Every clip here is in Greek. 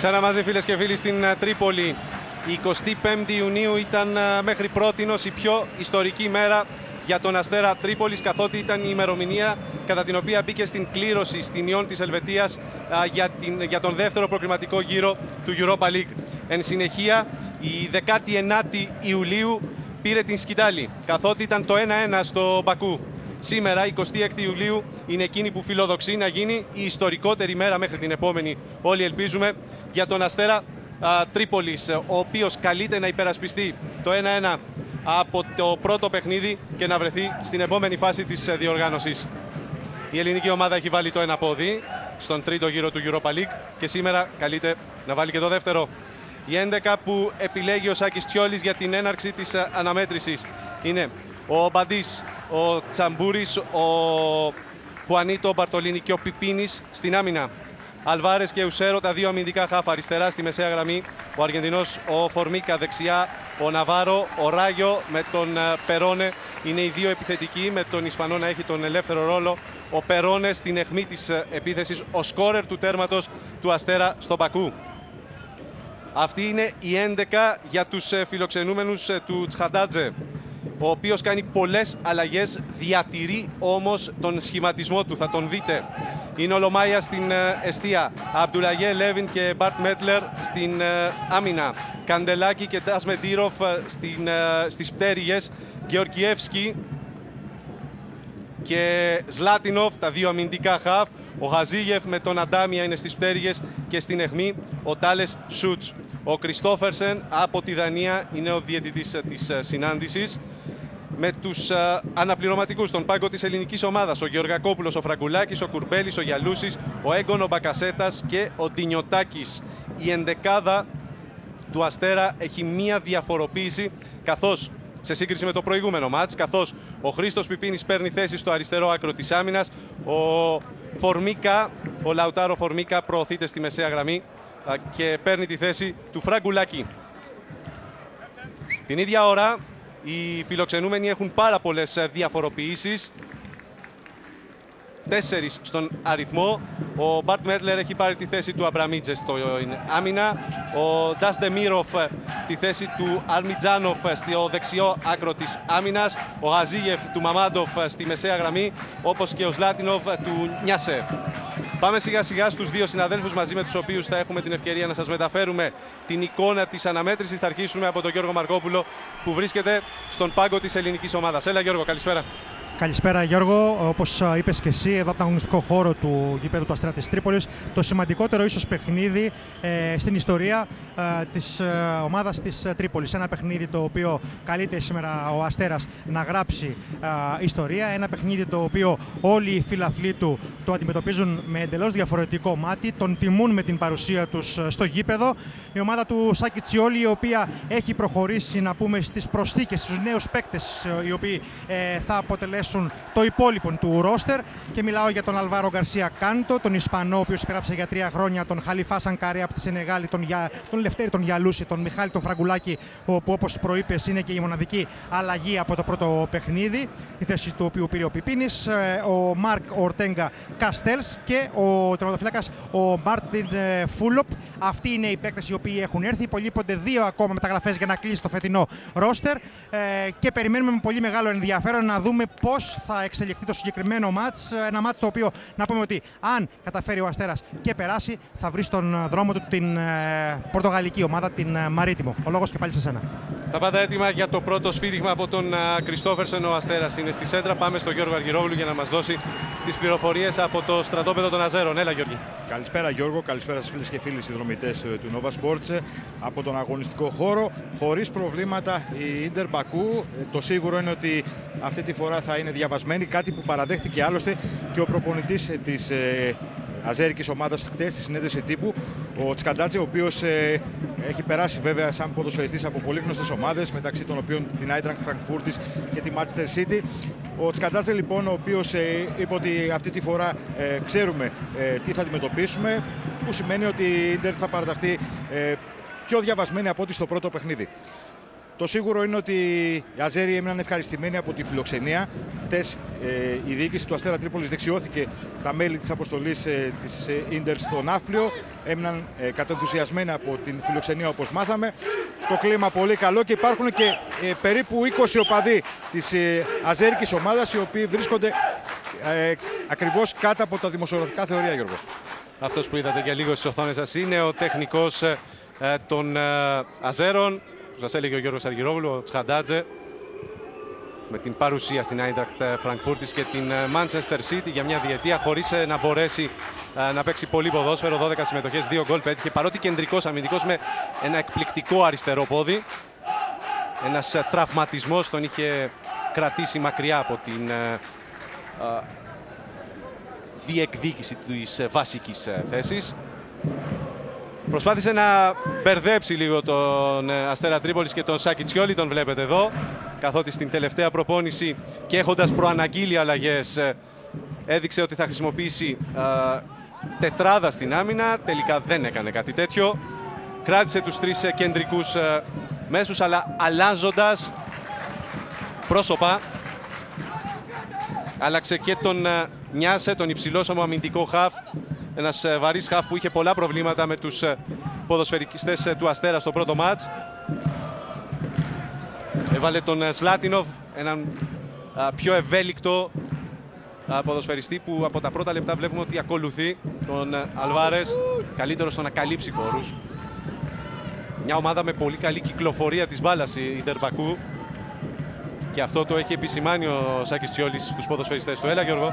Ξανά μαζί φίλες και φίλοι στην ε, Τρίπολη. Η 25η Ιουνίου ήταν ε, μέχρι πρότινος η πιο ιστορική μέρα για τον Αστέρα Τρίπολης καθότι ήταν η ημερομηνία κατά την οποία μπήκε στην κλήρωση στην Ιόν της Ελβετίας ε, για, την, για τον δεύτερο προκριματικό γύρο του Europa League. Εν συνεχεία, η 19η Ιουλίου πήρε την σκητάλη καθότι ήταν το 1-1 στο Μπακού. Σήμερα, 26 Ιουλίου, είναι εκείνη που φιλοδοξεί να γίνει η ιστορικότερη μέρα μέχρι την επόμενη, όλοι ελπίζουμε, για τον Αστέρα α, Τρίπολης, ο οποίος καλείται να υπερασπιστεί το 1-1 από το πρώτο παιχνίδι και να βρεθεί στην επόμενη φάση της ε, διοργάνωσης. Η ελληνική ομάδα έχει βάλει το ένα πόδι στον τρίτο γύρο του Europa League και σήμερα καλείται να βάλει και το δεύτερο. Η 11 που επιλέγει ο Σάκης Τσιόλης για την έναρξη της ε, αναμέτρησης είναι ο Μπαντής, ο Τσαμπούρης, ο Χουανίτο Μπαρτολίνη και ο Πιπίνης στην άμυνα. Αλβάρες και Ουσέρο, τα δύο αμυντικά χάφα αριστερά στη μεσαία γραμμή. Ο Αργεντινός, ο Φορμίκα δεξιά. Ο Ναβάρο, ο Ράγιο με τον ε, Περόνε. Είναι οι δύο επιθετικοί με τον Ισπανό να έχει τον ελεύθερο ρόλο. Ο Περόνε στην αιχμή της ε, επίθεσης. Ο σκόρερ του τέρματος του Αστέρα στο Μπακού. Αυτή είναι η 11 για τους ε, φιλοξενούμενους του Τσχαντάτζε ο οποίος κάνει πολλές αλλαγές, διατηρεί όμως τον σχηματισμό του, θα τον δείτε. Είναι ο Λομάια στην εστία, Αμπτουλαγέ Λέβιν και Μπαρτ Μέτλερ στην άμυνα, Καντελάκη και Ντάς Μεντήροφ στην, στις πτέρυγες, Γεωργιεύσκη και Ζλάτινοφ, τα δύο αμυντικά χαφ, ο Χαζίγεφ με τον Αντάμια είναι στις πτέρυγες και στην αιχμή. Ο Τάλες Σούτς. Ο Κριστόφερσεν από τη Δανία είναι ο διαιτητής της συνάντησης με τους uh, αναπληρωματικούς στον πάγκο της ελληνικής ομάδας. Ο Γεωργακόπουλος, ο Φραγκουλάκης, ο Κουρμπέλης, ο Γιαλούσης, ο Έγκονο Μπακασέτας και ο Ντινιωτάκη. Η ενδεκάδα του Αστέρα έχει μία διαφοροποίηση καθώς σε σύγκριση με το προηγούμενο μάτς καθώς ο Χρήστος Πιπίνης παίρνει θέση στο αριστερό άκρο της άμυνας ο Φορμίκα, ο Λαουτάρο Φορμίκα προωθείται στη μεσαία γραμμή και παίρνει τη θέση του Φραγκουλάκη. Την ίδια ώρα οι φιλοξενούμενοι έχουν πάρα πολλές ε, διαφοροποιήσεις. Τέσσερις στον αριθμό. Ο Μπαρτ Μέτλερ έχει πάρει τη θέση του Αμπραμίτζε στο άμυνα. Ο Ντάς Δεμίροφ ε, τη θέση του Αρμιτζάνοφ ε, στο δεξιό άκρο της άμυνας. Ο Γαζίγεφ του Μαμάντοφ στη μεσαία γραμμή, όπως και ο Σλάτινοφ του Νιάσε. Πάμε σιγά σιγά στους δύο συναδέλφους μαζί με τους οποίους θα έχουμε την ευκαιρία να σας μεταφέρουμε την εικόνα της αναμέτρησης. Θα αρχίσουμε από τον Γιώργο Μαρκόπουλο που βρίσκεται στον πάγκο της ελληνικής ομάδας. Έλα Γιώργο, καλησπέρα. Καλησπέρα Γιώργο. Όπως είπες και εσύ, εδώ από τον αγωνιστικό χώρο του γηπέδου του Αστέρα τη Τρίπολης, το σημαντικότερο ίσως παιχνίδι ε, στην ιστορία ε, της ε, ομάδας της Τρίπολης. Ένα παιχνίδι το οποίο καλείται σήμερα ο Αστέρας να γράψει ε, ιστορία. Ένα παιχνίδι το οποίο όλοι οι φιλαθλοί του το αντιμετωπίζουν με εντελώς διαφορετικό μάτι. Τον τιμούν με την παρουσία τους στο γήπεδο. Η ομάδα του Σάκη Τσιόλη, η οποία έχει προχωρήσει να πούμε στις προσθήκες, στους νέους παίκτες, οι οποίοι θα αποτελέσουν το υπόλοιπο του ρόστερ. Και μιλάω για τον Αλβάρο Γκαρσία Κάντο, τον Ισπανό, ο οποίος υπέγραψε για τρία χρόνια, τον Χαλιφά Σανκαρέ από τη Σενεγάλη, τον, Για... τον Λευτέρη τον Γιαλούση, τον Μιχάλη τον Φραγκουλάκη, που όπως προείπες είναι και η μοναδική αλλαγή από το πρώτο παιχνίδι. Τη θέση του οποίου πήρε ο Πιπίνης, ε, ο Μάρκ Ορτέγκα Καστέλς και ο τερματοφυλάκας ο Μάρτιν ε, Φούλοπ. Αυτοί είναι οι παίκτες οι οποίοι έχουν έρθει. Υπολείπονται δύο ακόμα μεταγραφές για να κλείσει το φετινό ρόστερ. Ε, και περιμένουμε με πολύ μεγάλο ενδιαφέρον να δούμε πώς θα εξελιχθεί το συγκεκριμένο μάτς. Ένα μάτς το οποίο να πούμε ότι αν καταφέρει ο Αστέρας και περάσει, θα βρει στον δρόμο του την ε, πορτογαλική ομάδα, την ε, Μαρίτιμο. Ο λόγος και πάλι σε σένα. Τα πάντα έτοιμα για το πρώτο σφύριγμα από τον Κριστόφερσεν. Ο Αστέρας είναι στη σέντρα. Πάμε στον Γιώργο Αργυρόβλου για να μας δώσει τις πληροφορίες από το στρατόπεδο των Αζέρων. Έλα, Γιώργη. Καλησπέρα, Γιώργο. Καλησπέρα στις φίλες και φίλοι συνδρομητές ε, του Nova Sports. Από τον αγωνιστικό χώρο, χωρίς προβλήματα η Ιντερ Μπακού. Το σίγουρο είναι ότι αυτή τη φορά θα είναι διαβασμένη. Κάτι που παραδέχτηκε άλλωστε και ο προπονητής της ε, αζέρικης ομάδας χτες στη συνέντευξης τύπου, ο Τσκαντάτζε, ο οποίος ε, έχει περάσει βέβαια σαν ποδοσφαιριστής από πολύ γνωστές ομάδες, μεταξύ των οποίων την Άιτραγκ Φραγκφούρτη και τη Manchester City. Ο Τσκαντάτζε λοιπόν, ο οποίος ε, είπε ότι αυτή τη φορά ε, ξέρουμε ε, τι θα αντιμετωπίσουμε, που σημαίνει ότι η Ιντερ θα παραταχθεί πιο διαβασμένη από ό,τι στο πρώτο παιχνίδι. Το σίγουρο είναι ότι οι Αζέροι έμειναν ευχαριστημένοι από τη φιλοξενία. Χθε ε, η διοίκηση του Αστέρα Τρίπολης δεξιώθηκε τα μέλη της αποστολής ε, της ε, Ίντερ στο Ναύπλιο. Έμειναν ε, κατενθουσιασμένοι από την φιλοξενία όπως μάθαμε. Το κλίμα πολύ καλό και υπάρχουν και ε, περίπου 20 οπαδοί της ε, αζέρικης ομάδας οι οποίοι βρίσκονται ε, ακριβώς κάτω από τα δημοσιογραφικά θεωρία, Γιώργο. Αυτός που είδατε για λίγο στις οθόνες σας είναι ο τεχνικός ε, ε, των ε, Αζέρων. Που σας έλεγε ο Γιώργος Αργυρόβλου, ο Τσχαντάτζε. Με την παρουσία στην Άιντρακτ Φραγκφούρτης και την ε, Manchester City για μια διετία χωρίς ε, να μπορέσει ε, να παίξει πολύ ποδόσφαιρο. 12 συμμετοχές, 2 γκολ πέτυχε. Παρότι κεντρικός αμυντικός με ένα εκπληκτικό αριστερό πόδι. Ένας ε, τραυματισμός τον είχε κρατήσει μακριά από την ε, ε, διεκδίκηση της ε, βασικής ε, θέσης. Προσπάθησε να μπερδέψει λίγο τον ε, Αστέρα Τρίπολης και τον Σάκη Τσιόλη, τον βλέπετε εδώ. Καθότι στην τελευταία προπόνηση και έχοντας προαναγγείλει αλλαγές ε, έδειξε ότι θα χρησιμοποιήσει ε, τετράδα στην άμυνα. Τελικά δεν έκανε κάτι τέτοιο. Κράτησε τους τρεις ε, κεντρικούς ε, μέσους αλλά αλλάζοντας πρόσωπα Άλλαξε και τον ε, Νιάσε, τον υψηλόσωμο αμυντικό χαφ. Ένας βαρύς χαφ που είχε πολλά προβλήματα με τους ποδοσφαιρικιστέ του Αστέρα στο πρώτο μάτς. Έβαλε τον ε, Σλάτινοφ, έναν α, πιο ευέλικτο α, ποδοσφαιριστή που από τα πρώτα λεπτά βλέπουμε ότι ακολουθεί τον ε, Αλβάρες. Καλύτερος στο να καλύψει χώρους. Μια ομάδα με πολύ καλή κυκλοφορία της μπάλας η Ιντερ Μπακού. Και αυτό το έχει επισημάνει ο Σάκης Τσιόλης στους ποδοσφαιριστές του. Έλα Γιώργο.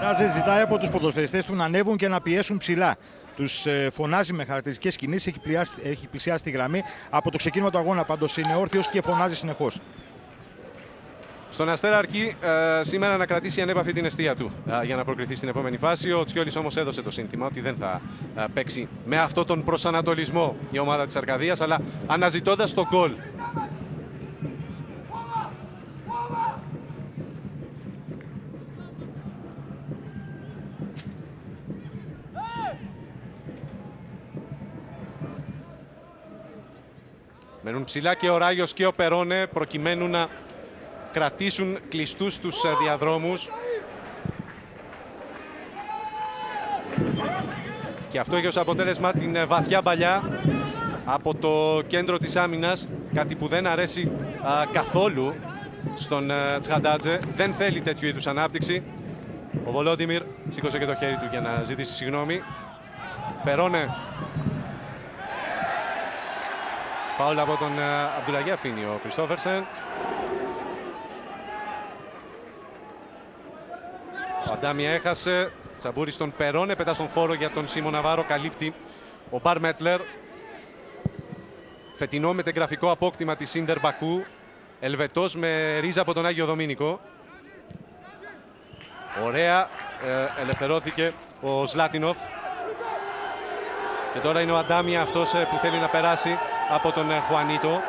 Τάζε ζητάει από τους ποδοσφαιριστές του να ανέβουν και να πιέσουν ψηλά. Τους φωνάζει με χαρακτηριστικές κινήσεις, έχει, πλησιάσει- έχει πλησιάσει τη γραμμή. Από το ξεκίνημα του αγώνα πάντως είναι όρθιος και φωνάζει συνεχώς. Στον Αστέρα αρκεί ε, σήμερα να κρατήσει ανέπαφη την αιστεία του ε, για να προκριθεί στην επόμενη φάση. Ο Τσιόλης όμως έδωσε το σύνθημα ότι δεν θα ε, παίξει με αυτόν τον προσανατολισμό η ομάδα της Αρκαδίας, αλλά αναζητώντας το γκολ. Μένουν ψηλά και ο Ράγιος και ο Περόνε προκειμένου να κρατήσουν κλειστούς τους ε, διαδρόμους. Και αυτό έχει ως αποτέλεσμα την ε, βαθιά παλιά από το κέντρο της άμυνας. Κάτι που δεν αρέσει α, καθόλου στον ε, Τσχαντάτζε. Δεν θέλει τέτοιου είδους ανάπτυξη. Ο Βολόντιμιρ σήκωσε και το χέρι του για να ζητήσει συγγνώμη. Περόνε. Φάουλ από τον ε, Αμπτουλαγιά αφήνει ο Κριστόφερσεν. Ο Αντάμια έχασε. Τσαμπούρης στον Περόνε. Πετά στον χώρο για τον Σίμω Ναβάρο. Καλύπτει ο Μπαρ Μέτλερ. Φετινό μετεγραφικό απόκτημα της Ίντερ Μπακού. Ελβετός με ρίζα από τον Άγιο Δομήνικο. Ωραία. Ε, ελευθερώθηκε ο Σλάτινοφ. Και τώρα είναι ο Αντάμια αυτός ε, που θέλει να περάσει από τον ε, Χουανίτο.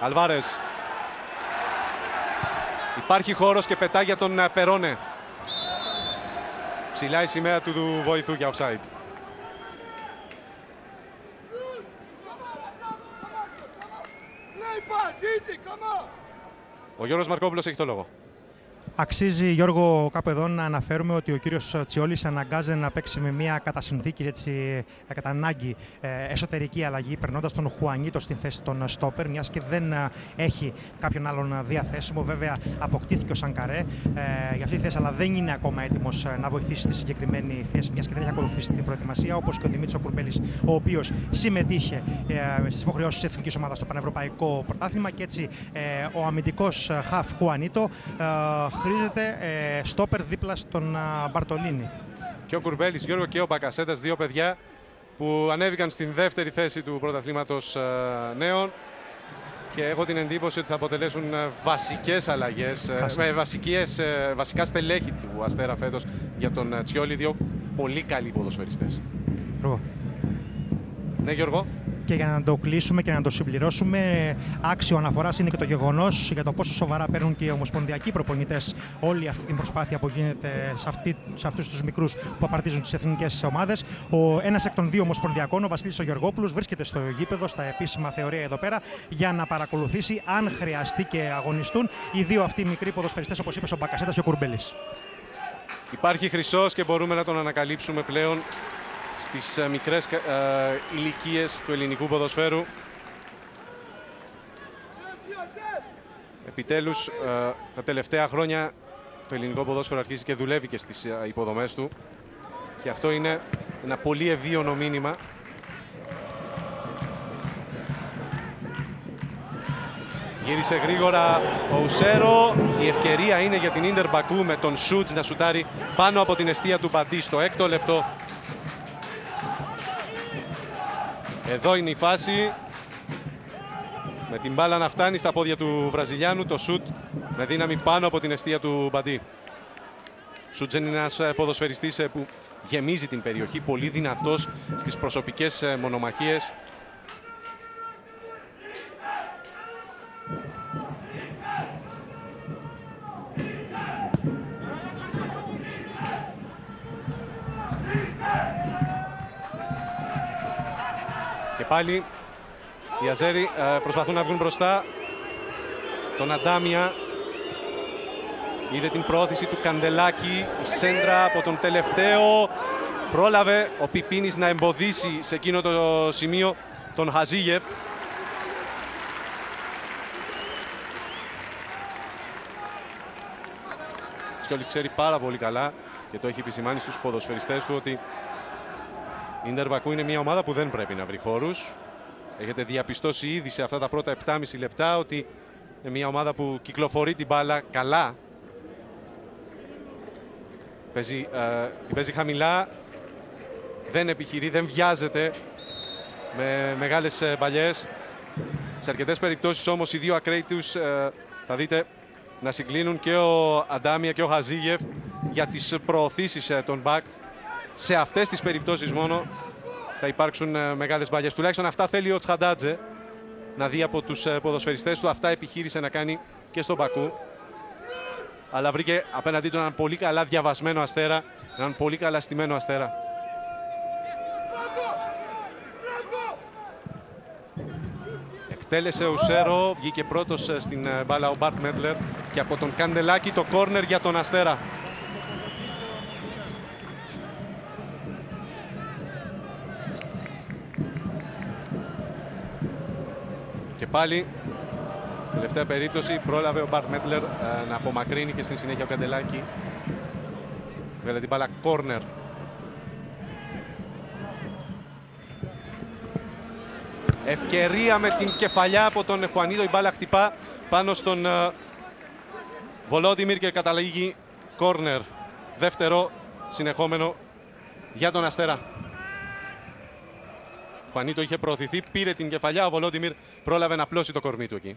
Αλβάρες. Υπάρχει χώρος και πετά για τον ε, Περόνε. Ψηλά η σημαία του, του βοηθού για offside. Ο Γιώργος Μαρκόπουλος έχει το λόγο. Αξίζει, Γιώργο, κάπου εδώ να αναφέρουμε ότι ο κύριος Τσιόλης αναγκάζεται να παίξει με μια κατά συνθήκη, έτσι, ε, κατά ανάγκη, ε, εσωτερική αλλαγή, περνώντας τον Χουανίτο στη θέση των Στόπερ, μιας και δεν ε, έχει κάποιον άλλον διαθέσιμο. Βέβαια, αποκτήθηκε ο Σανκαρέ ε, για αυτή τη θέση, αλλά δεν είναι ακόμα έτοιμος να βοηθήσει στη συγκεκριμένη θέση, μιας και δεν έχει ακολουθήσει την προετοιμασία, όπως και ο Δημήτρης Κουρμπέλης, ο οποίος συμμετείχε ε, στις υποχρεώσεις της εθνικής ομάδας στο Πανευρωπαϊκό Πρωτάθλημα και έτσι ε, ο αμυντικός Χαφ Χουανίτο ε, χρήζεται ε, στόπερ δίπλα στον α, Μπαρτολίνη. Και ο Κουρμπέλης Γιώργο και ο Μπακασέτας, δύο παιδιά που ανέβηκαν στην δεύτερη θέση του πρωταθλήματος νέων. Και έχω την εντύπωση ότι θα αποτελέσουν ε, βασικές αλλαγές, ε, Χάσε. με βασικές, ε, βασικά στελέχη του Αστέρα φέτος για τον ε, Τσιόλι, δύο πολύ καλοί ποδοσφαιριστές. Γιώργο. Ναι Γιώργο, Και για να το κλείσουμε και να το συμπληρώσουμε, άξιο αναφοράς είναι και το γεγονός για το πόσο σοβαρά παίρνουν και οι ομοσπονδιακοί προπονητές όλη αυτή την προσπάθεια που γίνεται σε, αυτή, σε αυτούς τους μικρούς που απαρτίζουν τις εθνικές ομάδες. Ένας εκ των δύο ομοσπονδιακών, ο Βασίλης ο Γεωργόπουλος, βρίσκεται στο γήπεδο, στα επίσημα θεωρία εδώ πέρα, για να παρακολουθήσει αν χρειαστεί και αγωνιστούν οι δύο αυτοί μικροί ποδοσφαιριστές, όπως είπες ο Μπακασέτας και ο Κουρμπέλης. Υπάρχει χρυσός και μπορούμε να τον ανακαλύψουμε πλέον στις ε, μικρές ε, ηλικίες του ελληνικού ποδοσφαίρου. Επιτέλους, ε, τα τελευταία χρόνια το ελληνικό ποδόσφαιρο αρχίζει και δουλεύει και στις ε, υποδομές του. Και αυτό είναι ένα πολύ ευίωνο μήνυμα. Γύρισε γρήγορα ο Ουσέρο. Η ευκαιρία είναι για την Ίντερ Μπακού με τον Σούτς να σουτάρει πάνω από την αιστεία του Μπαντή στο έκτο λεπτό Εδώ είναι η φάση. Με την μπάλα να φτάνει στα πόδια του Βραζιλιάνου. Το σουτ με δύναμη πάνω από την αιστεία του Μπαντή. Σούτζεν είναι ένας ε, ποδοσφαιριστής ε, που γεμίζει την περιοχή. Πολύ δυνατός στις προσωπικές ε, μονομαχίες. Πάλι οι Αζέροι ε, προσπαθούν να βγουν μπροστά. Τον Αντάμια είδε την πρόθεση του Καντελάκη. Η σέντρα από τον τελευταίο. Πρόλαβε ο Πιπίνης να εμποδίσει σε εκείνο το σημείο τον Χαζίγεφ. Σκιόλη ξέρει πάρα πολύ καλά και το έχει επισημάνει στους ποδοσφαιριστές του ότι η Ιντερ Μπακού είναι μια ομάδα που δεν πρέπει να βρει χώρους. Έχετε διαπιστώσει ήδη σε αυτά τα πρώτα 7,5 λεπτά ότι είναι μια ομάδα που κυκλοφορεί την μπάλα καλά. Παίζει, ε, την παίζει χαμηλά, δεν επιχειρεί, δεν βιάζεται με μεγάλες ε, μπαλιές. Σε αρκετές περιπτώσεις όμως οι δύο ακραίοι τους ε, θα δείτε να συγκλίνουν και ο Αντάμια και ο Χαζίγεφ για τις προωθήσεις ε, των μπακ σε αυτές τις περιπτώσεις μόνο θα υπάρξουν ε, μεγάλες μπαλιές. Τουλάχιστον αυτά θέλει ο Τσχαντάτζε να δει από τους ε, ποδοσφαιριστές του. Αυτά επιχείρησε να κάνει και στον Πακού. Αλλά βρήκε απέναντί του έναν πολύ καλά διαβασμένο αστέρα, έναν πολύ καλά στημένο αστέρα. Εκτέλεσε ο Σέρο, βγήκε πρώτος ε, στην μπάλα ο Μπαρτ Μέτλερ και από τον Καντελάκη το κόρνερ για τον Αστέρα. Και πάλι, τελευταία περίπτωση, πρόλαβε ο Μπαρτ Μέτλερ ε, να απομακρύνει και στη συνέχεια ο Καντελάκη. Βγάλε την μπάλα κόρνερ. Ευκαιρία με την κεφαλιά από τον Χουανίδο. Η μπάλα χτυπά πάνω στον uh, Βολόδιμιρ και καταλήγει κόρνερ. Δεύτερο συνεχόμενο για τον Αστέρα. Χουανίτο είχε προωθηθεί, πήρε την κεφαλιά. Ο Βολόντιμιρ πρόλαβε να πλώσει το κορμί του εκεί.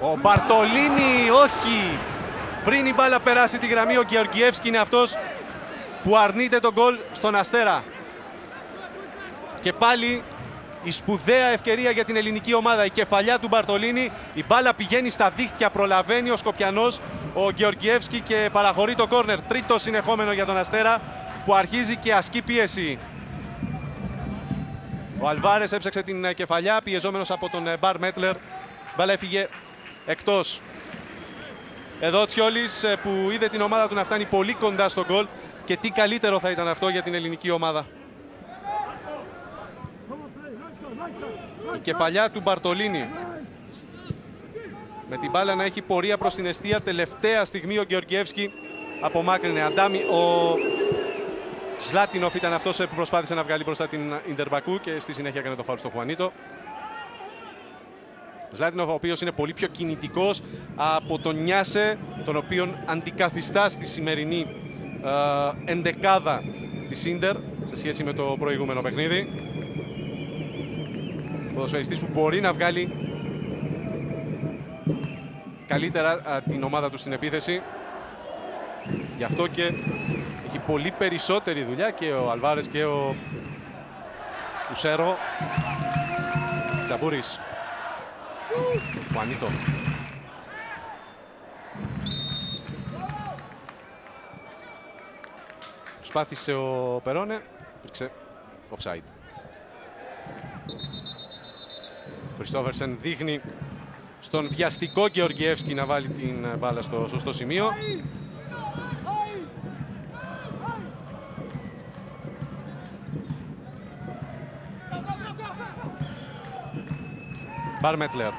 Ο Μπαρτολίνη, όχι! Πριν η μπάλα περάσει τη γραμμή, ο Γεωργιεύσκη είναι αυτός που αρνείται τον γκολ στον Αστέρα. Και πάλι η σπουδαία ευκαιρία για την ελληνική ομάδα. Η κεφαλιά του Μπαρτολίνη, η μπάλα πηγαίνει στα δίχτυα, προλαβαίνει ο Σκοπιανός, ο Γεωργιεύσκη και παραχωρεί το κόρνερ. Τρίτο συνεχόμενο για τον Αστέρα που αρχίζει και ασκεί πίεση. Ο Αλβάρες έψαξε την ε, κεφαλιά, πιεζόμενος από τον ε, Μπαρ Μέτλερ. Μπάλα έφυγε εκτός. Εδώ ο Τσιόλης ε, που είδε την ομάδα του να φτάνει πολύ κοντά στο γκολ και τι καλύτερο θα ήταν αυτό για την ελληνική ομάδα. Η κεφαλιά του Μπαρτολίνη. Με την μπάλα να έχει πορεία προς την αιστεία. Τελευταία στιγμή ο Γεωργιεύσκη απομάκρυνε. Αντάμι, ο Ζλάτινοφ ήταν αυτός που προσπάθησε να βγάλει μπροστά την Ιντερμπακού και στη συνέχεια έκανε το φάουλ στο Χουανίτο. Ζλάτινοφ, ο οποίος είναι πολύ πιο κινητικός από τον Νιάσε, τον οποίο αντικαθιστά στη σημερινή ε, εντεκάδα της Ίντερ σε σχέση με το προηγούμενο παιχνίδι. Ποδοσφαιριστής που μπορεί να βγάλει καλύτερα την ομάδα του στην επίθεση. Γι' αυτό και έχει πολύ περισσότερη δουλειά και ο Αλβάρες και ο Ουσέρο. Τσαμπούρης. Χουανίτο. Προσπάθησε ο Περόνε, υπήρξε offside. Χριστόφερσεν δείχνει στον βιαστικό Γεωργιεύσκη να βάλει την μπάλα στο σωστό σημείο. Μπαρμέτλερ.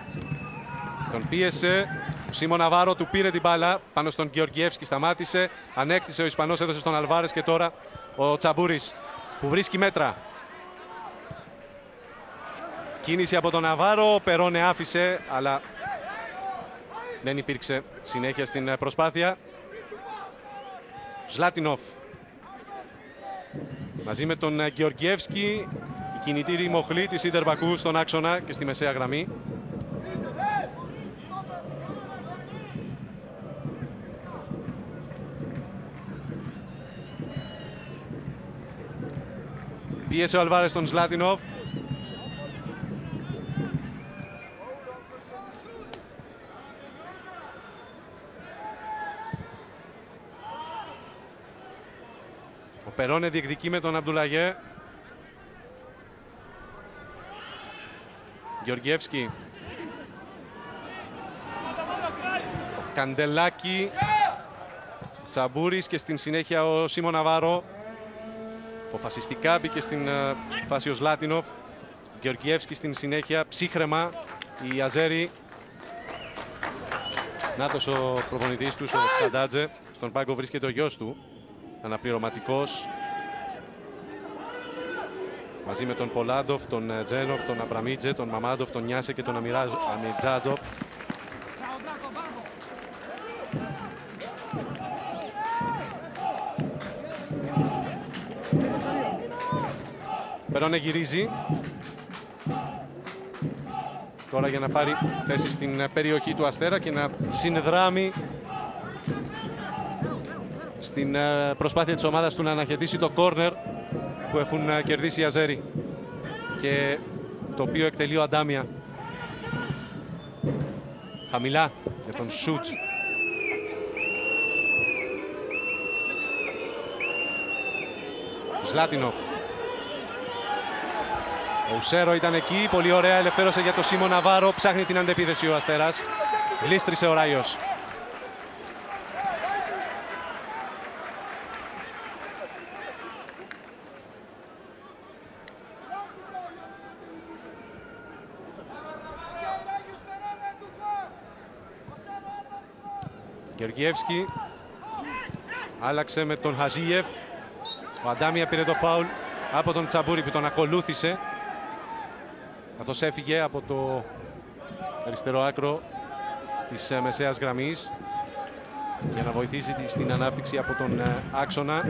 Τον πίεσε. Ο Σίμω Ναβάρο του πήρε την μπάλα πάνω στον Γεωργιεύσκη. Σταμάτησε. Ανέκτησε ο Ισπανός, έδωσε στον Αλβάρες και τώρα ο Τσαμπούρης που βρίσκει μέτρα. Κίνηση από τον Ναβάρο. Ο Περόνε άφησε, αλλά δεν υπήρξε συνέχεια στην προσπάθεια. Ζλάτινοφ. Μαζί με τον Γεωργιεύσκη η κινητήρη μοχλή της Ιντερ Μπακού στον άξονα και στη μεσαία γραμμή. Πίεσε ο Αλβάρες τον Ζλάτινοφ. Ο Περόνε διεκδικεί με τον Αμπτουλαγέ. Γεωργιεύσκη. Καντελάκη. Τσαμπούρης και στην συνέχεια ο Σίμω Ναβάρο. Αποφασιστικά μπήκε στην uh, φάση ο Ζλάτινοφ. Γεωργιεύσκη στην συνέχεια. Ψύχρεμα η Αζέρη. Νάτος ο προπονητής τους, ο Τσαντάτζε. Στον πάγκο βρίσκεται ο γιος του. Αναπληρωματικός. Μαζί με τον Πολάντοφ, τον Τζένοφ, τον Αμπραμίτζε, τον Μαμάντοφ, τον Νιάσε και τον Αμιτζάντοφ. Περόνε γυρίζει. Τώρα για να πάρει θέση στην περιοχή του Αστέρα και να συνδράμει στην προσπάθεια της ομάδας του να αναχαιτήσει το κόρνερ που έχουν κερδίσει οι Αζέρι και το οποίο εκτελεί ο Αντάμια. Χαμηλά για τον Σούτς. Ζλάτινοφ. Ο Ουσέρο ήταν εκεί, πολύ ωραία, ελευθέρωσε για το Σίμω Ναβάρο, ψάχνει την αντεπίδεση ο Αστέρας. Γλίστρισε ο Ράιος. Γεωργιεύσκη άλλαξε με τον Χαζίεφ. Ο Αντάμια πήρε το φάουλ από τον Τσαμπούρη που τον ακολούθησε. Καθώς έφυγε από το αριστερό άκρο της ε, μεσαίας γραμμής για να βοηθήσει στην ανάπτυξη από τον ε, άξονα.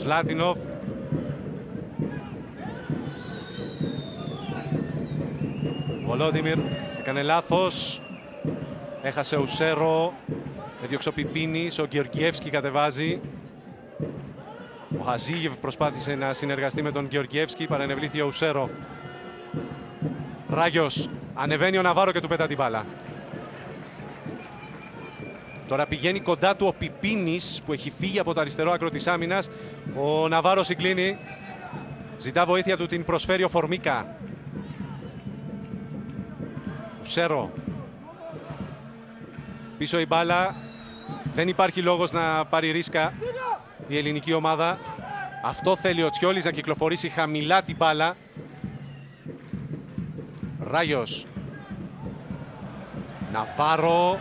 Σλάτινοφ Βολόδιμιρ έκανε λάθος. Έχασε ο Ουσέρο. Έδιωξε ο Πιπίνης. Ο Γεωργιεύσκη κατεβάζει. Ο Χαζίγευ προσπάθησε να συνεργαστεί με τον Γεωργιεύσκη. Παρενευλήθη ο Ουσέρο. Ράγιος. Ανεβαίνει ο Ναβάρο και του πετά την μπάλα. Τώρα πηγαίνει κοντά του ο Πιπίνης που έχει φύγει από το αριστερό άκρο της άμυνας. Ο Ναβάρος συγκλίνει. Ζητά βοήθεια του, την προσφέρει ο Φορμίκα. Ουσέρο. Πίσω η μπάλα. Δεν υπάρχει λόγος να πάρει ρίσκα η ελληνική ομάδα. Αυτό θέλει ο Τσιόλης να κυκλοφορήσει χαμηλά την μπάλα. Ράγιος. Ναβάρο.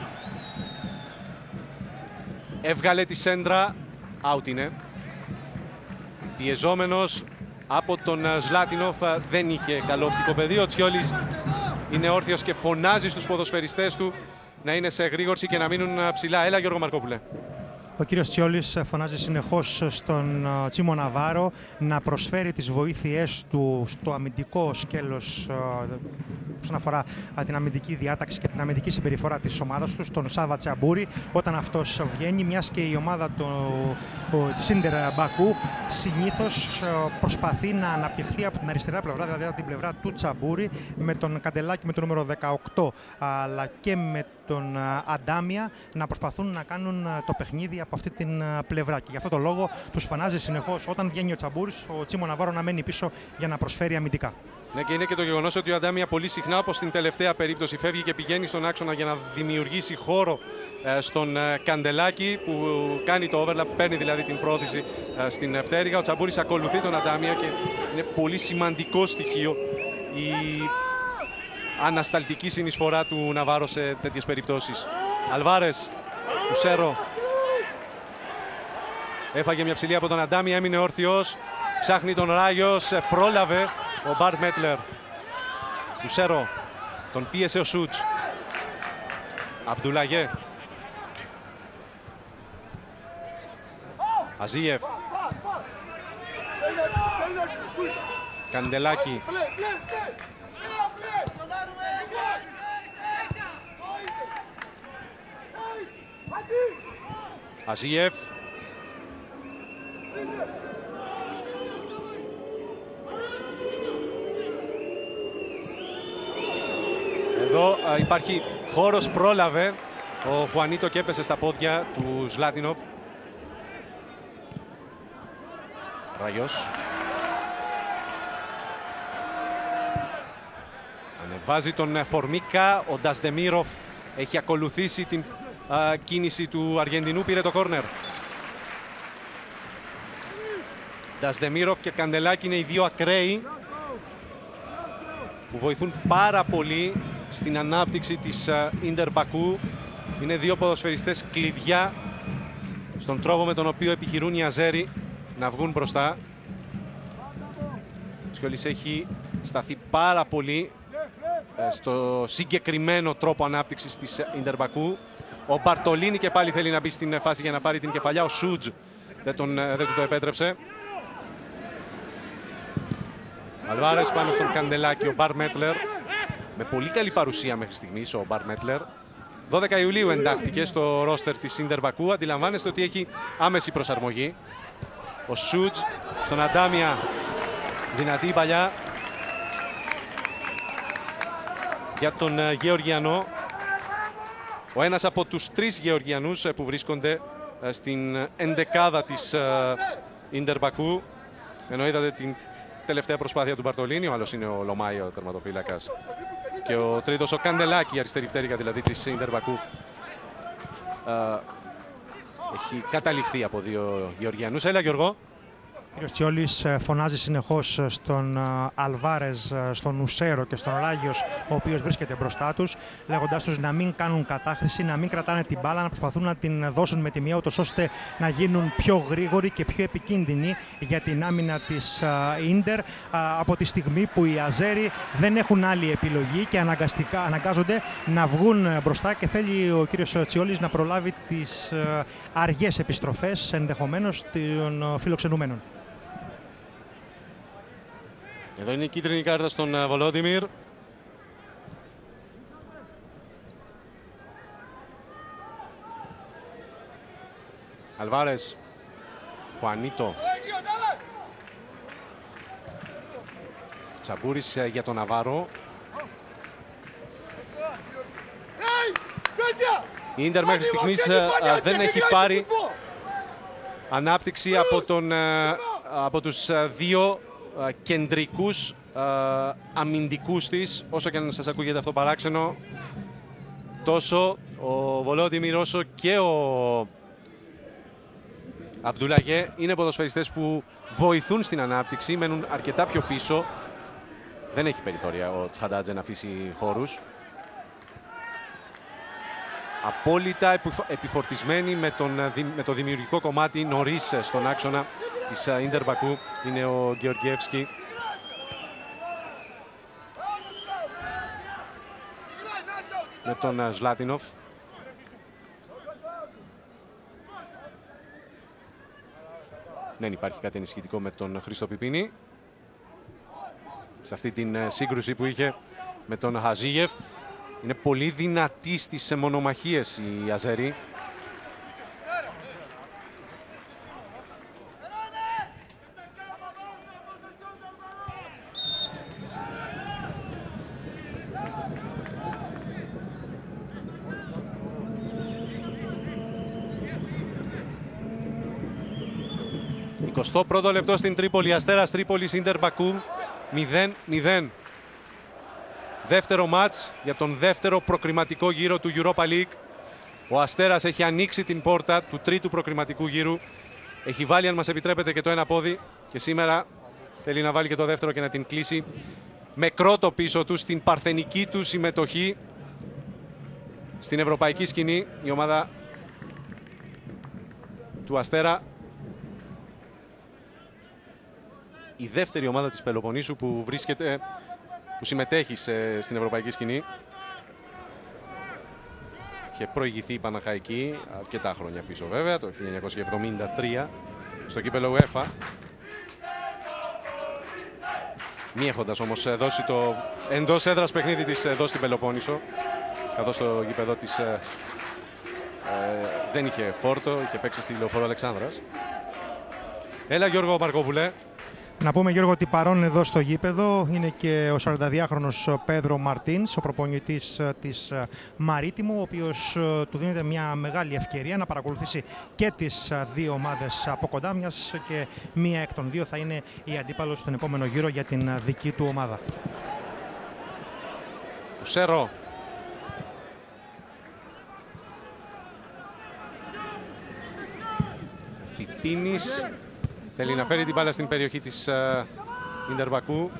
Έβγαλε τη σέντρα. Out είναι. Πιεζόμενος από τον Ζλάτινοφ δεν είχε καλό οπτικό πεδίο. Ο Τσιόλης είναι όρθιος και φωνάζει στους ποδοσφαιριστές του να είναι σε γρήγορση και να μείνουν ψηλά. Έλα Γιώργο Μαρκόπουλε. Ο κύριος Τσιόλης φωνάζει συνεχώς στον Τσίμο Ναβάρο να προσφέρει τις βοήθειές του στο αμυντικό σκέλος όσον αφορά την αμυντική διάταξη και την αμυντική συμπεριφορά της ομάδας τους, στον Σάβα Τσαμπούρη, όταν αυτός βγαίνει, μιας και η ομάδα του Σίντερ Μπακού συνήθως προσπαθεί να αναπτυχθεί από την αριστερά πλευρά, δηλαδή από την πλευρά του Τσαμπούρη, με τον Καντελάκη με το νούμερο 18, αλλά και με τον Αντάμια να προσπαθούν να κάνουν το παιχνίδι από αυτή την πλευρά. Και γι' αυτό το λόγο τους φανάζει συνεχώς όταν βγαίνει ο Τσαμπούρης, ο Τσίμο Ναβάρο να μένει πίσω για να προσφέρει αμυντικά. Ναι, και είναι και το γεγονός ότι ο Αντάμια πολύ συχνά, όπως στην τελευταία περίπτωση, φεύγει και πηγαίνει στον άξονα για να δημιουργήσει χώρο ε, στον ε, Καντελάκη που κάνει το overlap, παίρνει δηλαδή την πρόθεση ε, στην πτέρυγα. Ο Τσαμπούρης ακολουθεί τον Αντάμια και είναι πολύ σημαντικό στοιχείο η ανασταλτική συνεισφορά του Ναβάρο σε τέτοιες περιπτώσεις. Αλβάρες, Ουσέρο. Έφαγε μια ψηλή από τον Αντάμια, έμεινε όρθιος. Ψάχνει τον Ράγιος, πρόλαβε ο Μπαρτ Μέτλερ. Ουσέρο, τον πίεσε ο Σούτς. Αμπτουλαγέ. Αζίεφ. Καντελάκη. Αζίεφ. Εδώ υπάρχει χώρος, πρόλαβε ο Χουανίτο και έπεσε στα πόδια του Ζλάτινοφ. Ραγιός. Ανεβάζει τον Φορμίκα. Ο Ντασδεμίροφ έχει ακολουθήσει την κίνηση του Αργεντινού. Πήρε το κόρνερ. Ντασδεμίροφ και Καντελάκη είναι οι δύο ακραίοι που βοηθούν πάρα πολύ στην ανάπτυξη της Ίντερ Μπακού. Είναι δύο ποδοσφαιριστές κλειδιά στον τρόπο με τον οποίο επιχειρούν οι Αζέρι να βγουν μπροστά. Ο Τσιόλης έχει σταθεί πάρα πολύ ε, στο συγκεκριμένο τρόπο ανάπτυξης της Ίντερ Μπακού. Ο Μπαρτολίνη και πάλι θέλει να μπει στην φάση για να πάρει την κεφαλιά. Ο Σούτζ δεν, τον, ε, δεν του το επέτρεψε. Αλβάρες πάνω στον Καντελάκη, ο Μπαρ Μέτλερ. Με πολύ καλή παρουσία μέχρι στιγμής ο Μπαρ Μέτλερ. 12 Ιουλίου εντάχθηκε στο ρόστερ της Σίντερ Μπακού. Αντιλαμβάνεστε ότι έχει άμεση προσαρμογή. Ο Σούτζ στον Αντάμια. Δυνατή παλιά. Για τον ε, Γεωργιανό. Ο ένας από τους τρεις Γεωργιανούς ε, που βρίσκονται ε, στην εντεκάδα της Ίντερ Μπακού. Ενώ είδατε την τελευταία προσπάθεια του Μπαρτολίνη, ο άλλος είναι ο Λομάη, ο τερματοφύλακας. Και ο τρίτος ο Καντελάκη, η αριστερή πτέρυγα δηλαδή της Ίντερ Μπακού. Έχει καταληφθεί από δύο Γεωργιανούς. Έλα Γιώργο. Ο κ. Τσιόλης ε, φωνάζει συνεχώς ε, στον ε, Αλβάρες, στον Ουσέρο και στον Ράγιος, ο οποίος βρίσκεται μπροστά τους, λέγοντάς τους να μην κάνουν κατάχρηση, να μην κρατάνε την μπάλα, να προσπαθούν να την δώσουν με τη μία, ώστε να γίνουν πιο γρήγοροι και πιο επικίνδυνοι για την άμυνα της Ίντερ, από τη στιγμή που οι Αζέροι δεν έχουν άλλη επιλογή και αναγκαστικά αναγκάζονται να βγουν μπροστά και θέλει ο κ. Τσιόλης να προλάβει τις αργές επιστροφές ενδεχομένως των φιλοξενουμένων. Εδώ είναι η κίτρινη κάρτα στον ε, Βολόδιμιρ. Αλβάρες. Χουανίτο. Τσαμπούρης ε, για τον Ναβάρο. Η Ίντερ μέχρι στιγμής ε, δεν έχει πάρει ανάπτυξη από, τον, από τους δύο κεντρικούς αμυντικούς της, όσο και να σας ακούγεται αυτό παράξενο, τόσο ο Βολόντιμιρ όσο και ο Αμπτουλαγέ είναι ποδοσφαιριστές που βοηθούν στην ανάπτυξη, μένουν αρκετά πιο πίσω. Δεν έχει περιθώρια ο Τσχαντάτζε να αφήσει χώρους. Απόλυτα επιφορτισμένοι με, τον, με το δημιουργικό κομμάτι νωρίς στον άξονα της Ίντερ Μπακού είναι ο Γεωργιεύσκη. Με τον Ζλάτινοφ. Δεν υπάρχει κάτι ενισχυτικό με τον Χρήστο Πιπίνη. Σε αυτή την ε, σύγκρουση που είχε με τον Χαζίγεφ. Είναι πολύ δυνατή στις μονομαχίες η Αζέρη. 21ο λεπτό στην Τρίπολη. Αστέρας Τρίπολης, Ιντερ Μπακού 0-0. Δεύτερο μάτς για τον δεύτερο προκριματικό γύρο του Europa League. Ο Αστέρας έχει ανοίξει την πόρτα του τρίτου προκριματικού γύρου. Έχει βάλει, αν μας επιτρέπετε, και το ένα πόδι. Και σήμερα θέλει να βάλει και το δεύτερο και να την κλείσει με κρότο πίσω του στην παρθενική του συμμετοχή στην ευρωπαϊκή σκηνή. Η ομάδα του Αστέρα η δεύτερη ομάδα της Πελοποννήσου που βρίσκεται, που συμμετέχει στην ευρωπαϊκή σκηνή. Είχε προηγηθεί η Παναχαϊκή αρκετά χρόνια πίσω βέβαια, το 1973 στο κύπελο UEFA. Μη έχοντας όμως δώσει το εντός έδρας παιχνίδι της εδώ στην Πελοπόννησο. Καθώς το γήπεδο της ε, ε, δεν είχε χόρτο, είχε παίξει στη Λεωφόρο Αλεξάνδρας. Έλα Γιώργο Μαρκόπουλε. Να πούμε Γιώργο ότι παρόν εδώ στο γήπεδο είναι και ο 42χρονος Πέδρο Μαρτίνς, ο προπονητής ε, της ε, Μαρίτιμου, ο οποίος ε, του δίνεται μια μεγάλη ευκαιρία να παρακολουθήσει και τις δύο ομάδες από κοντά, μιας και μία εκ των δύο θα είναι η αντίπαλος στον επόμενο γύρο για την δική του ομάδα. Σέρο. Πιπίνης Θέλει να φέρει την μπάλα στην περιοχή της Ιντερ Μπακού.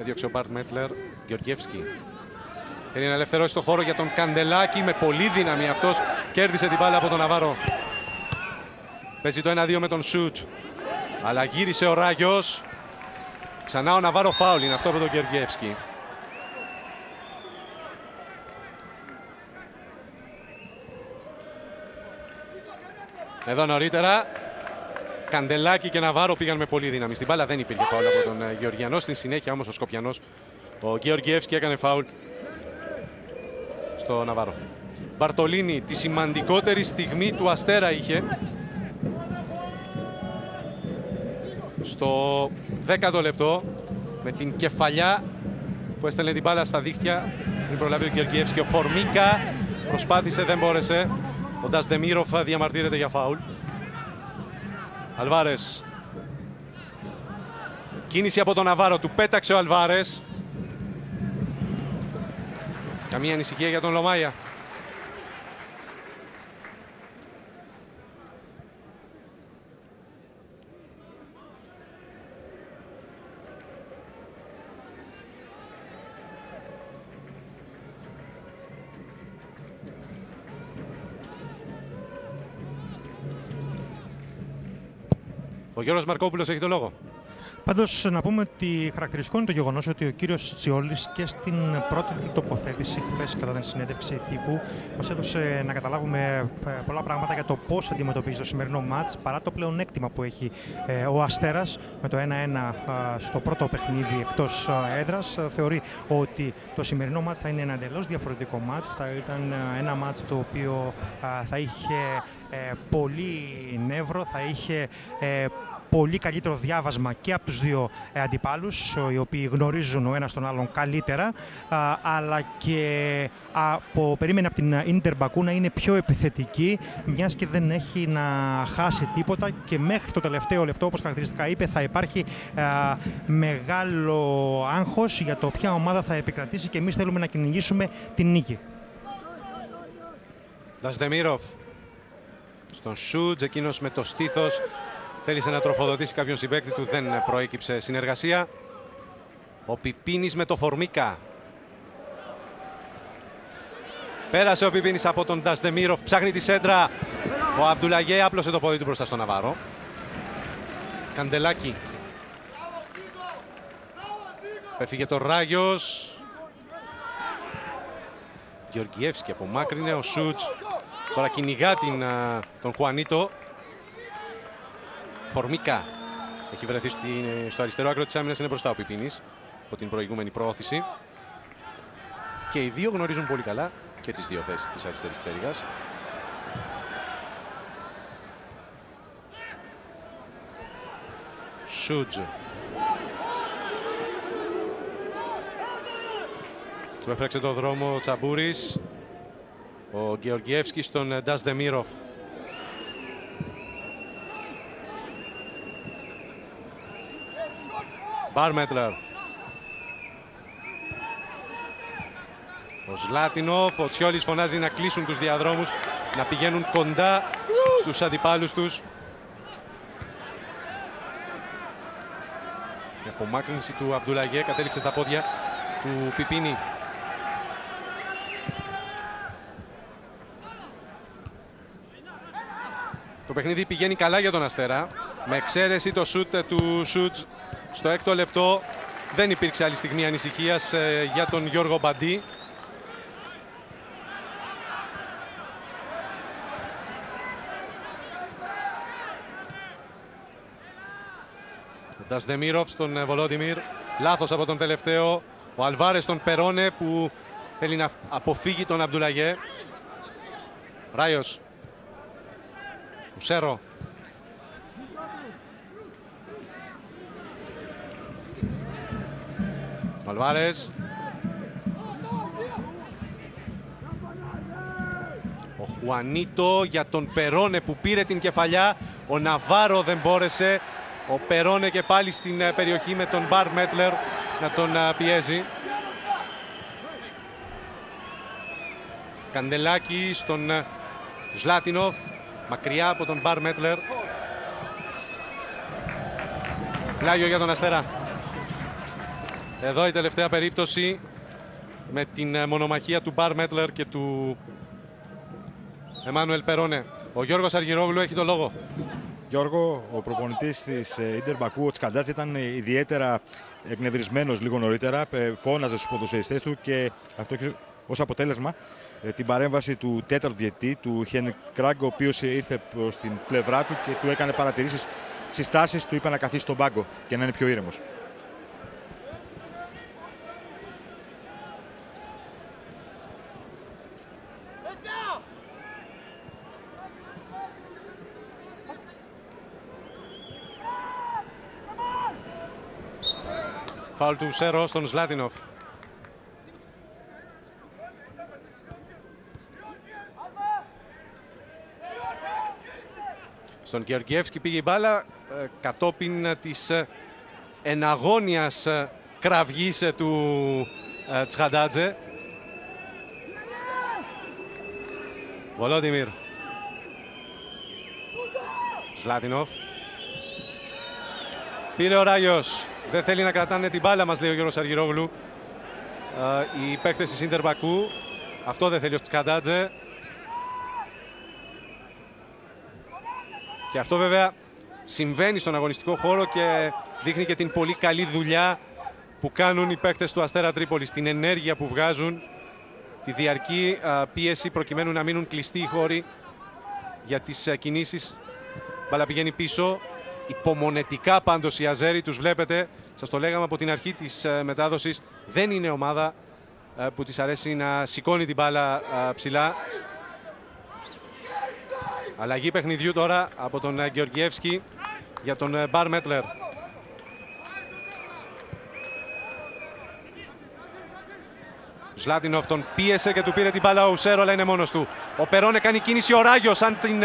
Έδιωξε ο Μπάρτ Μέτλερ. Γεωργιεύσκη. Θέλει να ελευθερώσει το χώρο για τον Καντελάκη με πολύ δύναμη αυτός. Κέρδισε την μπάλα από τον Ναβάρο. Παίζει το 1-2 με τον Σούτ. Αλλά γύρισε ο Ράγιος. Ξανά ο Ναβάρο φάουλ είναι αυτό από τον Γεωργιεύσκη. Εδώ νωρίτερα Καντελάκη και Ναβάρο πήγαν με πολύ δύναμη. Στην μπάλα δεν υπήρχε φάουλ από τον ε, Γεωργιανό. Στην συνέχεια όμως ο Σκοπιανός, ο Γεωργιεύσκη έκανε φάουλ στο Ναβάρο. Μπαρτολίνη τη σημαντικότερη στιγμή του Αστέρα είχε. Στο 10ο λεπτό με την κεφαλιά που έστελνε την μπάλα στα δίχτυα πριν προλάβει ο Γεωργιεύσκη. Ο Φορμίκα προσπάθησε, δεν μπόρεσε. Ο Ντασδεμίροφ διαμαρτύρεται για φάουλ. Αλβάρες. Κίνηση από τον Ναβάρο. Του πέταξε ο Αλβάρες. Καμία ανησυχία για τον Λομάια. Ο Γιώργος Μαρκόπουλος έχει το λόγο. Πάντως, να πούμε ότι χαρακτηριστικό είναι το γεγονός ότι ο κύριος Τσιόλης και στην πρώτη του τοποθέτηση, χθες κατά την συνέντευξη τύπου, μας έδωσε να καταλάβουμε ε, πολλά πράγματα για το πώς αντιμετωπίζει το σημερινό μάτς παρά το πλεονέκτημα που έχει ε, ο Αστέρας με το 1-1 στο πρώτο παιχνίδι εκτός έδρας. Θεωρεί ότι το σημερινό μάτς θα είναι ένα εντελώς διαφορετικό μάτς. Θα ήταν ένα μάτς το οποίο θα είχε ε, πολύ νεύρο, θα είχε πολύ καλύτερο διάβασμα και από τους δύο ε, αντιπάλους, οι οποίοι γνωρίζουν ο ένας τον άλλον καλύτερα, αλλά και από, περίμενε από την Ίντερ Μπακού να είναι πιο επιθετική, μιας και δεν έχει να χάσει τίποτα και μέχρι το τελευταίο λεπτό, όπως χαρακτηριστικά είπε, θα υπάρχει μεγάλο άγχος για το ποια ομάδα θα επικρατήσει και εμείς θέλουμε να κυνηγήσουμε την νίκη. Δασδεμίροφ στον Σούτζ, εκείνος με το στήθος Θέλησε να τροφοδοτήσει κάποιον συμπέκτη του, δεν προέκυψε συνεργασία. Ο Πιπίνης με το Φορμίκα. Πέρασε ο Πιπίνης από τον Ντασδεμίροφ, ψάχνει τη σέντρα. Ο Αμπτουλαγέ άπλωσε το πόδι του μπροστά στον Ναβάρο. Καντελάκι. Πέφυγε το Ράγιος. Γεωργιεύσκη απομάκρυνε, ο Σούτς τώρα κυνηγά την, τον Χουανίτο Φορμικά έχει βρεθεί στο αριστερό άκρο της άμυνας, είναι μπροστά ο Πιπίνης από την προηγούμενη προώθηση. Και οι δύο γνωρίζουν πολύ καλά και τις δύο θέσεις της αριστερής πτέρυγας. Σούτζ. Του έφραξε το δρόμο ο Τσαμπούρης. Ο Γεωργιεύσκης στον Ντάς Δεμίροφ. Μπάρμετλερ. Ο Ζλάτινοφ, ο Τσιόλης φωνάζει να κλείσουν τους διαδρόμους, να πηγαίνουν κοντά στους αντιπάλους τους. Η απομάκρυνση του Αμπτουλαγέ κατέληξε στα πόδια του Πιπίνη. Το παιχνίδι πηγαίνει καλά για τον Αστέρα. Με εξαίρεση το σούτ του Σούτζ στο έκτο λεπτό δεν υπήρξε άλλη στιγμή ανησυχίας ε, για τον Γιώργο Μπαντή. Τασδεμίροφ στον ε, Βολόντιμιρ. Λάθος από τον τελευταίο. Ο Αλβάρες τον Περόνε που θέλει να αποφύγει τον Αμπτουλαγέ. Ράιος. Ουσέρο. Ο Αλβάρες. Ο Χουανίτο για τον Περόνε που πήρε την κεφαλιά. Ο Ναβάρο δεν μπόρεσε. Ο Περόνε και πάλι στην ε, περιοχή με τον Μπαρ Μέτλερ να τον ε, πιέζει. Καντελάκη στον ε, Ζλάτινοφ. Μακριά από τον Μπαρ Μέτλερ. Πλάγιο για τον Αστέρα. Εδώ η τελευταία περίπτωση με την μονομαχία του Μπαρ Μέτλερ και του Εμμάνουελ Περόνε. Ο Γιώργος Αργυρόγλου έχει το λόγο. Γιώργο, ο προπονητής της Ιντερ Μπακού, ο Τσκαντζάτζ, ήταν ιδιαίτερα εκνευρισμένος λίγο νωρίτερα. Ε, φώναζε στους ποδοσφαιριστές του και αυτό έχει ως αποτέλεσμα ε, την παρέμβαση του τέταρτου διετή, του Χένικ Κράγκ, ο οποίος ήρθε προς την πλευρά του και του έκανε παρατηρήσεις συστάσεις. Του είπε να καθίσει στον πάγκο και να είναι πιο ήρεμος. Φάουλ του Σέρο στον Σλάτινοφ. Στον Γεωργιεύσκη πήγε η μπάλα ε, κατόπιν της ε, εναγώνιας ε, κραυγής του Τσχαντάτζε. Βολόντιμιρ. Σλάτινοφ. Πήρε ο Ράγιος. Δεν θέλει να κρατάνε την μπάλα μας, λέει ο Γιώργος Αργυρόγλου. Οι παίκτες της Ίντερ Μπακού. Αυτό δεν θέλει ο Τσκαντάτζε. Και αυτό βέβαια συμβαίνει στον αγωνιστικό χώρο και δείχνει και την πολύ καλή δουλειά που κάνουν οι παίκτες του Αστέρα Τρίπολης. Την ενέργεια που βγάζουν, τη διαρκή πίεση προκειμένου να μείνουν κλειστοί οι χώροι για τις κινήσεις. Μπάλα πηγαίνει πίσω. Υπομονετικά πάντως οι Αζέροι τους βλέπετε σας το λέγαμε από την αρχή της ε, μετάδοσης. Δεν είναι ομάδα ε, που της αρέσει να σηκώνει την μπάλα ε, ψηλά. Αλλαγή παιχνιδιού τώρα από τον Γεωργιεύσκη για τον Μπαρ Μέτλερ. Ζλάτινοφ τον πίεσε και του πήρε την μπάλα ο Ουσέρο, αλλά είναι μόνος του. Ο Περόνε κάνει κίνηση ο Ράγιος, αν την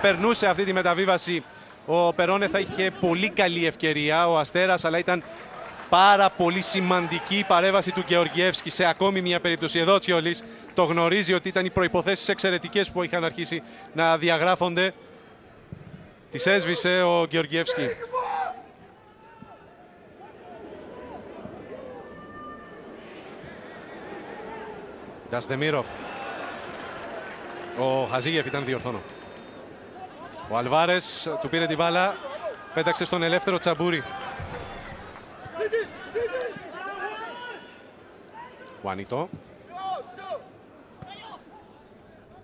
περνούσε αυτή τη μεταβίβαση ο Περόνε θα είχε πολύ καλή ευκαιρία, ο Αστέρας, αλλά ήταν πάρα πολύ σημαντική η παρέμβαση του Γεωργιεύσκη σε ακόμη μια περίπτωση. Εδώ Τσιόλης το γνωρίζει ότι ήταν οι προϋποθέσεις εξαιρετικές που είχαν αρχίσει να διαγράφονται. Τις έσβησε ο Γεωργιεύσκη. Νταστεμίροφ. Ο Χαζίγεφ ήταν διορθώνω. Ο Αλβάρες του πήρε την μπάλα, πέταξε στον ελεύθερο Τσαμπούρη. Χουάνιτο.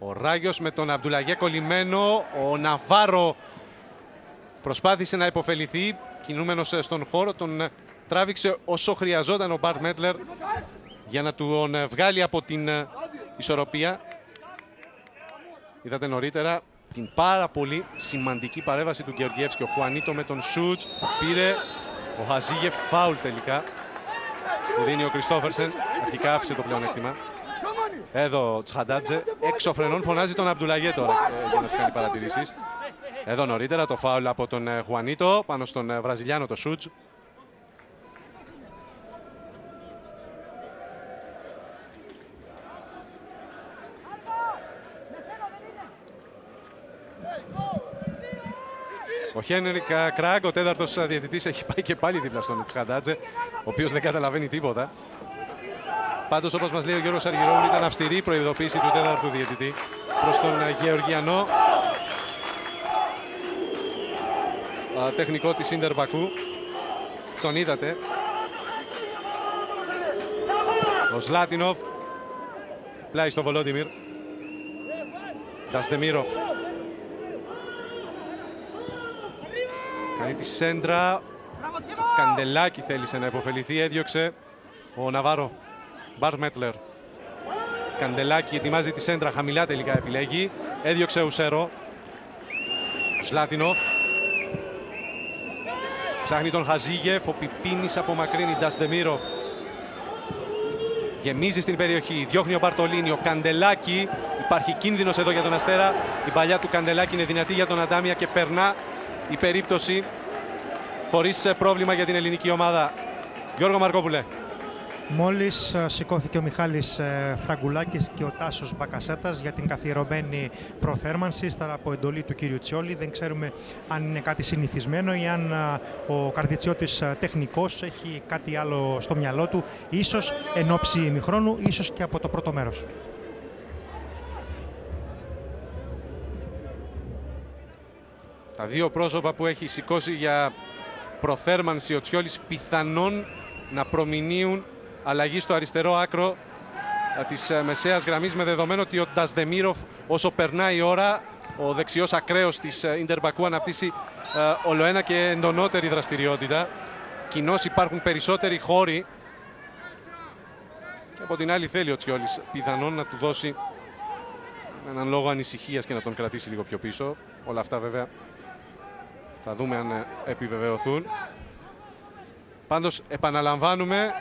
Ο Ράγιος με τον Αμπτουλαγέ κολλημένο. Ο Ναβάρο Προσπάθησε να υποφεληθεί, κινούμενος στον χώρο, τον τράβηξε όσο χρειαζόταν ο Μπαρτ Μέτλερ για να τον βγάλει από την ισορροπία. Είδατε νωρίτερα την πάρα πολύ σημαντική παρέμβαση του Γεωργιεύσκη. Ο Χουανίτο με τον Σούτς πήρε ο Χαζίγεφ φάουλ τελικά. Του δίνει ο Κριστόφερσεν. Αρχικά άφησε το πλεονέκτημα. Εδώ ο Τσχαντάτζε έξω φρενών φωνάζει τον Αμπτουλαγέ τώρα ε, για να τους κάνει παρατηρήσεις. Εδώ νωρίτερα το φάουλ από τον ε, Χουανίτο πάνω στον ε, Βραζιλιάνο το Σούτς. Ο Χένρικ Κράγκ, ο τέταρτος διαιτητής, έχει πάει και πάλι δίπλα στον Τσχαντάτζε, ο οποίος δεν καταλαβαίνει τίποτα. Πάντως, όπως μας λέει ο Γιώργος Αργυρόγλου, ήταν αυστηρή η προειδοποίηση του τέταρτου διαιτητή προς τον Γεωργιανό. Τεχνικό της Ίντερ Μπακού. Τον είδατε. Ο Σλάτινοφ. Πλάι στο Βολόντιμιρ. Νταστεμίροφ Κάνει τη σέντρα. Καντελάκι θέλησε να υποφεληθεί. Έδιωξε ο Ναβάρο. Μπαρ Μέτλερ. Καντελάκι ετοιμάζει τη σέντρα. Χαμηλά τελικά επιλέγει. Έδιωξε Ουσέρο. Σλάτινοφ. Ψάχνει τον Χαζίγεφ. Ο Πιπίνης απομακρύνει. Ντασδεμίροφ. Γεμίζει στην περιοχή. Διώχνει ο Μπαρτολίνη. Ο Καντελάκι. Υπάρχει κίνδυνος εδώ για τον Αστέρα. Η παλιά του Καντελάκι είναι δυνατή για τον Αντάμια και περνά η περίπτωση χωρίς ε, πρόβλημα για την ελληνική ομάδα. Γιώργο Μαρκόπουλε. Μόλις ε, σηκώθηκε ο Μιχάλης ε, Φραγκουλάκης και ο Τάσος Μπακασέτας για την καθιερωμένη προθέρμανση ύστερα από εντολή του κύριου Τσιόλη. Δεν ξέρουμε αν είναι κάτι συνηθισμένο ή αν ο Καρδιτσιώτης τεχνικός έχει κάτι άλλο στο μυαλό του, ίσως εν ώψη ημιχρόνου, ίσως και από το πρώτο μέρος. Τα δύο πρόσωπα που έχει σηκώσει για προθέρμανση ο Τσιόλης πιθανόν να προμηνύουν αλλαγή στο αριστερό άκρο της ε, μεσαίας γραμμής με δεδομένο ότι ο Ντασδεμίροφ όσο περνάει η ώρα ο δεξιός ακραίος της Ιντερμπακού αναπτύσσει ε, ολοένα και εντονότερη δραστηριότητα. Κοινώς υπάρχουν περισσότεροι χώροι και από την άλλη θέλει ο Τσιόλης πιθανόν να του δώσει έναν λόγο ανησυχίας και να τον κρατήσει λίγο πιο πίσω. Όλα αυτά βέβαια θα δούμε αν ε, επιβεβαιωθούν. Πάντως επαναλαμβάνουμε,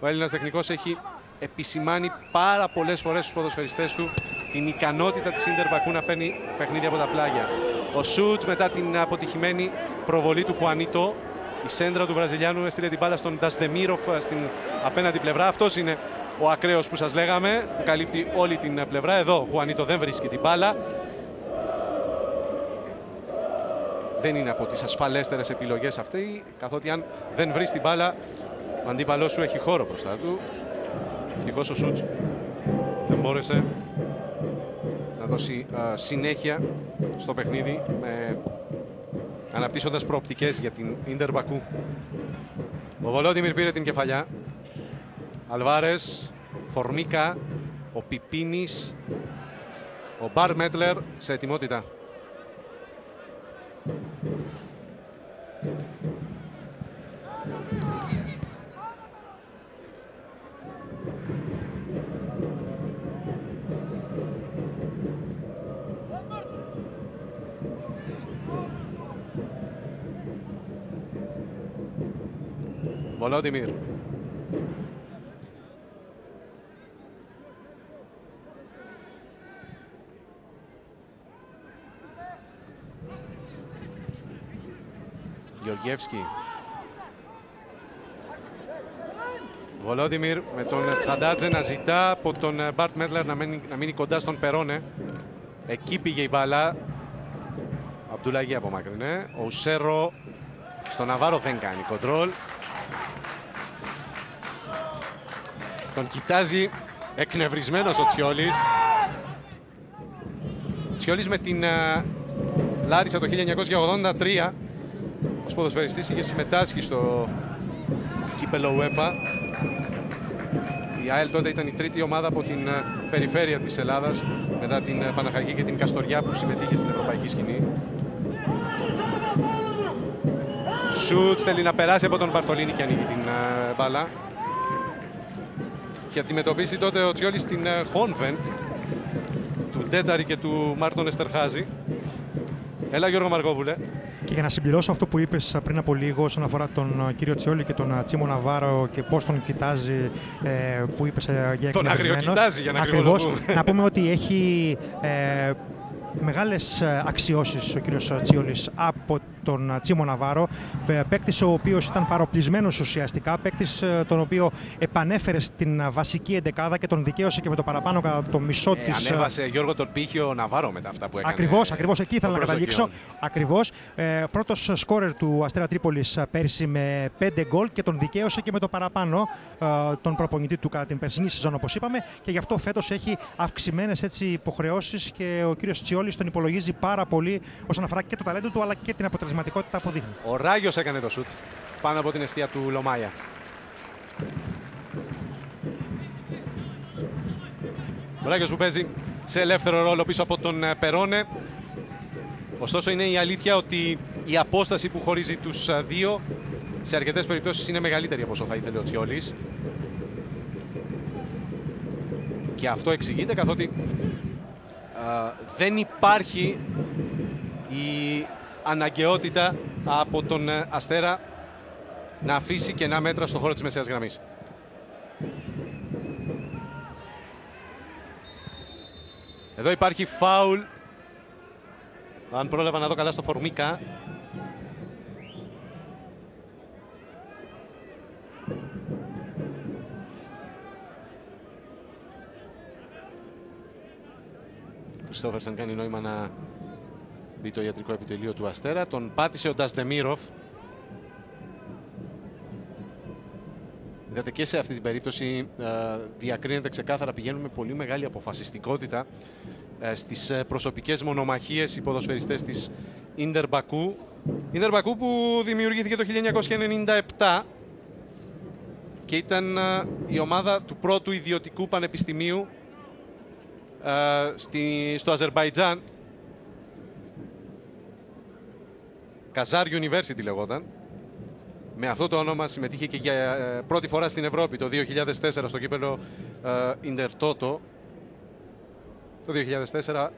ο Έλληνας τεχνικός έχει επισημάνει πάρα πολλές φορές στους ποδοσφαιριστές του την ικανότητα της Ίντερ Μπακού να παίρνει παιχνίδι από τα πλάγια. Ο Σούτς μετά την αποτυχημένη προβολή του Χουανίτο, η σέντρα του Βραζιλιάνου έστειλε την μπάλα στον Ντασδεμίροφ ε, στην απέναντι πλευρά. Αυτός είναι ο ακραίος που σας λέγαμε, που καλύπτει όλη την πλευρά. Εδώ ο Χουανίτο δεν βρίσκει την μπάλα. δεν είναι από τις ασφαλέστερες επιλογές αυτή, καθότι αν δεν βρεις την μπάλα, ο αντίπαλός σου έχει χώρο μπροστά του. Ευτυχώς ο Σούτς δεν μπόρεσε να δώσει συνέχεια στο παιχνίδι με αναπτύσσοντας προοπτικές για την Ίντερ Μπακού. Ο Βολόντιμιρ πήρε την κεφαλιά. Αλβάρες, Φορμίκα, ο Πιπίνης, ο Μπαρ Μέτλερ σε ετοιμότητα. Volodymyr. Γεωργιεύσκη. Βολόδιμιρ με τον Τσχαντάτζε να ζητά από τον Μπαρτ Μέτλερ να μείνει, να μείνει κοντά στον Περόνε. Εκεί πήγε η μπάλα. Αμπτουλαγή απομάκρυνε. Ο Ουσέρο στον Ναβάρο δεν κάνει κοντρόλ. Τον κοιτάζει εκνευρισμένος ο Τσιόλης. Τσιόλης με την uh, Λάρισα το 1983 ως ποδοσφαιριστής είχε συμμετάσχει στο κύπελο UEFA. Η ΑΕΛ τότε ήταν η τρίτη ομάδα από την ε, περιφέρεια της Ελλάδας μετά την ε, Παναχαϊκή και την Καστοριά που συμμετείχε στην ευρωπαϊκή σκηνή. σουτς, θέλει να περάσει από τον Μπαρτολίνη και ανοίγει την uh, μπάλα. Είχε αντιμετωπίσει τότε ο Τσιόλης στην Χόνβεντ του Ντένταρη και του Μάρτον Εστερχάζη. Έλα Γιώργο Μαργόπουλε. Και για να συμπληρώσω αυτό που είπες πριν από λίγο όσον αφορά τον κύριο Τσιόλη και τον Τσίμο Ναβάρο και πώς τον κοιτάζει, ε, που είπες για Τον αγριοκοιτάζει για να Ακριβώς, Να πούμε ότι έχει ε, μεγάλες αξιώσεις ο κύριος Τσιόλης από τον Τσίμο Ναβάρο. Παίκτης ο οποίος ήταν παροπλισμένος ουσιαστικά. Παίκτης ε, τον οποίο επανέφερε στην βασική εντεκάδα και τον δικαίωσε και με το παραπάνω κατά το μισό ε, της. Ανέβασε Γιώργο τον πύχιο Ναβάρο μετά αυτά που έκανε. Ακριβώς, ακριβώς εκεί ήθελα να καταλήξω. Ακριβώς. Ε, Πρώτος σκόρερ του Αστέρα Τρίπολης ε, πέρσι με 5 γκολ και τον δικαίωσε και με το παραπάνω ε, τον προπονητή του κατά την περσινή σεζόν, όπως είπαμε. Και γι' αυτό φέτος έχει αυξημένες υποχρεώσεις και ο κύριος Τσιόλης τον υπολογίζει πάρα πολύ όσον αφορά και το ταλέντο του αλλά και την αποτελεσματικότητα αποτελεσματικότητα αποδείχνει. Ο Ράγιος έκανε το σουτ πάνω από την αιστεία του Λομάια. Ο Ράγιος που παίζει σε ελεύθερο ρόλο πίσω από τον ε, Περόνε. Ωστόσο είναι η αλήθεια ότι η απόσταση που χωρίζει τους ε, δύο σε αρκετές περιπτώσεις είναι μεγαλύτερη από όσο θα ήθελε ο Τσιόλης. Και αυτό εξηγείται καθότι α, ε, δεν υπάρχει η αναγκαιότητα από τον ε, Αστέρα να αφήσει κενά μέτρα στο χώρο της μεσαίας γραμμής. Εδώ υπάρχει φάουλ. Αν πρόλαβα να δω καλά στο Φορμίκα. Χριστόφερσεν κάνει νόημα να μπει το ιατρικό επιτελείο του Αστέρα. Τον πάτησε ο Ντασδεμίροφ. Είδατε και σε αυτή την περίπτωση ε, διακρίνεται ξεκάθαρα. Πηγαίνουμε πολύ μεγάλη αποφασιστικότητα ε, στις ε, προσωπικές μονομαχίες οι ποδοσφαιριστές της Ίντερ Μπακού. Ίντερ Μπακού που δημιουργήθηκε το 1997 και ήταν η ομάδα του πρώτου ιδιωτικού πανεπιστημίου στο Αζερβαϊτζάν Καζάρ University λεγόταν. Με αυτό το όνομα συμμετείχε και για ε, πρώτη φορά στην Ευρώπη το 2004 στο κύπελο Ιντερτότο. Το 2004 ε,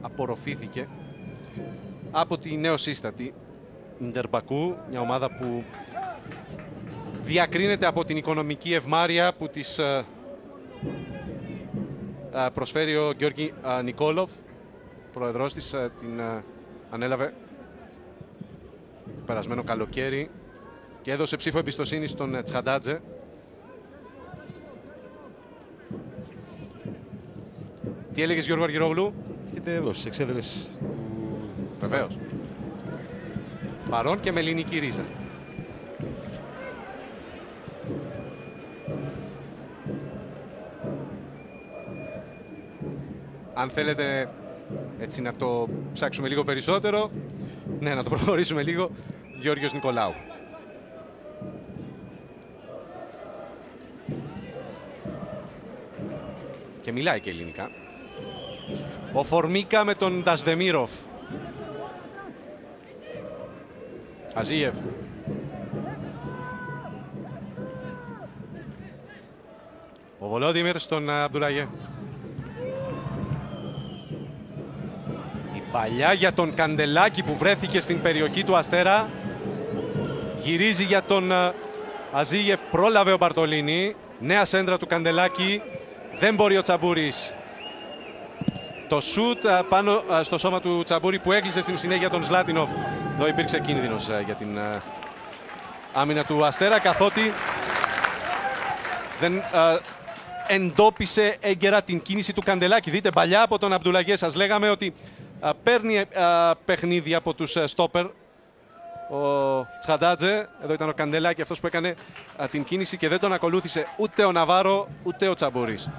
απορροφήθηκε από τη νεοσύστατη Ιντερμπακού, μια ομάδα που διακρίνεται από την οικονομική ευμάρεια που της ε, προσφέρει ο Γιώργη Νικόλοφ, πρόεδρός της, την ανέλαβε περασμένο καλοκαίρι και έδωσε ψήφο εμπιστοσύνη στον ε, Τσχαντάτζε. Τι έλεγες Γιώργο Αργυρόγλου; Έχετε έδωσε εξέδρες του... Βεβαίως. Παρόν και με ελληνική ρίζα. Αν θέλετε έτσι να το ψάξουμε λίγο περισσότερο, ναι, να το προχωρήσουμε λίγο. Γιώργος Νικολάου. Και μιλάει και ελληνικά. Ο Φορμίκα με τον Ντασδεμίροφ. Αζίευ. Ο Βολόδιμιρ στον Αμπτουλαγέ. Παλιά για τον Καντελάκη που βρέθηκε στην περιοχή του Αστέρα. Γυρίζει για τον ε, Αζίγεφ. Πρόλαβε ο Μπαρτολίνη. Νέα σέντρα του Καντελάκη. Δεν μπορεί ο Τσαμπούρης. Το σούτ ε, πάνω ε, στο σώμα του Τσαμπούρη που έκλεισε στην συνέχεια τον Σλάτινοφ. Εδώ υπήρξε κίνδυνος για την άμυνα του Αστέρα καθότι δεν εντόπισε έγκαιρα την κίνηση του Καντελάκη. Δείτε παλιά από τον Αμπτουλαγέ. Σας λέγαμε ότι παίρνει παιχνίδι από τους ε, στόπερ. Ο Τσχαντάτζε, εδώ ήταν ο Καντελάκη αυτός που έκανε την κίνηση και δεν τον ακολούθησε ούτε ο Ναβάρο ούτε ο Τσαμπούρης.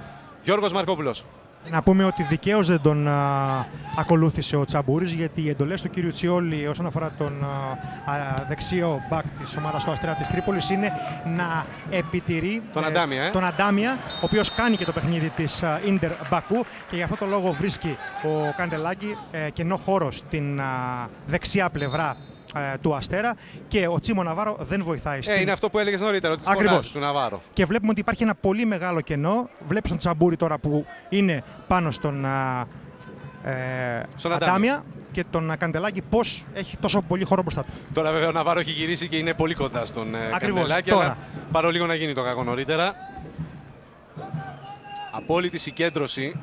Γιώργος Μαρκόπουλος. Να πούμε ότι δικαίως δεν τον α, ακολούθησε ο Τσαμπούρης γιατί οι εντολές του κύριου Τσιόλη όσον αφορά τον α, δεξιό μπακ της ομάδας του Αστέρα της Τρίπολης είναι να επιτηρεί τον, ε, Αντάμια, ε. τον Αντάμια, ο οποίος κάνει και το παιχνίδι της Ιντερ Μπακού και για αυτό το λόγο βρίσκει ο Καντελάκη ε, κενό χώρο στην δεξιά πλευρά ε, του Αστέρα και ο Τσίμο Ναβάρο δεν βοηθάει. Ε, στην- είναι αυτό που έλεγες νωρίτερα, ότι Ακριβώς. φωνάζει του Ναβάρο. Και βλέπουμε ότι υπάρχει ένα πολύ μεγάλο κενό. Βλέπεις τον Τσαμπούρη τώρα που είναι πάνω στον α, ε, Στον Αντάμια Αντάμια. και τον α, Καντελάκη πώς έχει τόσο πολύ χώρο μπροστά του. Τώρα βέβαια ο Ναβάρο έχει γυρίσει και είναι πολύ κοντά στον ε, Ακριβώς, Καντελάκη, τώρα. αλλά παρό λίγο να γίνει το κακό νωρίτερα. Απόλυτη συγκέντρωση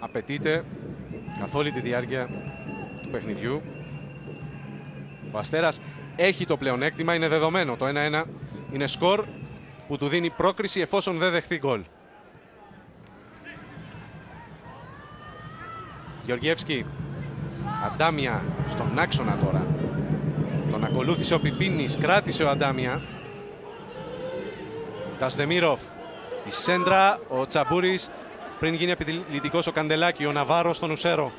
απαιτείται καθ' όλη τη διάρκεια του παιχνιδιού. Ο Αστέρας έχει το πλεονέκτημα, είναι δεδομένο. Το 1-1 είναι σκορ που του δίνει πρόκριση εφόσον δεν δεχθεί γκολ. Γεωργιεύσκη, Αντάμια στον άξονα τώρα. Τον ακολούθησε ο Πιπίνης, κράτησε ο Αντάμια. Τασδεμίροφ, η Σέντρα, ο Τσαμπούρης, πριν γίνει επιδηλητικός ο Καντελάκη, ο Ναβάρος στον Ουσέρο.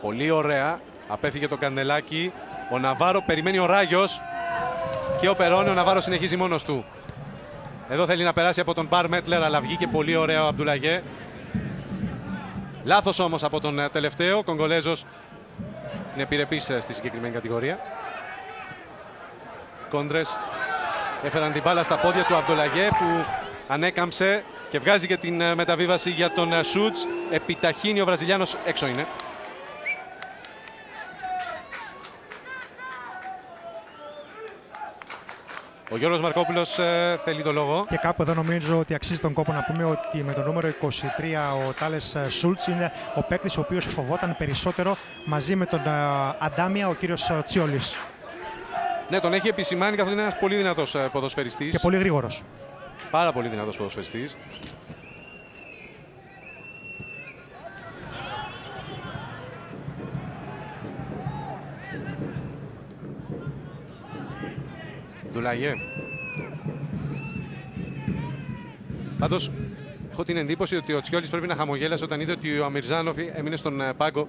Πολύ ωραία, απέφυγε το Καντελάκη. Ο Ναβάρο περιμένει ο Ράγιος και ο Περόνε, ο Ναβάρο συνεχίζει μόνος του. Εδώ θέλει να περάσει από τον Μπαρ Μέτλερ, αλλά βγήκε πολύ ωραία ο Αμπτουλαγέ. Λάθος όμως από τον ε, τελευταίο, ο Κογκολέζος είναι επιρρεπής ε, στη συγκεκριμένη κατηγορία. Κόντρες έφεραν την μπάλα στα πόδια του Αμπτουλαγέ που ανέκαμψε και βγάζει και την ε, μεταβίβαση για τον ε, Σούτς. Επιταχύνει ο Βραζιλιάνος, έξω είναι. Ο Γιώργος Μαρκόπουλος ε, θέλει το λόγο. Και κάπου εδώ νομίζω ότι αξίζει τον κόπο να πούμε ότι με το νούμερο 23 ο Τάλες Σούλτς είναι ο παίκτης ο οποίος φοβόταν περισσότερο μαζί με τον ε, Αντάμια, ο κύριος Τσιόλης. Ναι, τον έχει επισημάνει καθότι είναι ένας πολύ δυνατός ε, ποδοσφαιριστής. Και πολύ γρήγορος. Πάρα πολύ δυνατός ποδοσφαιριστής. Ντουλαγέ. Πάντως, έχω την εντύπωση ότι ο Τσιόλης πρέπει να χαμογέλασε όταν είδε ότι ο Αμιρζάνοφ έμεινε στον ε, πάγκο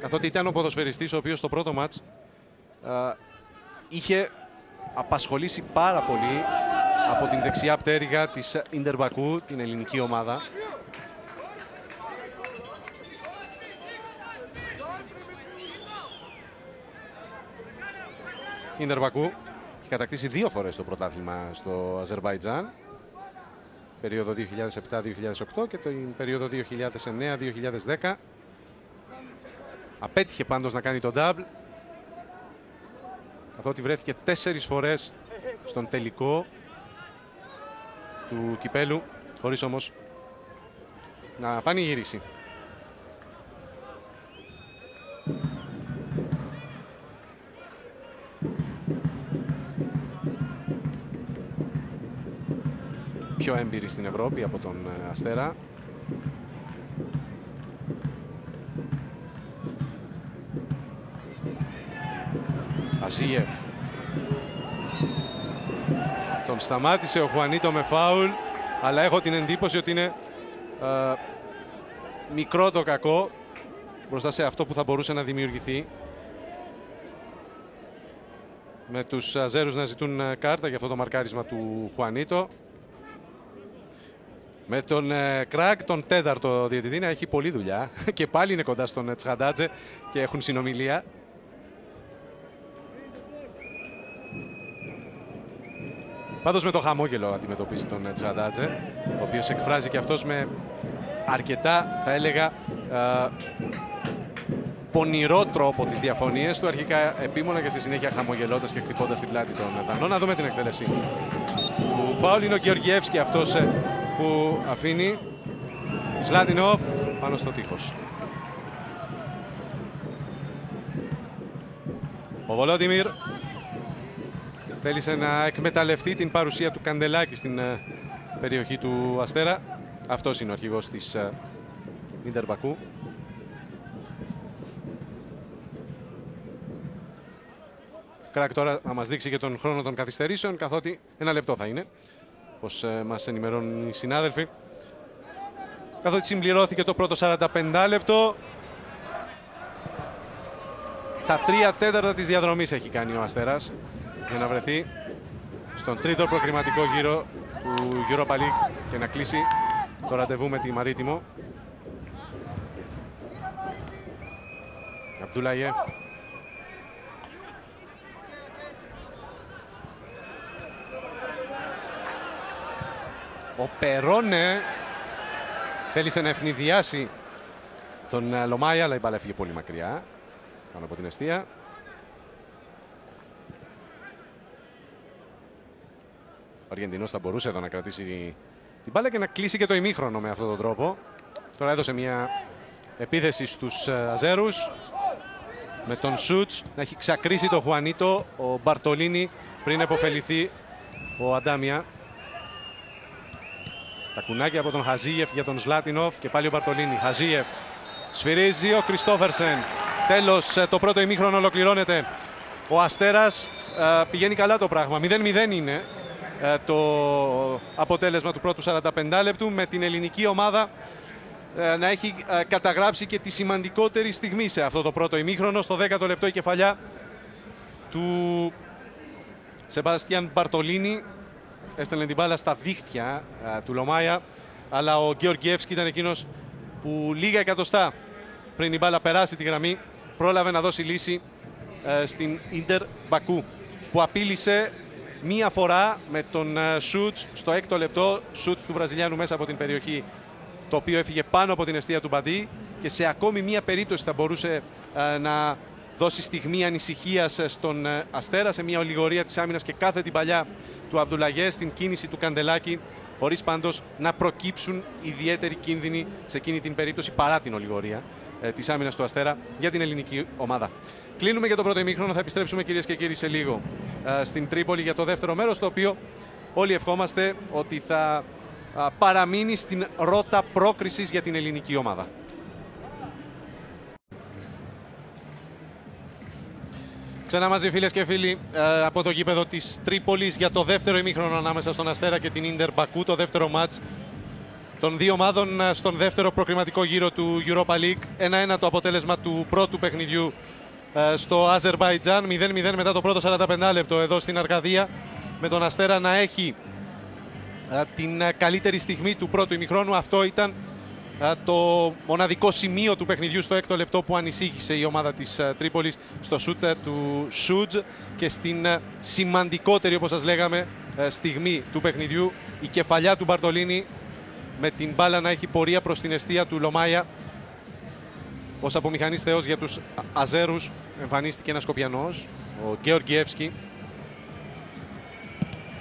καθότι ήταν ο ποδοσφαιριστής ο οποίος στο πρώτο μάτς ε, είχε απασχολήσει πάρα πολύ από την δεξιά πτέρυγα της Ίντερ Μπακού, την ελληνική ομάδα. Ίντερ Μπακού έχει κατακτήσει δύο φορές το πρωτάθλημα στο Αζερβαϊτζάν. Περίοδο 2007-2008 και την περίοδο 2009-2010. Απέτυχε πάντως να κάνει το double καθότι βρέθηκε τέσσερις φορές στον τελικό του κυπέλου, χωρίς όμως να πανηγυρίσει. Πιο έμπειρη στην Ευρώπη από τον ε, Αστέρα. Αζίεφ. Τον σταμάτησε ο Χουανίτο με φάουλ, αλλά έχω την εντύπωση ότι είναι ε, μικρό το κακό μπροστά σε αυτό που θα μπορούσε να δημιουργηθεί. Με τους Αζέρους να ζητούν ε, κάρτα για αυτό το μαρκάρισμα του Χουανίτο. Με τον ε, Κράκ, τον τέταρτο διαιτητή, να έχει πολλή δουλειά. Και πάλι είναι κοντά στον ε, Τσχαντάτζε και έχουν συνομιλία. Πάντως με το χαμόγελο αντιμετωπίζει τον ε, Τσχαντάτζε, ο οποίος εκφράζει και αυτός με αρκετά, θα έλεγα, ε, πονηρό τρόπο τις διαφωνίες του, αρχικά επίμονα και στη συνέχεια χαμογελώντας και χτυπώντας την πλάτη των Δανών. Να δούμε την εκτέλεση του φάουλ. Είναι ο Γεωργιεύσκη αυτός ε, που αφήνει Σλάτινοφ πάνω στο τείχος. Ο Βολόντιμιρ θέλησε να εκμεταλλευτεί την παρουσία του Καντελάκη στην ε, περιοχή του Αστέρα. Αυτός είναι ο αρχηγός της ε, Ίντερ Μπακού. Κράκ τώρα να μας δείξει και τον χρόνο των καθυστερήσεων, καθότι ένα λεπτό θα είναι, όπως ε, μας ενημερώνουν οι συνάδελφοι. Καθότι συμπληρώθηκε το πρώτο 45 λεπτό. Τα τρία τέταρτα της διαδρομής έχει κάνει ο Αστέρας για να βρεθεί στον τρίτο προκριματικό γύρο του Europa League και να κλείσει το ραντεβού με τη Μαρίτιμο. Αμπτούλαγε. Ο Περόνε θέλησε να ευνηδιάσει τον ε, Λομάια, αλλά η μπάλα έφυγε πολύ μακριά πάνω από την αιστεία. Ο Αργεντινός θα μπορούσε εδώ να κρατήσει την μπάλα και να κλείσει και το ημίχρονο με αυτόν τον τρόπο. Τώρα έδωσε μια επίθεση στους ε, Αζέρους με τον Σούτς να έχει ξακρίσει το Χουανίτο ο Μπαρτολίνη πριν επωφεληθεί ο Αντάμια. Τα κουνάκια από τον Χαζίεφ για τον Σλάτινοφ και πάλι ο Μπαρτολίνη. Χαζίεφ σφυρίζει ο Κριστόφερσεν. Τέλος ε, το πρώτο ημίχρονο ολοκληρώνεται. Ο Αστέρας ε, πηγαίνει καλά το πράγμα. 0-0 είναι το αποτέλεσμα του πρώτου 45 λεπτού με την ελληνική ομάδα ε, να έχει ε, καταγράψει και τη σημαντικότερη στιγμή σε αυτό το πρώτο ημίχρονο. Στο 10ο λεπτό η κεφαλιά του Σεμπάστιαν Μπαρτολίνη έστελνε την μπάλα στα δίχτυα ε, του Λομάια αλλά ο Γεωργιεύσκη ήταν εκείνος που λίγα εκατοστά πριν η μπάλα περάσει τη γραμμή πρόλαβε να δώσει λύση στην Ίντερ Μπακού που απείλησε μία φορά με τον Σούτς στο έκτο λεπτό Σούτς του Βραζιλιάνου μέσα από την περιοχή το οποίο έφυγε πάνω από την αιστεία του Μπαντή και σε ακόμη μία περίπτωση θα μπορούσε ε, να δώσει στιγμή ανησυχίας στον ε, Αστέρα σε μια ολιγορία της άμυνας και κάθε την παλιά του Αμπτουλαγές στην κίνηση του Καντελάκη χωρίς πάντως να προκύψουν ιδιαίτεροι κίνδυνοι σε εκείνη την περίπτωση παρά την ολιγορία ε, της άμυνας του Αστέρα για την ελληνική ομάδα. Κλείνουμε για το πρώτο ημίχρονο, θα επιστρέψουμε κυρίες και κύριοι σε λίγο ε, στην Τρίπολη για το δεύτερο μέρος, το οποίο όλοι ευχόμαστε ότι θα παραμείνει στην ρότα πρόκρισης για την ελληνική ομάδα. Ξανά μαζί φίλες και φίλοι ε, από το γήπεδο της Τρίπολης για το δεύτερο ημίχρονο ανάμεσα στον Αστέρα και την Ίντερ Μπακού, το δεύτερο μάτς των δύο ομάδων ε, στον δεύτερο προκριματικό γύρο του Europa League. 1-1 το αποτέλεσμα του πρώτου παιχνιδιού ε, στο Αζερβαϊτζάν, 0-0 μετά το πρώτο 45 λεπτό εδώ στην Αρκαδία με τον Αστέρα να έχει την καλύτερη στιγμή του πρώτου ημιχρόνου. Αυτό ήταν το μοναδικό σημείο του παιχνιδιού στο έκτο λεπτό που ανησύχησε η ομάδα της Τρίπολης στο σούτ του Σούτζ και στην σημαντικότερη όπως σας λέγαμε στιγμή του παιχνιδιού η κεφαλιά του Μπαρτολίνη με την μπάλα να έχει πορεία προς την αιστεία του Λομάια. Ως απομηχανής θεός για τους Αζέρους εμφανίστηκε ένας Σκοπιανός ο Γεωργιεύσκη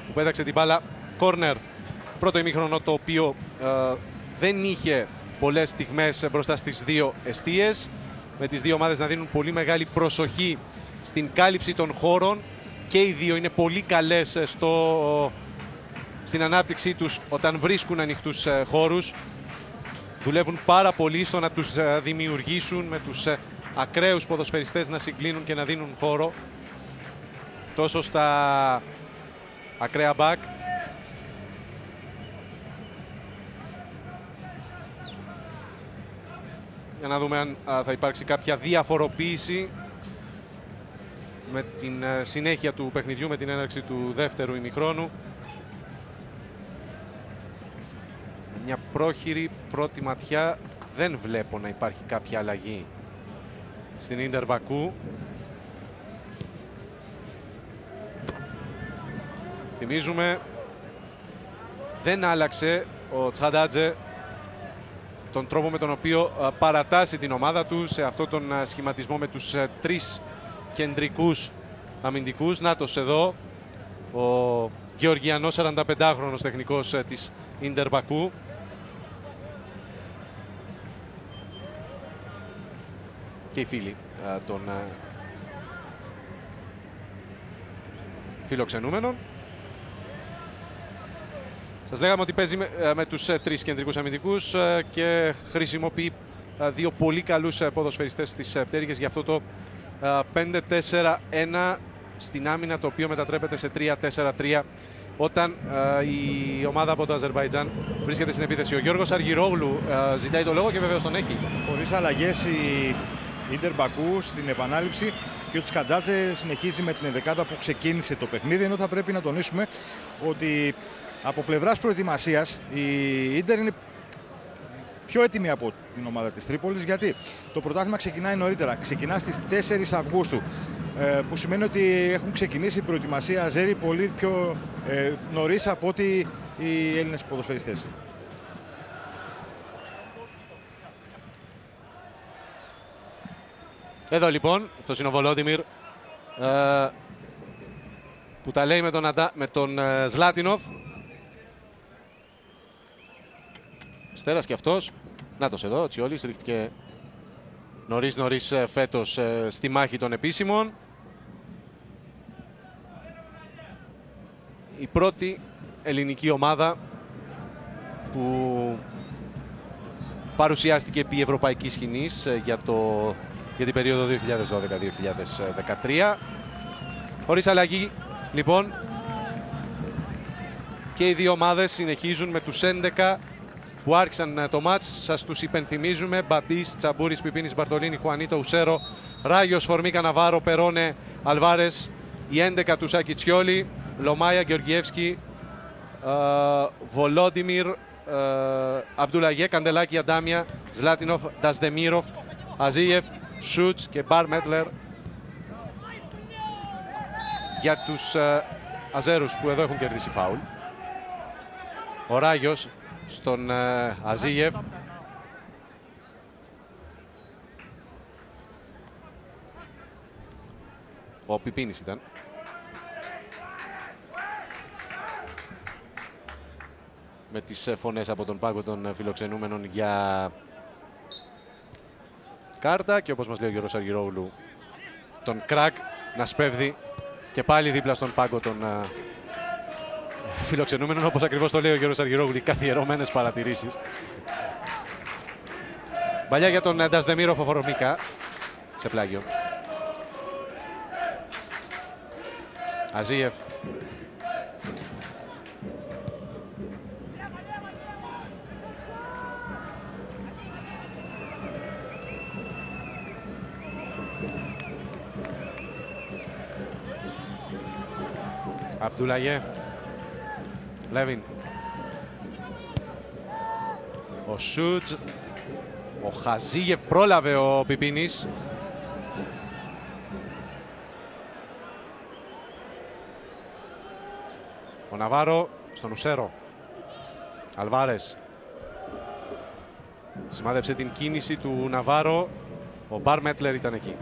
που πέταξε την μπάλα. Κόρνερ πρώτο ημίχρονο το οποίο ε, δεν είχε πολλές στιγμές μπροστά στις δύο εστίες με τις δύο ομάδες να δίνουν πολύ μεγάλη προσοχή στην κάλυψη των χώρων και οι δύο είναι πολύ καλές στο, στην ανάπτυξή τους όταν βρίσκουν ανοιχτούς ε, χώρους. Δουλεύουν πάρα πολύ στο να τους ε, δημιουργήσουν με τους ακραίους ποδοσφαιριστές να συγκλίνουν και να δίνουν χώρο τόσο στα ακραία μπακ για να δούμε αν θα υπάρξει κάποια διαφοροποίηση με την ε, συνέχεια του παιχνιδιού, με την έναρξη του δεύτερου ημιχρόνου. Μια πρόχειρη πρώτη ματιά δεν βλέπω να υπάρχει κάποια αλλαγή στην Ίντερ Βακού. Θυμίζουμε δεν άλλαξε ο Τσχαντάτζε τον τρόπο με τον οποίο ε, παρατάσσει την ομάδα του σε αυτόν τον ε, σχηματισμό με τους ε, τρεις κεντρικούς αμυντικούς. Νάτος εδώ ο Γεωργιανός 45χρονος τεχνικός της Ίντερ Μπακού. Και οι φίλοι των φιλοξενούμενων. Σας λέγαμε ότι παίζει με, ε, με τους ε, τρεις κεντρικούς αμυντικούς ε, και χρησιμοποιεί δύο πολύ καλούς ποδοσφαιριστές στις πτέρυγες για αυτό το 5-4-1 στην άμυνα το οποίο μετατρέπεται σε 3-4-3 όταν η ομάδα από το Αζερβαϊτζάν βρίσκεται στην επίθεση. Ο Γιώργος Αργυρόγλου ζητάει το λόγο και βεβαίως τον έχει. Χωρίς αλλαγές η Ίντερ Μπακού στην επανάληψη και ο Τσικαντζάτζε συνεχίζει με την δεκάδα που ξεκίνησε το παιχνίδι ενώ θα πρέπει να τονίσουμε ότι από πλευράς προετοιμασίας η Ιντερ είναι πιο έτοιμη από την ομάδα της Τρίπολης γιατί το πρωτάθλημα ξεκινάει νωρίτερα. Ξεκινά στις 4 Αυγούστου ε, που σημαίνει ότι έχουν ξεκινήσει η προετοιμασία Αζέρι πολύ πιο ε, νωρίς από ό,τι οι Έλληνες ποδοσφαιριστές. Εδώ λοιπόν, το είναι ο Βολόντιμιρ, ε, που τα λέει με τον, με τον ε, Ζλάτινοφ. Στέρας και αυτός. Νάτος εδώ, ο Τσιόλης ρίχτηκε νωρίς νωρίς ε, φέτος ε, στη μάχη των επίσημων. Η πρώτη ελληνική ομάδα που παρουσιάστηκε επί ευρωπαϊκής σκηνής για, το, για την περίοδο 2012-2013. Χωρίς αλλαγή, λοιπόν, και οι δύο ομάδες συνεχίζουν με τους 11 που άρχισαν ε, το μάτς. Σας τους υπενθυμίζουμε. Μπαντής, Τσαμπούρης, Πιπίνης, Μπαρτολίνη, Χουανίτο, Ουσέρο, Ράγιος, Φορμίκα, Ναβάρο, Περόνε, Αλβάρες, η 11 του Σάκη Τσιόλη, Λομάια, Γεωργιεύσκη, ε, Βολόντιμιρ, ε, Αμπτουλαγέ, Καντελάκη, Αντάμια, Ζλάτινοφ, Ντασδεμίροφ, Αζίεφ, Σούτς και Μπαρ Μέτλερ για τους ε, Αζέρους που εδώ έχουν κερδίσει φάουλ. Ο Ράγιος στον ε, Αζίγεφ. Ο Πιπίνης ήταν. Με τις ε, φωνές από τον πάγκο των ε, φιλοξενούμενων για κάρτα και όπως μας λέει ο Γιώργος Αργυρόγλου τον Κρακ να σπέβδει και πάλι δίπλα στον πάγκο των φιλοξενούμενων, όπως ακριβώς το λέει ο Γιώργος Αργυρόγλου, καθιερωμένες παρατηρήσεις. Μπαλιά για τον Ντασδεμίρο Φοφορομίκα σε πλάγιο. Αζίεφ. Αμπτουλαγέ. Λέβιν. Ο Σούτζ. Ο Χαζίγεφ πρόλαβε ο Πιπίνης. Ο Ναβάρο στον Ουσέρο. Αλβάρες. Σημάδεψε την κίνηση του Ναβάρο. Ο Μπαρ Μέτλερ ήταν εκεί.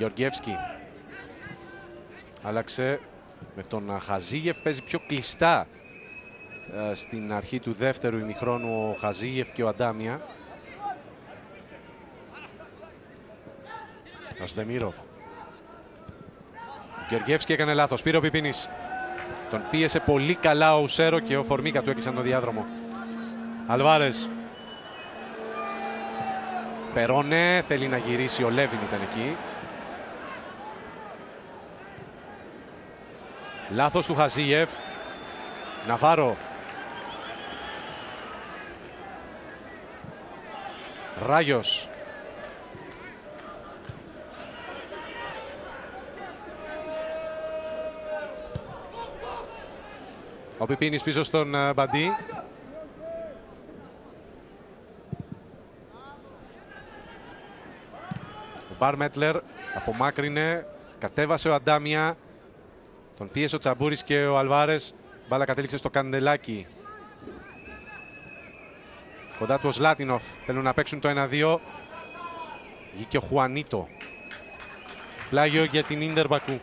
Γεωργιεύσκη. Άλλαξε με τον Χαζίγεφ. Παίζει πιο κλειστά ε, στην αρχή του δεύτερου ημιχρόνου ο Χαζίγεφ και ο Αντάμια. Ασδεμίροφ. Γεωργιεύσκη έκανε λάθος. Πήρε ο Πιπίνης. Τον πίεσε πολύ καλά ο Ουσέρο και ο Φορμίκα του έκλεισαν το διάδρομο. Αλβάρες. Περόνε, θέλει να γυρίσει, ο Λέβιν ήταν εκεί. Λάθος του Χαζίεφ. Ναβάρο. Ράγιος. Ο Πιπίνης πίσω στον ε, Μπαντή. Ο Μπαρ Μέτλερ απομάκρυνε, κατέβασε ο Αντάμια. Τον πίεσε ο Τσαμπούρης και ο Αλβάρες. Μπάλα κατέληξε στο Καντελάκι. Κοντά του ο Σλάτινοφ. Θέλουν να παίξουν το 1-2. Βγήκε ο Χουανίτο. Πλάγιο για την Ίντερ Μπακού.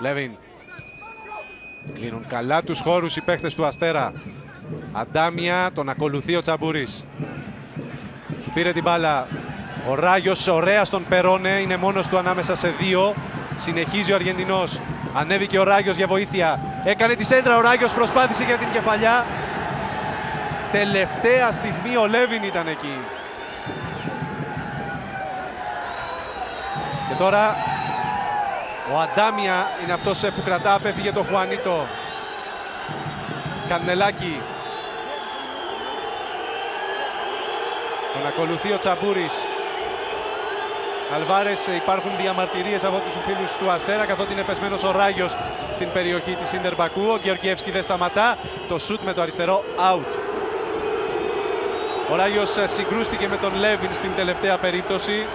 Λέβιν. Κλείνουν καλά τους χώρους οι παίχτες του Αστέρα. Αντάμια, τον ακολουθεί ο Τσαμπούρης. Πήρε την μπάλα. Ο Ράγιος ωραία στον Περόνε, είναι μόνος του ανάμεσα σε δύο. Συνεχίζει ο Αργεντινός. Ανέβηκε ο Ράγιος για βοήθεια. Έκανε τη σέντρα, ο Ράγιος προσπάθησε για την κεφαλιά. Τελευταία στιγμή ο Λέβιν ήταν εκεί. Και τώρα ο Αντάμια είναι αυτός που κρατά, απέφυγε το Χουανίτο. Κανελάκι. Τον ακολουθεί ο Τσαμπούρης. Αλβάρες υπάρχουν διαμαρτυρίες από τους φίλους του Αστέρα καθότι είναι πεσμένος ο Ράγιος στην περιοχή της Ίντερ Μπακού. Ο Γεωργιεύσκη δεν σταματά. Το σουτ με το αριστερό out. Ο Ράγιος συγκρούστηκε με τον Λέβιν στην τελευταία περίπτωση.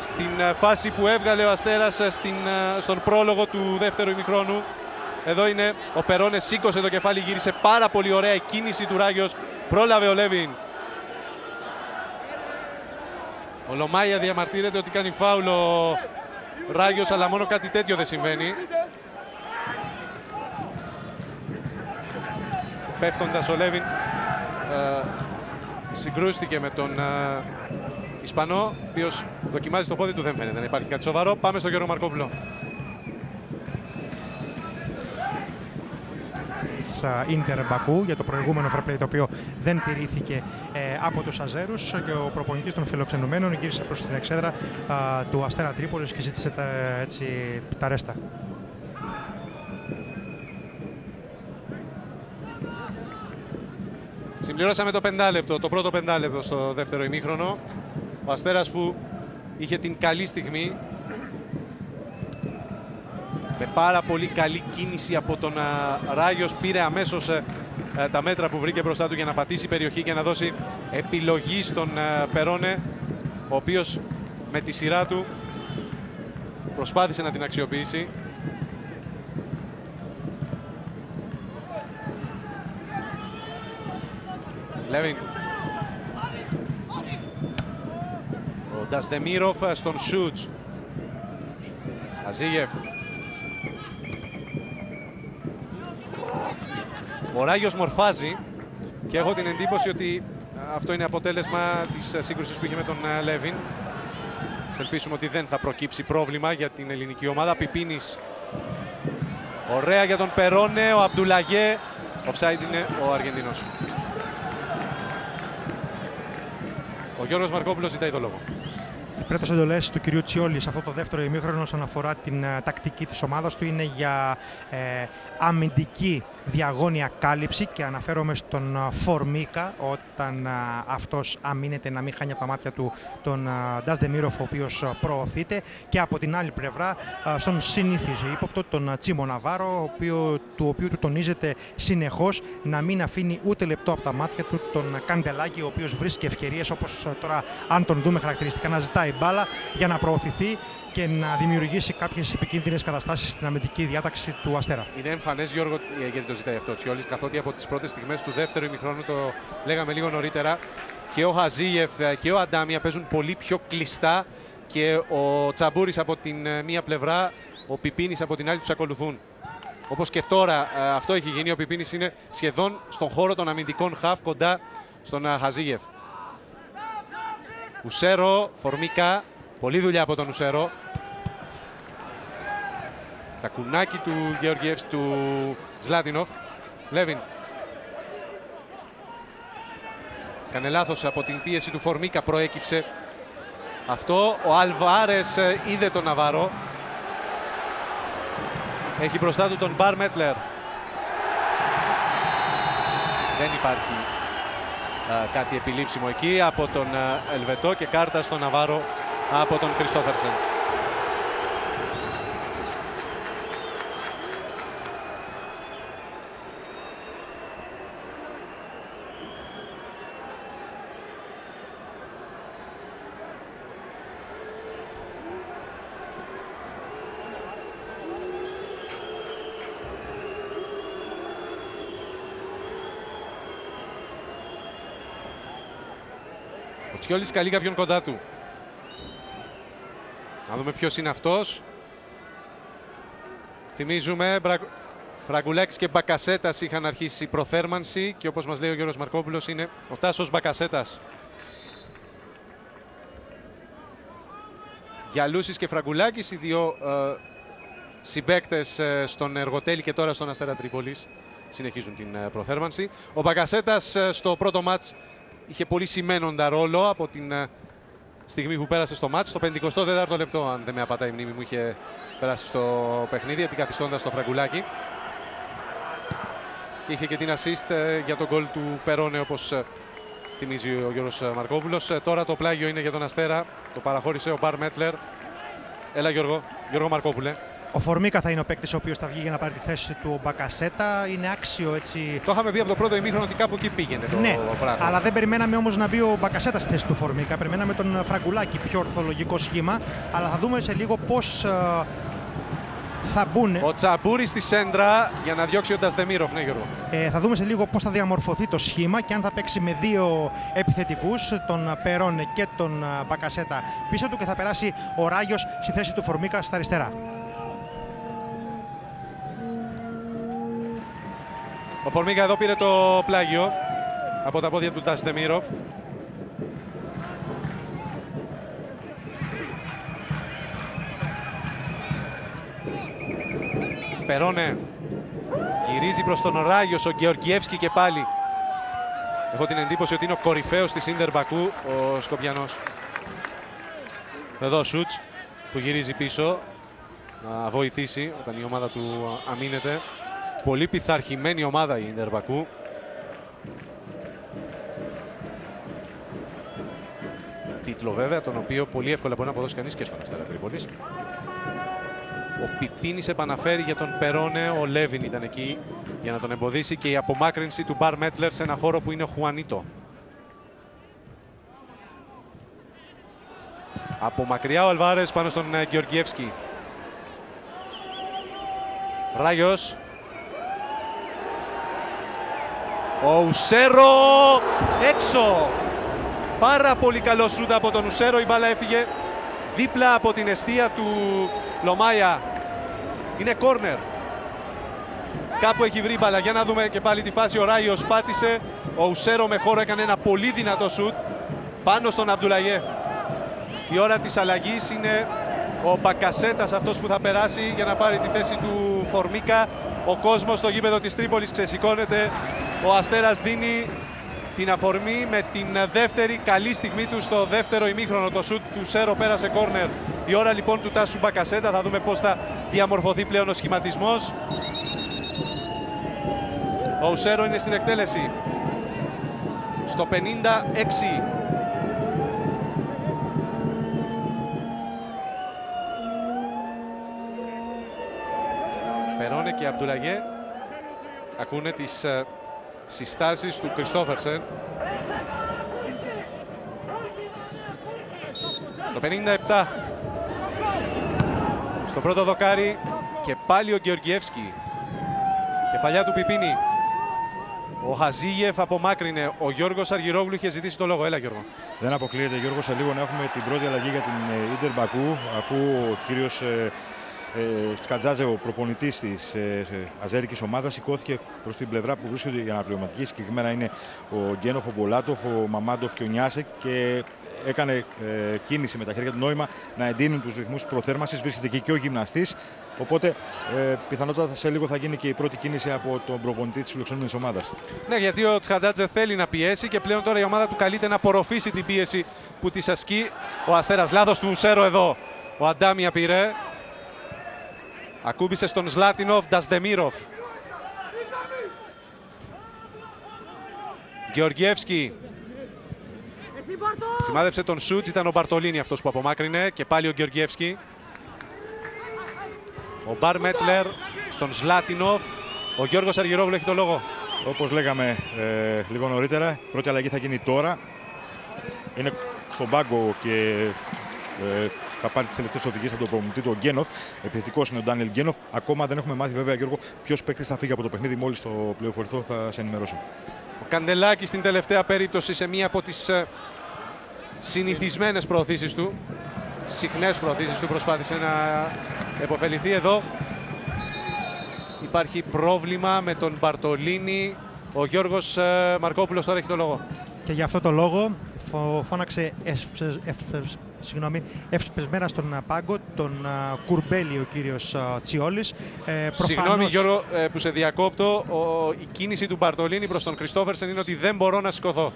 Στην φάση που έβγαλε ο Αστέρας στην, στον πρόλογο του δεύτερου ημιχρόνου. Εδώ είναι ο Περόνε, σήκωσε το κεφάλι, γύρισε πάρα πολύ ωραία η κίνηση του Ράγιος. Πρόλαβε ο Λέβιν ο Λομάια διαμαρτύρεται ότι κάνει φάουλ ο Ράγιος, αλλά μόνο κάτι τέτοιο δεν συμβαίνει. Πέφτοντας ο Λέβιν ε, συγκρούστηκε με τον ε, Ισπανό, ο οποίος δοκιμάζει το πόδι του, δεν φαίνεται να υπάρχει κάτι σοβαρό. Πάμε στο Γιώργο Μαρκόπουλο. Ίντερ Μπακού για το προηγούμενο fair το οποίο δεν τηρήθηκε ε, από τους Αζέρους και ο προπονητής των φιλοξενουμένων γύρισε προς την εξέδρα του Αστέρα Τρίπολης και ζήτησε τα, έτσι, τα ρέστα. Συμπληρώσαμε το πεντάλεπτο, το πρώτο πεντάλεπτο στο δεύτερο ημίχρονο. Ο Αστέρας που είχε την καλή στιγμή με πάρα πολύ καλή κίνηση από τον Ράγιος πήρε αμέσως ε, ε, τα μέτρα που βρήκε μπροστά του για να πατήσει περιοχή και να δώσει επιλογή στον Περόνε ο οποίος με τη σειρά του προσπάθησε να την αξιοποιήσει. Λέβιν Ντασδεμίροφ στον Σούτς Αζίγεφ Ο Ράγιος μορφάζει και έχω την εντύπωση ότι αυτό είναι αποτέλεσμα της σύγκρουσης που είχε με τον Λέβιν. Σε ελπίσουμε ότι δεν θα προκύψει πρόβλημα για την ελληνική ομάδα. Πιπίνης ωραία για τον Περόνε, ο Αμπτουλαγέ. Offside είναι ο Αργεντινός. Ο Γιώργος Μαρκόπουλος ζητάει το λόγο. Οι πρώτε εντολές του κυρίου Τσιόλη σε αυτό το δεύτερο ημίχρονο όσον αφορά την uh, τακτική της ομάδας του. Είναι για ε, αμυντική διαγώνια κάλυψη και αναφέρομαι στον uh, Φορμίκα όταν uh, αυτός αμήνεται να μην χάνει από τα μάτια του τον Ντάς Δεμίροφ ο οποίος προωθείται. Και από την άλλη πλευρά στον συνήθιζε ύποπτο τον Τσίμο Ναβάρο ο οποίο, του οποίου του τονίζεται συνεχώς να μην αφήνει ούτε λεπτό από τα μάτια του τον Καντελάκη ο οποίος βρίσκει ευκαιρίες όπως τώρα αν τον δούμε χαρακτηριστικά να ζητάει μπάλα για να προωθηθεί και να δημιουργήσει κάποιες επικίνδυνες καταστάσεις στην αμυντική διάταξη του Αστέρα. Είναι εμφανές, Γιώργο, ε, γιατί το ζητάει αυτό ο Τσιόλης, καθότι από τις πρώτες στιγμές του δεύτερου ημιχρόνου, το λέγαμε λίγο νωρίτερα, και ο Χαζίεφ ε, και ο Αντάμια παίζουν πολύ πιο κλειστά και ο Τσαμπούρης από την ε, μία πλευρά, ο Πιπίνης από την άλλη τους ακολουθούν. Όπως και τώρα αυτό έχει γίνει. Ο Πιπίνης είναι σχεδόν στον χώρο των αμυντικών χαφ κοντά στον Χαζίγεφ. Ουσέρο, Φορμίκα, πολλή δουλειά από τον Ουσέρο. Τα κουνάκι του Γεωργιεύς, του Ζλάτινοφ. Λέβιν. Κάνε λάθος από την πίεση του Φορμίκα, προέκυψε αυτό. Ο Αλβάρες ε, είδε τον Ναβάρο. Έχει μπροστά του τον Μπαρ Μέτλερ. Δεν υπάρχει κάτι επιλήψιμο εκεί από τον Ελβετό και κάρτα στον Ναβάρο από τον Κριστόφερσεν. Τσιόλης καλεί κάποιον κοντά του. Να δούμε ποιος είναι αυτός. Θυμίζουμε, Φραγκουλάκης και Μπακασέτας είχαν αρχίσει προθέρμανση και όπως μας λέει ο Γιώργος Μαρκόπουλος είναι ο Τάσος Μπακασέτας. Γιαλούσης και Φραγκουλάκης, οι δύο ε, συμπαίκτες ε, στον Εργοτέλη και τώρα στον Αστέρα Τρίπολης συνεχίζουν την ε, προθέρμανση. Ο Μπακασέτας ε, στο πρώτο μάτς είχε πολύ σημαίνοντα ρόλο από την ε, στιγμή που πέρασε στο μάτς. Στο 54ο λεπτό, αν δεν με απατάει η μνήμη μου, είχε περάσει στο παιχνίδι, αντικαθιστώντας το φραγκουλάκι. Και είχε και την assist ε, για τον γκολ του Περόνε, όπως ε, θυμίζει ο Γιώργος Μαρκόπουλος. Ε, τώρα το πλάγιο είναι για τον Αστέρα. Το παραχώρησε ο Μπαρ Μέτλερ. Έλα Γιώργο. Γιώργο Μαρκόπουλε. Ο Φορμίκα θα είναι ο παίκτης ο οποίος θα βγει για να πάρει τη θέση του Μπακασέτα. Είναι άξιο έτσι. Το είχαμε πει από το πρώτο ημίχρονο ότι κάπου εκεί πήγαινε το ναι, πράγμα. αλλά δεν περιμέναμε όμως να μπει ο Μπακασέτα στη θέση του Φορμίκα. Περιμέναμε τον Φραγκουλάκη πιο ορθολογικό σχήμα. Αλλά θα δούμε σε λίγο πώς ε, θα μπουν. Ο Τσαμπούρη στη σέντρα για να διώξει ο Ντασδεμίροφ, ναι, Γιώργο. Ε, θα δούμε σε λίγο πώς θα διαμορφωθεί το σχήμα και αν θα παίξει με δύο επιθετικούς, τον Περόνε και τον Μπακασέτα πίσω του και θα περάσει ο Ράγιος στη θέση του Φορμίκα στα αριστερά. Ο Φορμίκα εδώ πήρε το πλάγιο από τα πόδια του Ντασδεμίροφ. Περώνε. Γυρίζει προς τον Ράγιος ο Γεωργιεύσκη και πάλι. Έχω την εντύπωση ότι είναι ο κορυφαίος της Ίντερ Μπακού, ο Σκοπιανός. Εδώ ο Σούτς που γυρίζει πίσω να βοηθήσει όταν η ομάδα του αμήνεται. Πολύ πειθαρχημένη ομάδα η Ίντερ Μπακού. Τίτλο βέβαια, τον οποίο πολύ εύκολα μπορεί να αποδώσει κανείς και στον Αστέρα Τρίπολης. Ο Πιπίνης επαναφέρει για τον Περόνε, ο Λέβιν ήταν εκεί για να τον εμποδίσει και η απομάκρυνση του Μπαρ Μέτλερ σε ένα χώρο που είναι ο Χουανίτο. Από μακριά ο Αλβάρες πάνω στον ε, Γεωργιεύσκη. Ράγιος. Ο Ουσέρο έξω. Πάρα πολύ καλό σούτ από τον Ουσέρο. Η μπάλα έφυγε δίπλα από την αιστεία του Λομάια. Είναι κόρνερ. Κάπου έχει βρει μπάλα. Για να δούμε και πάλι τη φάση. Ο Ράιος πάτησε. Ο Ουσέρο με χώρο έκανε ένα πολύ δυνατό σουτ πάνω στον Αμπτουλαγέ. Η ώρα της αλλαγής είναι ο Μπακασέτας αυτός που θα περάσει για να πάρει τη θέση του Φορμίκα. Ο κόσμος στο γήπεδο της Τρίπολης ξεσηκώνεται. Ο Αστέρας δίνει την αφορμή με την δεύτερη καλή στιγμή του στο δεύτερο ημίχρονο. Το σουτ του Σέρο πέρασε κόρνερ. Η ώρα λοιπόν του Τάσου Μπακασέτα. Θα δούμε πώς θα διαμορφωθεί πλέον ο σχηματισμός. Ο Ουσέρο είναι στην εκτέλεση. Στο 56. Περώνε και Αμπτουλαγέ ακούνε τις ε, συστάσεις του Κριστόφερσεν. Στο 57. Στο πρώτο δοκάρι και πάλι ο Γεωργιεύσκη. Κεφαλιά του Πιπίνη. Ο Χαζίγεφ απομάκρυνε. Ο Γιώργος Αργυρόγλου είχε ζητήσει το λόγο. Έλα Γιώργο. Δεν αποκλείεται Γιώργο σε λίγο να έχουμε την πρώτη αλλαγή για την Ιντερ Μπακού αφού ο κύριος ε, ε, Τσκατζάζε, ο προπονητής της ε, αζέρικης ομάδας, σηκώθηκε προς την πλευρά που βρίσκονται για αναπληρωματική. Συγκεκριμένα είναι ο Γκένοφ, ο Μπολάτοφ, ο Μαμάντοφ και ο Νιάσεκ και έκανε ε, κίνηση με τα χέρια του νόημα να εντείνουν τους ρυθμούς προθέρμανσης. Βρίσκεται εκεί και ο γυμναστής. Οπότε ε, πιθανότατα σε λίγο θα γίνει και η πρώτη κίνηση από τον προπονητή της φιλοξενούμενης ομάδας. Ναι, γιατί ο Τσχαντάτζε θέλει να πιέσει και πλέον τώρα η ομάδα του καλείται να απορροφήσει την πίεση που της ασκεί ο Αστέρας. Λάθος του Σέρο εδώ. Ο Αντάμια πήρε. Ακούμπησε στον Ζλάτινοφ, Ντασδεμίροφ. Γεωργιεύσκη. Σημάδεψε τον Σούτζ, ήταν ο Μπαρτολίνη αυτός που απομάκρυνε και πάλι ο Γεωργιεύσκη. Ο Μπαρ Μέτλερ στον Ζλάτινοφ. Ο Γιώργος Αργυρόγλου έχει το λόγο. Όπως λέγαμε ε, λίγο νωρίτερα, πρώτη αλλαγή θα γίνει τώρα. Είναι στον πάγκο και ε, θα πάρει τις τελευταίες οδηγίες από τον προμηθευτή του Γκένοφ. Επιθετικός είναι ο Ντάνιελ Γκένοφ. Ακόμα δεν έχουμε μάθει βέβαια, Γιώργο, ποιος παίκτης θα φύγει από το παιχνίδι. Μόλις το πληροφορηθώ, θα σε ενημερώσω. Ο Καντελάκη στην τελευταία περίπτωση σε μία από τις ε, συνηθισμένες προωθήσεις του. Συχνές προωθήσεις του προσπάθησε να επωφεληθεί εδώ. Υπάρχει πρόβλημα με τον Μπαρτολίνη. Ο Γιώργος ε, Μαρκόπουλος τώρα έχει το λόγο. Και για αυτό το λόγο φώναξε συγγνώμη, ευσπεσμένα στον πάγκο τον Κουρμπέλη ο κύριος Τσιόλης. Ε, προφανώς... Συγγνώμη Γιώργο ε, που σε διακόπτω, ο, η κίνηση του Μπαρτολίνη προς τον Κριστόφερσεν είναι ότι δεν μπορώ να σηκωθώ.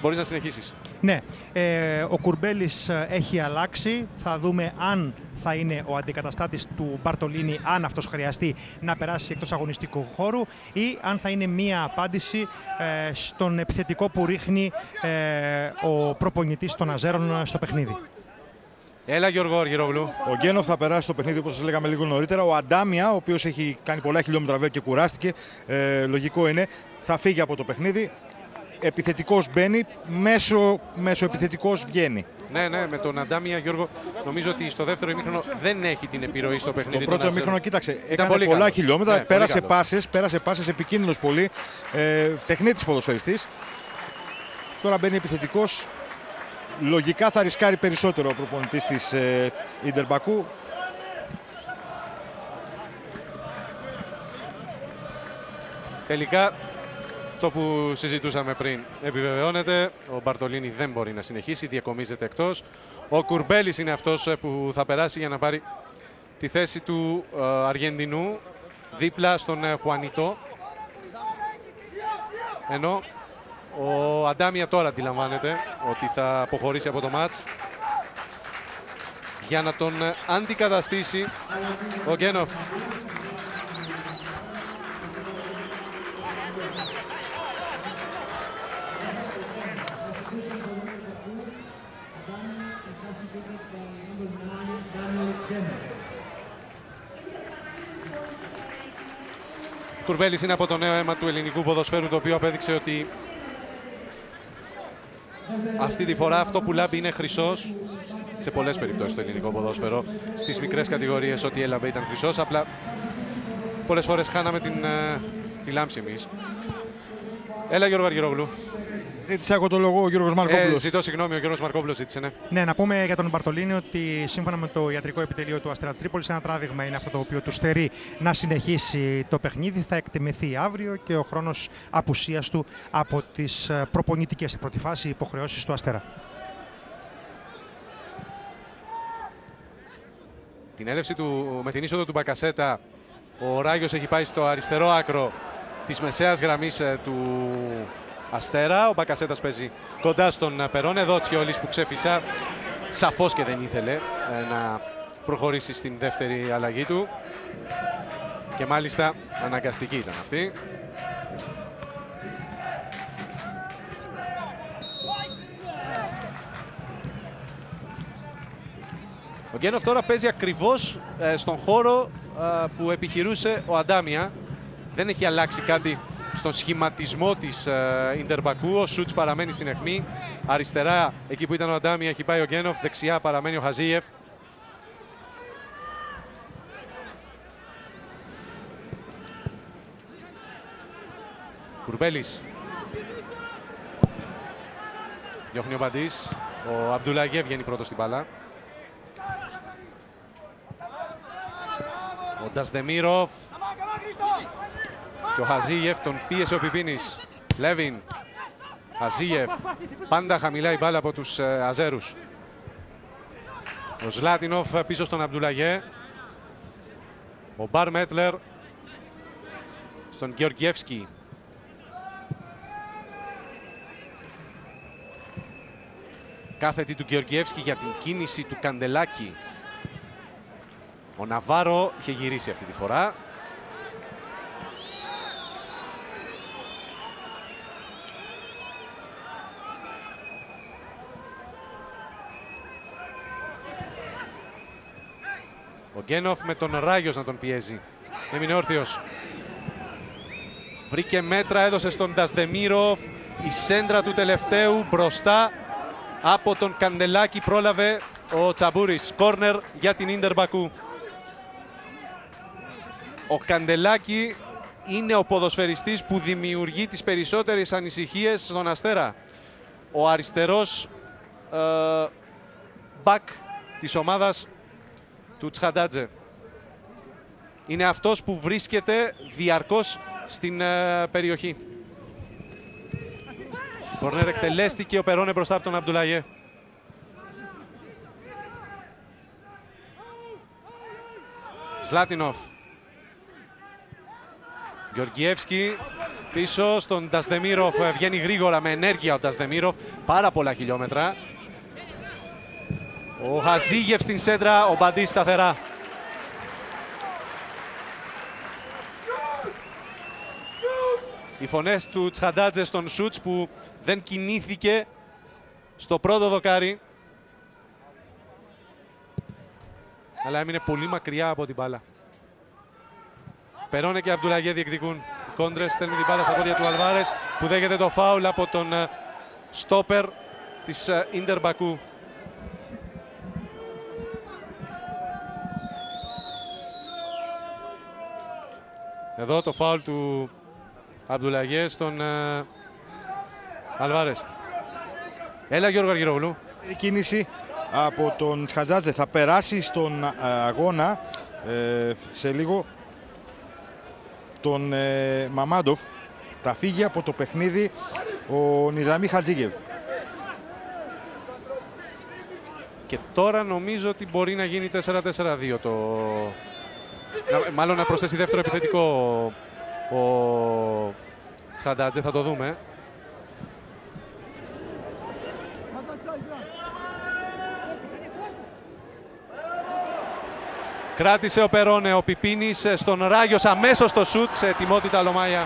μπορείς να συνεχίσεις. Ναι, ε, ο Κουρμπέλης ε, έχει αλλάξει. Θα δούμε αν θα είναι ο αντικαταστάτης του Μπαρτολίνη, αν αυτός χρειαστεί να περάσει εκτός αγωνιστικού χώρου ή αν θα είναι μία απάντηση ε, στον επιθετικό που ρίχνει ε, ο προπονητής των Αζέρων στο παιχνίδι. Έλα Γιώργο Αργυρόγλου. Ο Γκένοφ θα περάσει το παιχνίδι όπως σας λέγαμε λίγο νωρίτερα. Ο Αντάμια, ο οποίος έχει κάνει πολλά χιλιόμετρα βέβαια και κουράστηκε, ε, λογικό είναι, θα φύγει από το παιχνίδι. Επιθετικός μπαίνει, μέσω, μέσω επιθετικός βγαίνει. Ναι, ναι, με τον Αντάμια Γιώργο νομίζω ότι στο δεύτερο ημίχρονο δεν έχει την επιρροή στο παιχνίδι. Στο πρώτο ημίχρονο, κοίταξε, έκανε πολλά καλό. χιλιόμετρα, ναι, πέρασε πάσες, πέρασε πάσες επικίνδυνος πολύ. Ε, τεχνίτης ποδοσφαιριστής. Τώρα μπαίνει επιθετικός, λογικά θα ρισκάρει περισσότερο ο προπονητής της ε, Ιντερ Μπακού. Τελικά αυτό που συζητούσαμε πριν επιβεβαιώνεται. Ο Μπαρτολίνη δεν μπορεί να συνεχίσει, διακομίζεται εκτός. Ο Κουρμπέλης είναι αυτός ε, που θα περάσει για να πάρει τη θέση του ε, Αργεντινού δίπλα στον Χουανιτό. Ενώ ο Αντάμια τώρα αντιλαμβάνεται ότι θα αποχωρήσει από το μάτς για να τον αντικαταστήσει ο Γκένοφ. Κουρβέλης είναι από το νέο αίμα του ελληνικού ποδοσφαίρου το οποίο απέδειξε ότι αυτή τη φορά αυτό που λάμπει είναι χρυσός. Σε πολλές περιπτώσεις το ελληνικό ποδόσφαιρο. Στις μικρές κατηγορίες ό,τι έλαβε ήταν χρυσός. Απλά πολλές φορές χάναμε την, ε, τη λάμψη εμείς. Έλα Γιώργο Αργυρόγλου. Ζήτησε εγώ το λόγο ο Γιώργος Μαρκόπουλος. Ε, ζητώ συγγνώμη, ο Γιώργος Μαρκόπουλος ζήτησε, ναι. Ναι, να πούμε για τον Μπαρτολίνη ότι σύμφωνα με το ιατρικό επιτελείο του Αστέρα Τρίπολης ένα τράβηγμα είναι αυτό το οποίο του στερεί να συνεχίσει το παιχνίδι. Θα εκτιμηθεί αύριο και ο χρόνος απουσίας του από τις ε, προπονητικές στην πρώτη φάση υποχρεώσεις του Αστέρα. Την έλευση του, με την είσοδο του Μπακασέτα, ο Ράγιος έχει πάει στο αριστερό άκρο της μεσαίας γραμμής ε, του Αστέρα. Ο Μπακασέτας παίζει κοντά στον Περόν. Εδώ Τσιόλης που ξέφυσα. Σαφώς και δεν ήθελε ε, να προχωρήσει στην δεύτερη αλλαγή του. Και μάλιστα αναγκαστική ήταν αυτή. Ο Γκένοφ τώρα παίζει ακριβώς ε, στον χώρο ε, που επιχειρούσε ο Αντάμια. Δεν έχει αλλάξει κάτι στον σχηματισμό της Ιντερ Μπακού. Ο Σούτς παραμένει στην αιχμή. Αριστερά, εκεί που ήταν ο Αντάμι, έχει πάει ο Γκένοφ. Δεξιά παραμένει ο Χαζίεφ. Κουρμπέλης. Διώχνει ο Μπαντής. Ο Αμπτουλαγέ βγαίνει πρώτος στην μπάλα. Ο Ντασδεμίροφ και ο Χαζίεφ τον πίεσε ο Πιπίνης. Λέβιν. Χαζίεφ. Πάντα χαμηλά η μπάλα από τους ε, Αζέρους. Ο Ζλάτινοφ πίσω στον Αμπτουλαγέ. Ο Μπαρ Μέτλερ στον Γεωργιεύσκι. Κάθετη του Γεωργιεύσκη για την κίνηση του Καντελάκη. Ο Ναβάρο είχε γυρίσει αυτή τη φορά. Ο Γκένοφ με τον Ράγιος να τον πιέζει. Έμεινε όρθιος. Βρήκε μέτρα, έδωσε στον Ντασδεμίροφ. Η σέντρα του τελευταίου μπροστά από τον Καντελάκη πρόλαβε ο Τσαμπούρης. Κόρνερ για την Ίντερ Μπακού. Ο Καντελάκη είναι ο ποδοσφαιριστής που δημιουργεί τις περισσότερες ανησυχίες στον Αστέρα. Ο αριστερός ε, μπακ της ομάδας του Τσχαντάτζε. Είναι αυτός που βρίσκεται διαρκώς στην ε, περιοχή. Κορνέρ εκτελέστηκε ο Περόνε μπροστά από τον Αμπτουλαγέ. Σλάτινοφ. Γεωργιεύσκη Πίσω στον Ντασδεμίροφ βγαίνει γρήγορα με ενέργεια ο Ντασδεμίροφ. Πάρα πολλά χιλιόμετρα. Ο Χαζίγεφ στην σέντρα, ο Μπαντής σταθερά. Οι φωνές του Τσχαντάτζε στον Σούτς που δεν κινήθηκε στο πρώτο δοκάρι. Αλλά έμεινε πολύ μακριά από την μπάλα. Περώνε και Αμπτουλαγέ διεκδικούν. Κόντρες στέλνουν την μπάλα στα πόδια του Αλβάρες που δέχεται το φάουλ από τον ε, στόπερ της Ιντερ Μπακού. Εδώ το φάουλ του Αμπτουλαγέ στον uh, Αλβάρες. Έλα Γιώργο Αργυρογλου. Η κίνηση από τον Τσχατζάτζε θα περάσει στον αγώνα ε, σε λίγο τον ε, Μαμάντοφ. Θα φύγει από το παιχνίδι ο Νιζαμί Χατζίγεβ. Και τώρα νομίζω ότι μπορεί να γίνει 4-4-2 το... μάλλον να προσθέσει δεύτερο επιθετικό ο Τσχαντάτζε, θα το δούμε. Κράτησε ο Περόνε, ο Πιπίνης στον Ράγιος αμέσως στο σουτ σε ετοιμότητα Λομάια.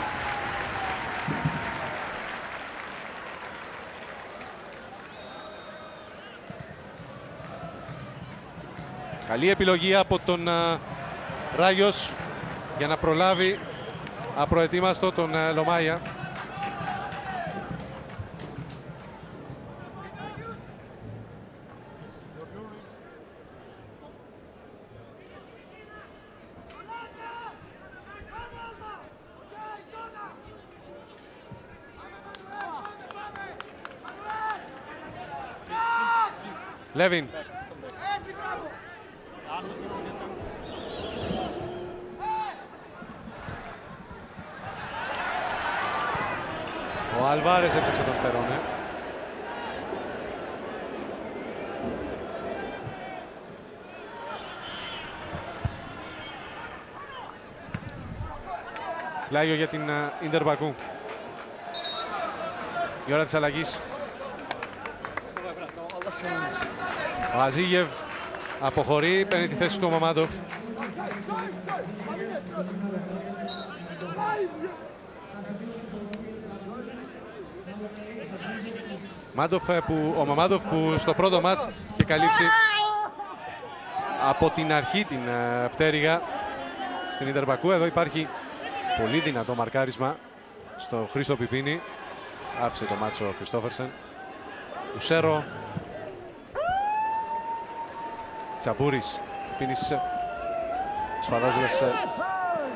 Καλή επιλογή από τον Ράγιος για να προλάβει απροετοίμαστο τον Λομάια. Λέβιν. Αλβάρες έψαξε τον Περόνε. Πλάγιο για την Ιντερ Μπακού. Η ώρα της αλλαγής. Ο Αζίγευ αποχωρεί, παίρνει τη θέση του Μαμάντοφ. Μάντοφ που, ο Μαμάντοφ που στο πρώτο μάτς είχε καλύψει από την αρχή την uh, πτέρυγα στην Ιντερμπακού. Εδώ υπάρχει πολύ δυνατό μαρκάρισμα στο Χρήστο Πιπίνη. Άφησε το μάτσο ο Χριστόφερσεν. Ουσέρο Τσαμπούρης, Πιπίνης σφαδάζοντας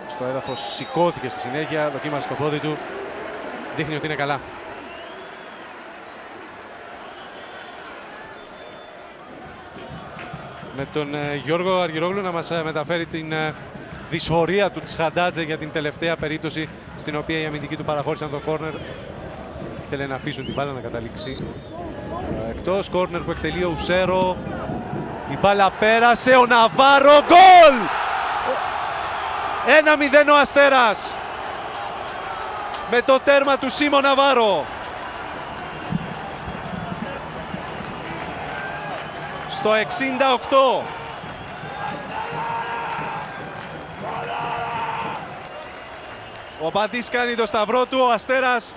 στο έδαφος, σηκώθηκε στη συνέχεια, δοκίμασε το πόδι του, δείχνει ότι είναι καλά. Με τον Γιώργο Αργυρόγλου να μας μεταφέρει την δυσφορία του Τσχαντάτζε για την τελευταία περίπτωση στην οποία οι αμυντικοί του παραχώρησαν το κόρνερ. Ήθελε να αφήσουν την μπάλα να καταλήξει εκτός. Κόρνερ που εκτελεί ο Ουσέρο. Η μπάλα πέρασε. Ο Ναβάρο. Γκολ! 1-0 ο Αστέρας. Με το τέρμα του Σίμω Ναβάρο. Στο 68. Ο Μπαντής κάνει το σταυρό του, ο Αστέρας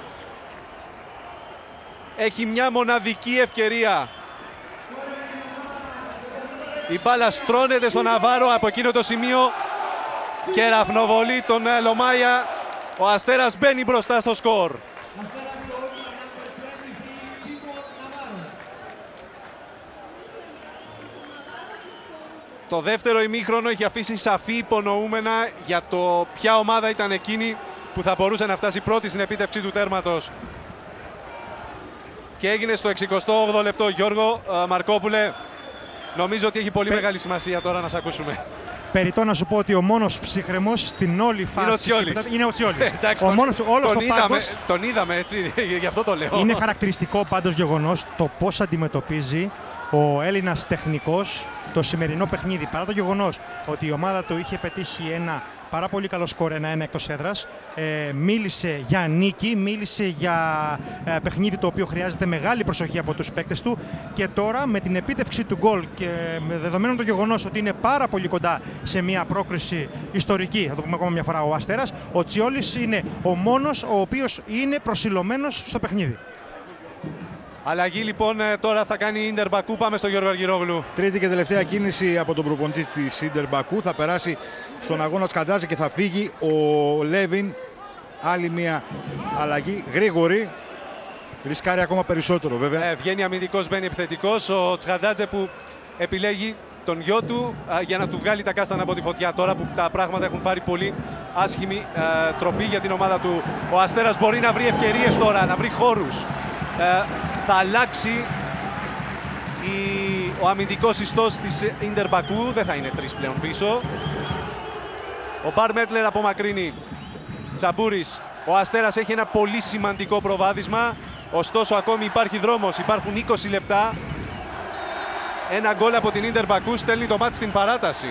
έχει μια μοναδική ευκαιρία. Η μπάλα στρώνεται στον Ναβάρο από εκείνο το σημείο και ραφνοβολεί τον Λομάια. Ο Αστέρας μπαίνει μπροστά στο σκορ. Το δεύτερο ημίχρονο έχει αφήσει σαφή υπονοούμενα για το ποια ομάδα ήταν εκείνη που θα μπορούσε να φτάσει πρώτη στην επίτευξη του τέρματος. Και έγινε στο 68ο λεπτό. Γιώργο Μαρκόπουλε, νομίζω ότι έχει πολύ μεγάλη σημασία τώρα να σε ακούσουμε. Περιτώ να σου πω ότι ο μόνος ψυχρεμός στην όλη φάση είναι ο Τσιόλης. Είναι ο Τσιόλης. Εντάξει, ο τον, μόνος, όλος τον, ο είδαμε, πάγκος τον είδαμε έτσι, γι' αυτό το λέω. είναι χαρακτηριστικό πάντως γεγονός το πώς αντιμετωπίζει ο Έλληνας τεχνικός το σημερινό παιχνίδι. Παρά το γεγονός ότι η ομάδα του είχε πετύχει ένα Πάρα πολύ καλό σκορ 1-1 εκτός έδρας. Ε, μίλησε για νίκη, μίλησε για ε, παιχνίδι το οποίο χρειάζεται μεγάλη προσοχή από τους παίκτες του. Και τώρα με την επίτευξη του γκολ και με δεδομένο το γεγονός ότι είναι πάρα πολύ κοντά σε μια πρόκριση ιστορική, θα το πούμε ακόμα μια φορά ο Αστέρας, ο Τσιόλης είναι ο μόνος ο οποίος είναι προσιλωμένος στο παιχνίδι. Αλλαγή λοιπόν ε, τώρα θα κάνει η Ίντερ Μπακού. Πάμε στο Γιώργο Αργυρόγλου. Τρίτη και τελευταία κίνηση από τον προπονητή της Ίντερ Μπακού. Θα περάσει στον αγώνα του Σκαντάζη και θα φύγει ο Λέβιν. Άλλη μια αλλαγή γρήγορη. Ρισκάρει ακόμα περισσότερο βέβαια. Ε, βγαίνει αμυντικός, μπαίνει επιθετικός. Ο Τσχαντάτζε που επιλέγει τον γιο του για να του βγάλει τα κάστανα από τη φωτιά. Τώρα που τα πράγματα έχουν πάρει πολύ άσχημη ε, τροπή για την ομάδα του. Ο Αστέρας μπορεί να βρει ευκαιρίες τώρα, να βρει χώρους. Ε, θα αλλάξει η, ο αμυντικός ιστός της Ίντερ Μπακού. Δεν θα είναι τρεις πλέον πίσω. Ο Μπαρ Μέτλερ απομακρύνει. Τσαμπούρης. Ο Αστέρας έχει ένα πολύ σημαντικό προβάδισμα. Ωστόσο ακόμη υπάρχει δρόμος. Υπάρχουν 20 λεπτά. Ένα γκολ από την Ίντερ Μπακού στέλνει το μάτι στην παράταση.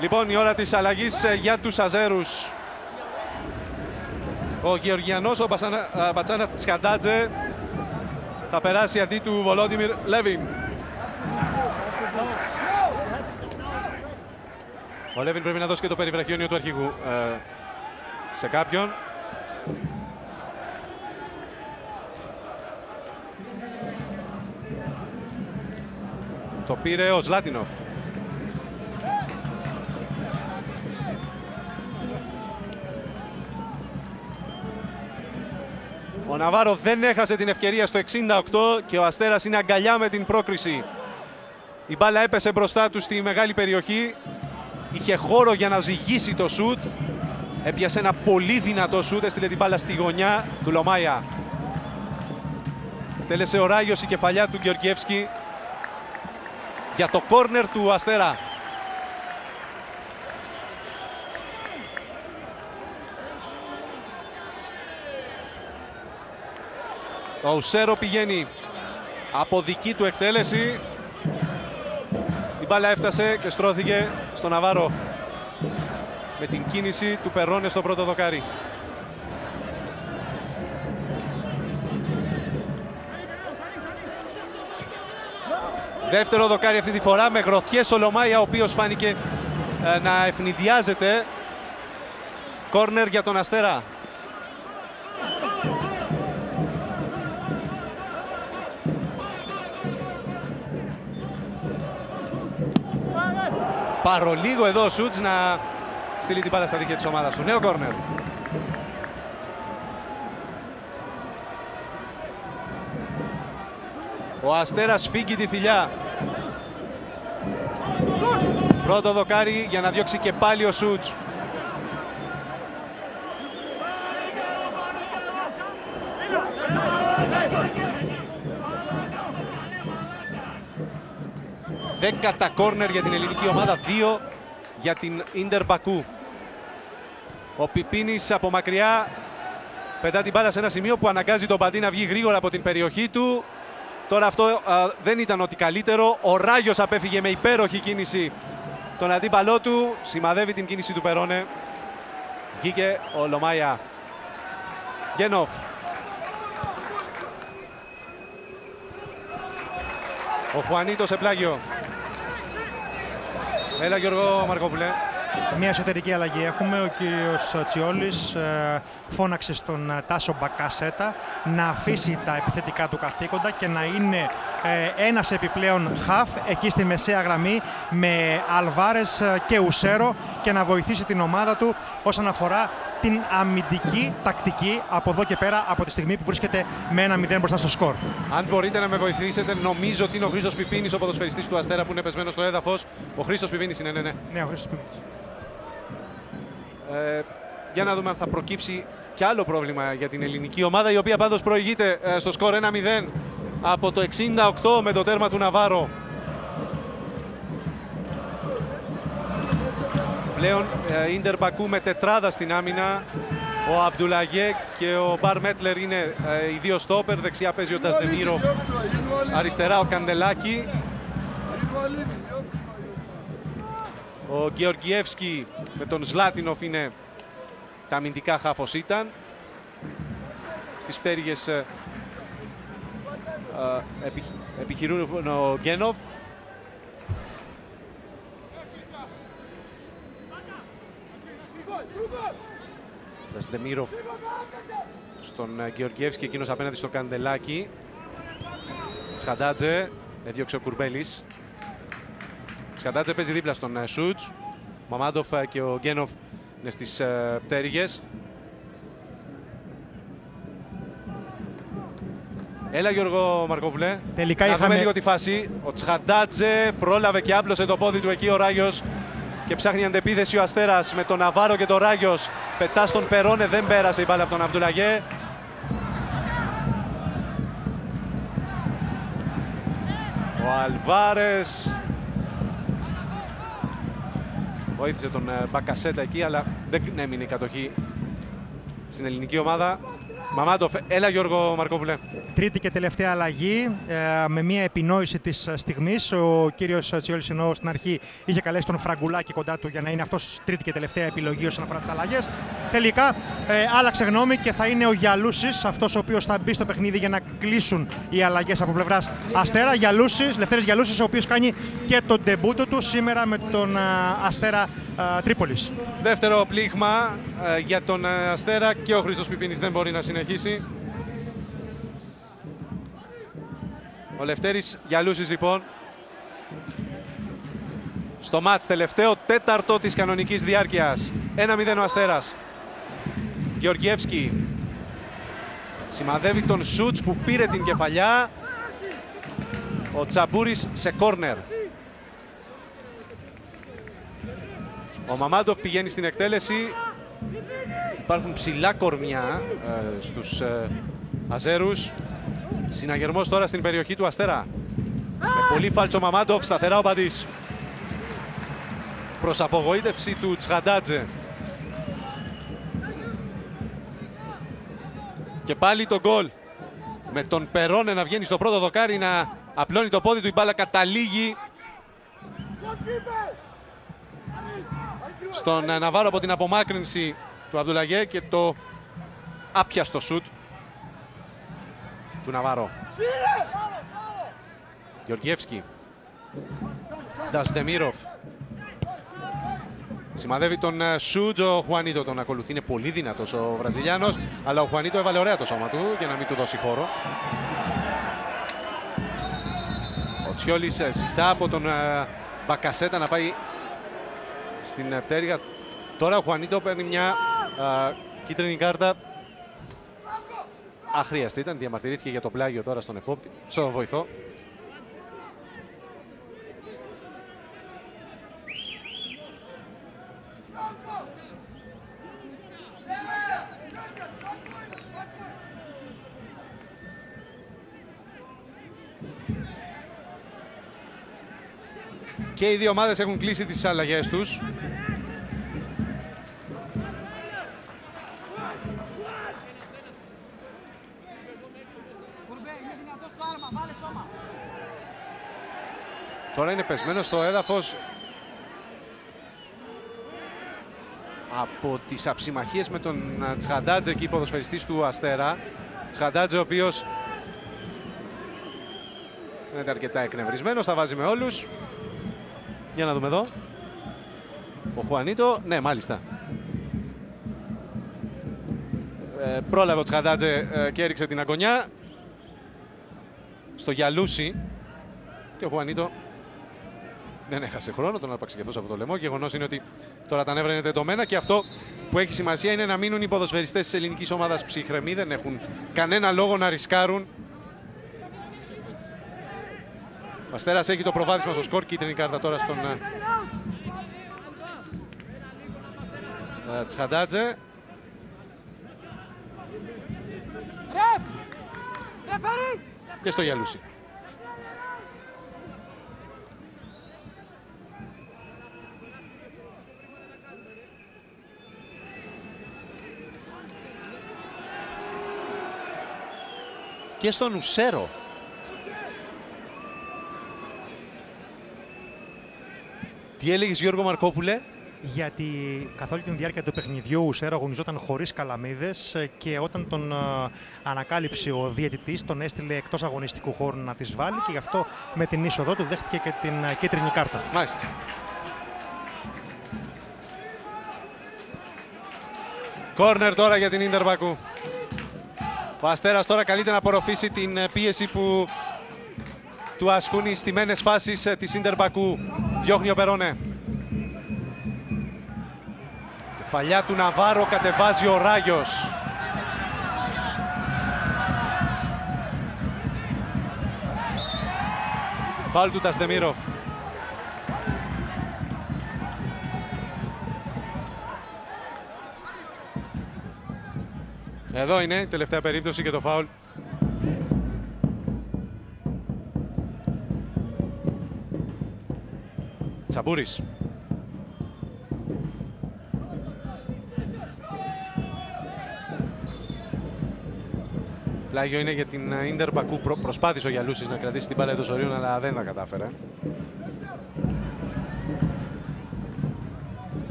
Λοιπόν, η ώρα της αλλαγής ε, για τους Αζέρους. Ο Γεωργιανός, ο Μπατσάνα Τσκαντάτζε, θα περάσει αντί του Βολόντιμιρ Λέβιν. Ο Λέβιν πρέπει να δώσει και το περιβραχιόνιο του αρχηγού ε, σε κάποιον. Το πήρε ο Ζλάτινοφ. Ο Ναβάρο δεν έχασε την ευκαιρία στο 68 και ο Αστέρας είναι αγκαλιά με την πρόκριση. Η μπάλα έπεσε μπροστά του στη μεγάλη περιοχή. Είχε χώρο για να ζυγίσει το σούτ. Έπιασε ένα πολύ δυνατό σούτ, έστειλε την μπάλα στη γωνιά του Λομάια. Τέλεσε ο Ράγιος η κεφαλιά του Γεωργιεύσκη για το κόρνερ του Αστέρα. Ο Ουσέρο πηγαίνει από δική του εκτέλεση. Η μπάλα έφτασε και στρώθηκε στο Ναβάρο με την κίνηση του Περώνε στο πρώτο δοκάρι. Δεύτερο δοκάρι αυτή τη φορά με γροθιές ο Λομάια ο οποίος φάνηκε ε, να ευνηδιάζεται. Κόρνερ για τον Αστέρα. Παρολίγο εδώ ο Σούτς να στείλει την μπάλα στα δίχτυα της ομάδας του. Νέο κόρνερ. Ο Αστέρας φύγει τη θηλιά. Πρώτο δοκάρι για να διώξει και πάλι ο Σούτς. Δέκατα κόρνερ για την ελληνική ομάδα, δύο για την Ίντερ Μπακού. Ο Πιπίνης από μακριά πετά την μπάλα σε ένα σημείο που αναγκάζει τον Παντή να βγει γρήγορα από την περιοχή του. Τώρα αυτό δεν ήταν ότι καλύτερο. Ο Ράγιος απέφυγε με υπέροχη κίνηση τον αντίπαλό του. Σημαδεύει την κίνηση του Περόνε. Βγήκε ο Λομάια. Γένοφ. Ο Χουανίτος σε πλάγιο. Έλα Γιώργο Μαρκόπουλε. Μια εσωτερική αλλαγή έχουμε. Ο κύριος Τσιόλης ε, φώναξε στον ε, Τάσο Μπακασέτα να αφήσει τα επιθετικά του καθήκοντα και να είναι ε, ένας επιπλέον χαφ εκεί στη μεσαία γραμμή με Αλβάρες και Ουσέρο και να βοηθήσει την ομάδα του όσον αφορά την αμυντική τακτική από εδώ και πέρα από τη στιγμή που βρίσκεται με ένα 0 μπροστά στο σκορ. Αν μπορείτε να με βοηθήσετε, νομίζω ότι είναι ο Χρήστος Πιπίνης, ο ποδοσφαιριστής του Αστέρα που είναι πεσμένος στο έδαφος. Ο Χρήστος Πιπίνης είναι, ναι, ναι. Ναι, ο Χρήστος Πιπίνης. Ε, για να δούμε αν θα προκύψει κι άλλο πρόβλημα για την ελληνική ομάδα, η οποία πάντως προηγείται ε, στο σκορ 1-0 από το 68 με το τέρμα του Ναβάρο. Πλέον ε, Ίντερ Μπακού με τετράδα στην άμυνα. Ο Αμπτουλαγέ και ο Μπαρ Μέτλερ είναι ε, οι δύο στόπερ. Δεξιά παίζει ο Τασδεμίρο. Αριστερά ο Καντελάκη. Ο Γεωργιεύσκη με τον Ζλάτινοφ είναι τα αμυντικά χάφος ήταν. Στις πτέρυγες ε, ε, επιχειρούν ο Γκένοβ. Δαστεμίροφ στον ε, Γεωργιεύσκη, εκείνος απέναντι στο Καντελάκι. Σχαντάτζε, έδιωξε ο Κουρμπέλης. Σχαντάτζε παίζει δίπλα στον ε, Σούτς. Ο Μαμάντοφ ε, και ο Γκένοφ είναι στις πτέρυγες. Έλα Γιώργο Μαρκόπουλε. Τελικά να είχαμε... δούμε λίγο τη φάση. Ο Τσχαντάτζε πρόλαβε και άπλωσε το πόδι του εκεί ο Ράγιος και ψάχνει αντεπίθεση ο Αστέρας με τον Ναβάρο και τον Ράγιος. Πετά στον Περόνε, δεν πέρασε η μπάλα από τον Αμπτουλαγέ. Ο Αλβάρες βοήθησε τον ε, Μπακασέτα εκεί, αλλά δεν έμεινε η κατοχή στην ελληνική ομάδα. Μαμάντοφ, έλα Γιώργο Μαρκόπουλε. Τρίτη και τελευταία αλλαγή ε, με μια επινόηση της στιγμής. Ο κύριος Τσιόλη ενώ στην αρχή είχε καλέσει τον Φραγκουλάκη κοντά του για να είναι αυτός τρίτη και τελευταία επιλογή όσον αφορά τις αλλαγές. Τελικά ε, άλλαξε γνώμη και θα είναι ο Γιαλούσης, αυτός ο οποίος θα μπει στο παιχνίδι για να κλείσουν οι αλλαγές από πλευράς Αστέρα. Γιαλούσης, Λευτέρης Γιαλούσης, ο οποίος κάνει και τον ντεμπούτο του σήμερα με τον ε, Αστέρα ε, Τρίπολης. Δεύτερο πλήγμα ε, για τον Αστέρα και ο Χρήστος Πιπίνης δεν μπορεί να συνεχίσει. Ο Λευτέρης Γιαλούσης λοιπόν. Στο μάτς τελευταίο τέταρτο της κανονικής διάρκειας. 1-0 ο Αστέρας. Γεωργιεύσκη. Σημαδεύει τον Σούτς που πήρε την κεφαλιά. Ο Τσαμπούρης σε κόρνερ. Ο Μαμάντοφ πηγαίνει στην εκτέλεση. Υπάρχουν ψηλά κορμιά ε, στους ε, Αζέρους. Συναγερμός τώρα στην περιοχή του Αστέρα. Με πολύ φάλτσο Μαμάντοφ, σταθερά ο Μπαντής. Προς απογοήτευση του Τσχαντάτζε. Και πάλι το γκολ. Με τον Περόνε να βγαίνει στο πρώτο δοκάρι να απλώνει το πόδι του. Η μπάλα καταλήγει. Στον Ναβάρο από την απομάκρυνση του Αμπτουλαγέ και το άπιαστο σουτ του Ναβάρο. Γεωργιεύσκη. Ντασδεμίροφ. Σημαδεύει τον ε, Σούτζ, ο Χουανίτο τον ακολουθεί. Είναι πολύ δυνατός ο Βραζιλιάνος, αλλά ο Χουανίτο έβαλε ωραία το σώμα του για να μην του δώσει χώρο. Ο Τσιόλης ε, ζητά από τον ε, Μπακασέτα να πάει στην πτέρυγα. Τώρα ο Χουανίτο παίρνει μια κίτρινη κάρτα αχρίαστη ήταν. Διαμαρτυρήθηκε για το πλάγιο τώρα στον επόπτη, στον βοηθό. Και οι δύο ομάδες έχουν κλείσει τις αλλαγές τους. Τώρα είναι πεσμένο στο έδαφος από τις αψιμαχίες με τον Τσχαντάτζε εκεί ποδοσφαιριστής του Αστέρα. Τσχαντάτζε ο οποίος είναι αρκετά εκνευρισμένος, θα βάζει με όλους. Για να δούμε εδώ. Ο Χουανίτο, ναι μάλιστα. Ε, πρόλαβε ο Τσχαντάτζε ε, και έριξε την αγωνιά. Στο Γιαλούσι. Και ο Χουανίτο δεν έχασε χρόνο, τον άρπαξε και αυτός από το λαιμό. Γεγονός είναι ότι τώρα τα νεύρα είναι τεντωμένα και αυτό που έχει σημασία είναι να μείνουν οι ποδοσφαιριστές της ελληνικής ομάδας ψυχρεμοί. Δεν έχουν κανένα λόγο να ρισκάρουν. Ο Αστέρας έχει το προβάδισμα στο σκορ. Κίτρινη κάρτα τώρα στον ε, ε, Τσχαντάτζε. Και στο Γιαλούσι. Και στον Τι έλεγες Γιώργο Μαρκόπουλε; γιατί καθ' όλη την διάρκεια του παιχνιδιού ο Σέρο αγωνιζόταν χωρίς καλαμίδες και όταν τον ε, ανακάλυψε ο διαιτητής τον έστειλε εκτός αγωνιστικού χώρου να τις βάλει και γι' αυτό με την είσοδό του δέχτηκε και την ε, κίτρινη κάρτα. Μάλιστα. Κόρνερ τώρα για την Ίντερ Μπακού. Ο Αστέρας τώρα καλείται να απορροφήσει την ε, πίεση που του ασκούν οι στιμένες φάσεις της Ίντερ Μπακού. Διώχνει ο Περόνε. Κεφαλιά του Ναβάρο κατεβάζει ο Ράγιος. Φάουλ του Ταστεμίροφ. Εδώ είναι η τελευταία περίπτωση και το φάουλ. Τσαμπούρης. Πλάγιο είναι για την Ίντερ Μπακού. Προσπάθησε ο Γιαλούσης να κρατήσει την μπάλα εντός ορίων, αλλά δεν τα κατάφερε.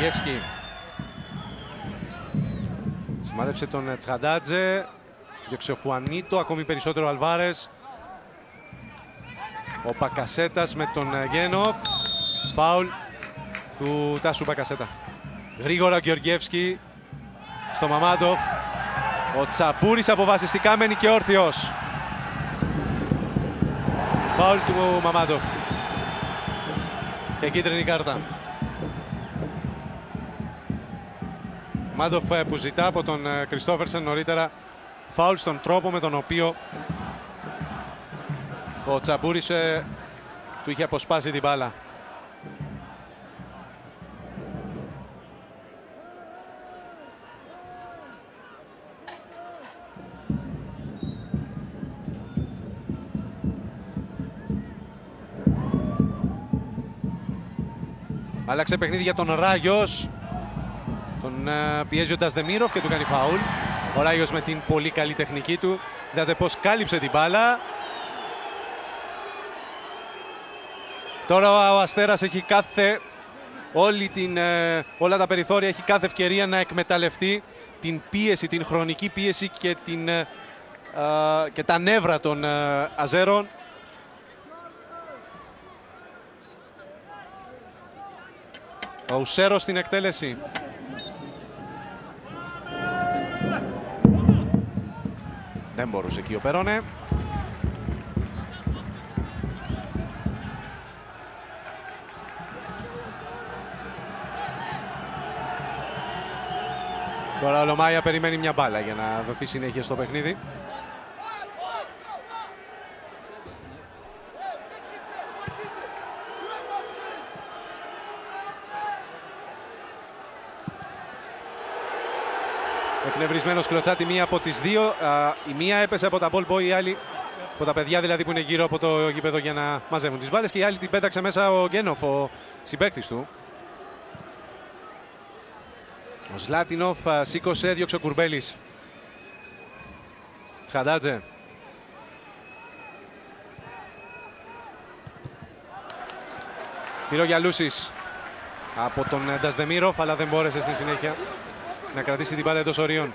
Γεωργιεύσκη σημάδεψε τον Τσχαντάτζε. Διώξε ο Χουανίτο, ακόμη περισσότερο ο Αλβάρες. Ο Πακασέτας με τον Γένοφ. Φάουλ του Τάσου Πακασέτα. Γρήγορα ο Γεωργιεύσκη στο Μαμάντοφ. Ο Τσαπούρης αποφασιστικά μένει και όρθιος. Φάουλ του Μαμάντοφ. Και κίτρινη κάρτα Μάντοφ ε, που ζητά από τον ε, Κριστόφερσεν νωρίτερα φάουλ στον τρόπο με τον οποίο ο Τσαμπούρης ε, του είχε αποσπάσει την μπάλα. Άλλαξε παιχνίδι για τον Ράγιος. Τον uh, πιέζει ο Ντασδεμίροφ και του κάνει φάουλ. Ο Ράγιος με την πολύ καλή τεχνική του. Είδατε πώς κάλυψε την μπάλα. Τώρα ο Αστέρας έχει κάθε, όλη την, ε, όλα τα περιθώρια, έχει κάθε ευκαιρία να εκμεταλλευτεί την πίεση, την χρονική πίεση και, την, ε, και τα νεύρα των ε, Αζέρων. Ο Ουσέρος στην εκτέλεση. Δεν μπορούσε εκεί ο Περόνε. Τώρα ο Λομάια περιμένει μια μπάλα για να δοθεί συνέχεια στο παιχνίδι. Εκνευρισμένος κλωτσάτη μία από τις δύο. η μία έπεσε από τα ball boy, η άλλη από τα παιδιά δηλαδή που είναι γύρω από το γήπεδο για να μαζεύουν τις μπάλες και η άλλη την πέταξε μέσα ο Γκένοφ, ο συμπαίκτης του. Ο Σλάτινοφ σήκωσε, έδιωξε ο Κουρμπέλης. Τσχαντάτζε. Πήρε ο Γιαλούσης από τον Ντασδεμίροφ, αλλά δεν μπόρεσε στη συνέχεια να κρατήσει την μπάλα εντός ορίων.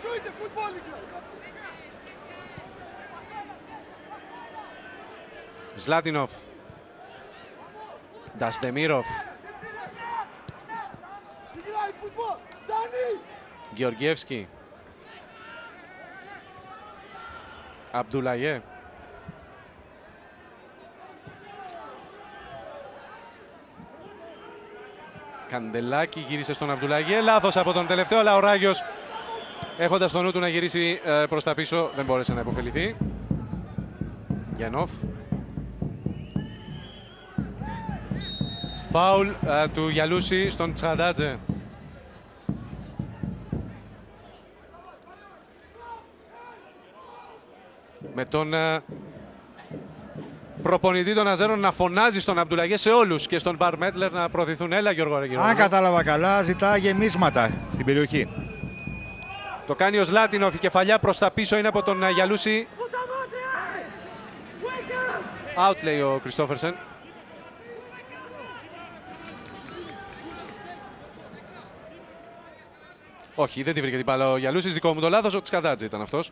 Ζλάτινοφ. Ντασδεμίροφ. Γεωργιεύσκη. Αμπτουλαγέ. Καντελάκη γύρισε στον Αμπτουλαγέ. Λάθος από τον τελευταίο, αλλά ο Ράγιος έχοντας το νου του να γυρίσει ε, προς τα πίσω δεν μπόρεσε να υποφεληθεί. Γενόφ. Φάουλ ε, του Γιαλούση στον Τσχαντάτζε. με τον ε, προπονητή των Αζέρων να φωνάζει στον Αμπτουλαγέ σε όλους και στον Μπαρ Μέτλερ να προωθηθούν. Έλα, Γιώργο Αργυρό. Αν κατάλαβα καλά, ζητά γεμίσματα στην περιοχή. Το κάνει ο Σλάτινοφ, η κεφαλιά προς τα πίσω είναι από τον ε, Γιαλούση. Out λέει ο Κριστόφερσεν. Όχι, δεν τη βρήκε την μπάλα ο Γιαλούσης. Δικό μου το λάθος, ο Ξκαδάτζη ήταν αυτός.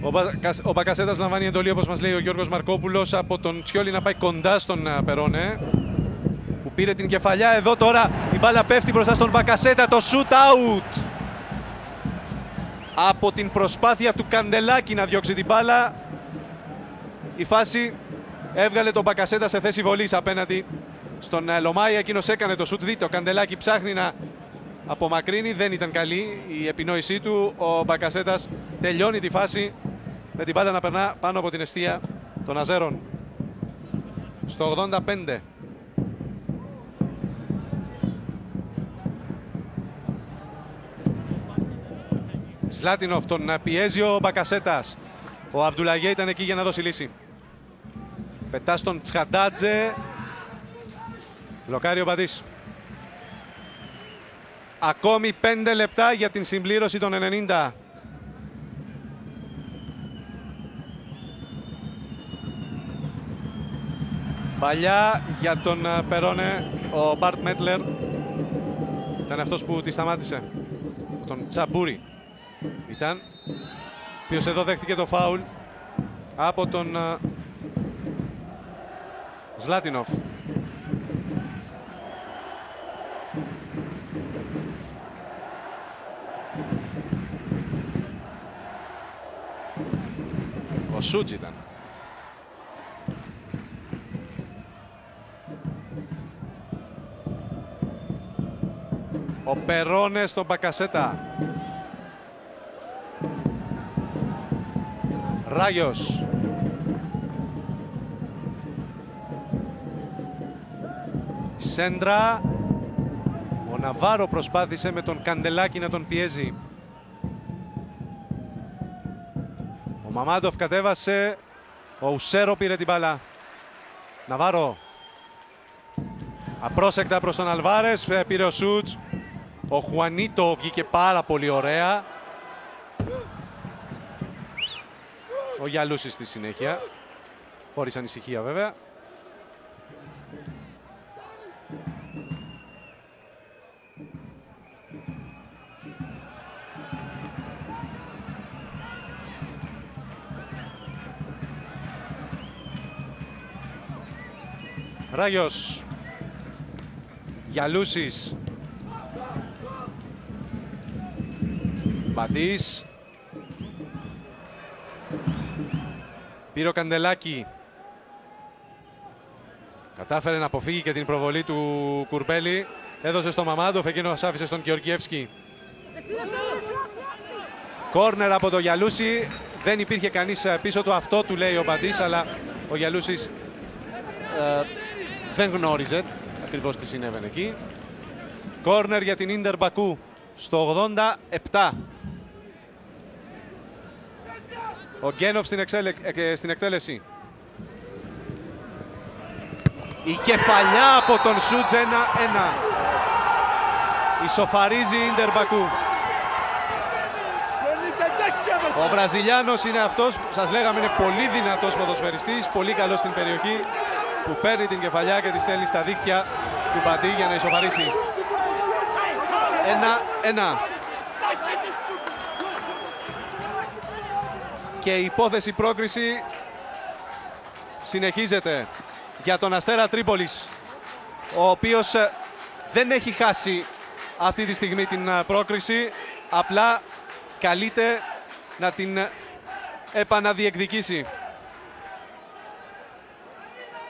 Ο, Μπακασ... ο Μπακασέτας λαμβάνει εντολή, όπως μας λέει ο Γιώργος Μαρκόπουλος, από τον Τσιόλι να πάει κοντά στον ε, Περόνε. Που πήρε την κεφαλιά. Εδώ τώρα η μπάλα πέφτει μπροστά στον Μπακασέτα. Το shoot out. Από την προσπάθεια του Καντελάκη να διώξει την μπάλα. Η φάση έβγαλε τον Μπακασέτα σε θέση βολής απέναντι στον ε, Λομάη. Εκείνος έκανε το σουτ. Δείτε, ο Καντελάκη ψάχνει να απομακρύνει. Δεν ήταν καλή η επινόησή του. Ο Μπακασέτας τελειώνει τη φάση με την μπάλα να περνά πάνω από την αιστεία των Αζέρων. Στο 85. Σλάτινοφ τον πιέζει ο Μπακασέτας. Ο Αμπτουλαγέ ήταν εκεί για να δώσει λύση. Πετά στον Τσχαντάτζε. Λοκάριο Μπαντής. Ακόμη 5 λεπτά για την συμπλήρωση των 90. Παλιά για τον ε, Περόνε, ο Μπαρτ Μέτλερ ήταν αυτός που τη σταμάτησε. Τον Τσαμπούρι ήταν, ποιος εδώ δέχτηκε το φάουλ; Από τον ε, Ζλάτινοφ. Ο Σούτζ ήταν. Ο Περόνε στον Μπακασέτα. Ράγιος. Σέντρα. Ο Ναβάρο προσπάθησε με τον Καντελάκη να τον πιέζει. Μαμάντοφ κατέβασε. Ο Ουσέρο πήρε την μπάλα. Ναβάρο. Απρόσεκτα προς τον Αλβάρες. Πήρε ο Σούτς. Ο Χουανίτο βγήκε πάρα πολύ ωραία. Ο Γιαλούσης στη συνέχεια. Χωρίς ανησυχία βέβαια. Ράγιος. Γιαλούσης. Μπαντής. Πήρε ο Καντελάκη. Κατάφερε να αποφύγει και την προβολή του Κουρμπέλη. Έδωσε στο Μαμάντοφ, εκείνος άφησε στον Γεωργιεύσκη. Κόρνερ από το Γιαλούση. Δεν υπήρχε κανείς πίσω του. Αυτό του λέει ο Μπαντής, αλλά ο Γιαλούσης ε, δεν γνώριζε ακριβώς τι συνέβαινε εκεί. Κόρνερ για την Ίντερ Μπακού στο 87. Ο Γκένοφ στην, εξέλε... Ε, στην εκτέλεση. Η κεφαλιά από τον Σούτζ 1-1. Ισοφαρίζει η Ίντερ Μπακού. Ο Βραζιλιάνος είναι αυτός, σας λέγαμε είναι πολύ δυνατός ποδοσφαιριστής, πολύ καλός στην περιοχή που παίρνει την κεφαλιά και τη στέλνει στα δίχτυα του Μπαντή για να ισοφαρίσει. Ένα-ένα. Και η υπόθεση πρόκριση συνεχίζεται για τον Αστέρα Τρίπολης, ο οποίος ε, δεν έχει χάσει αυτή τη στιγμή την ε, πρόκριση, απλά καλείται να την ε, επαναδιεκδικήσει.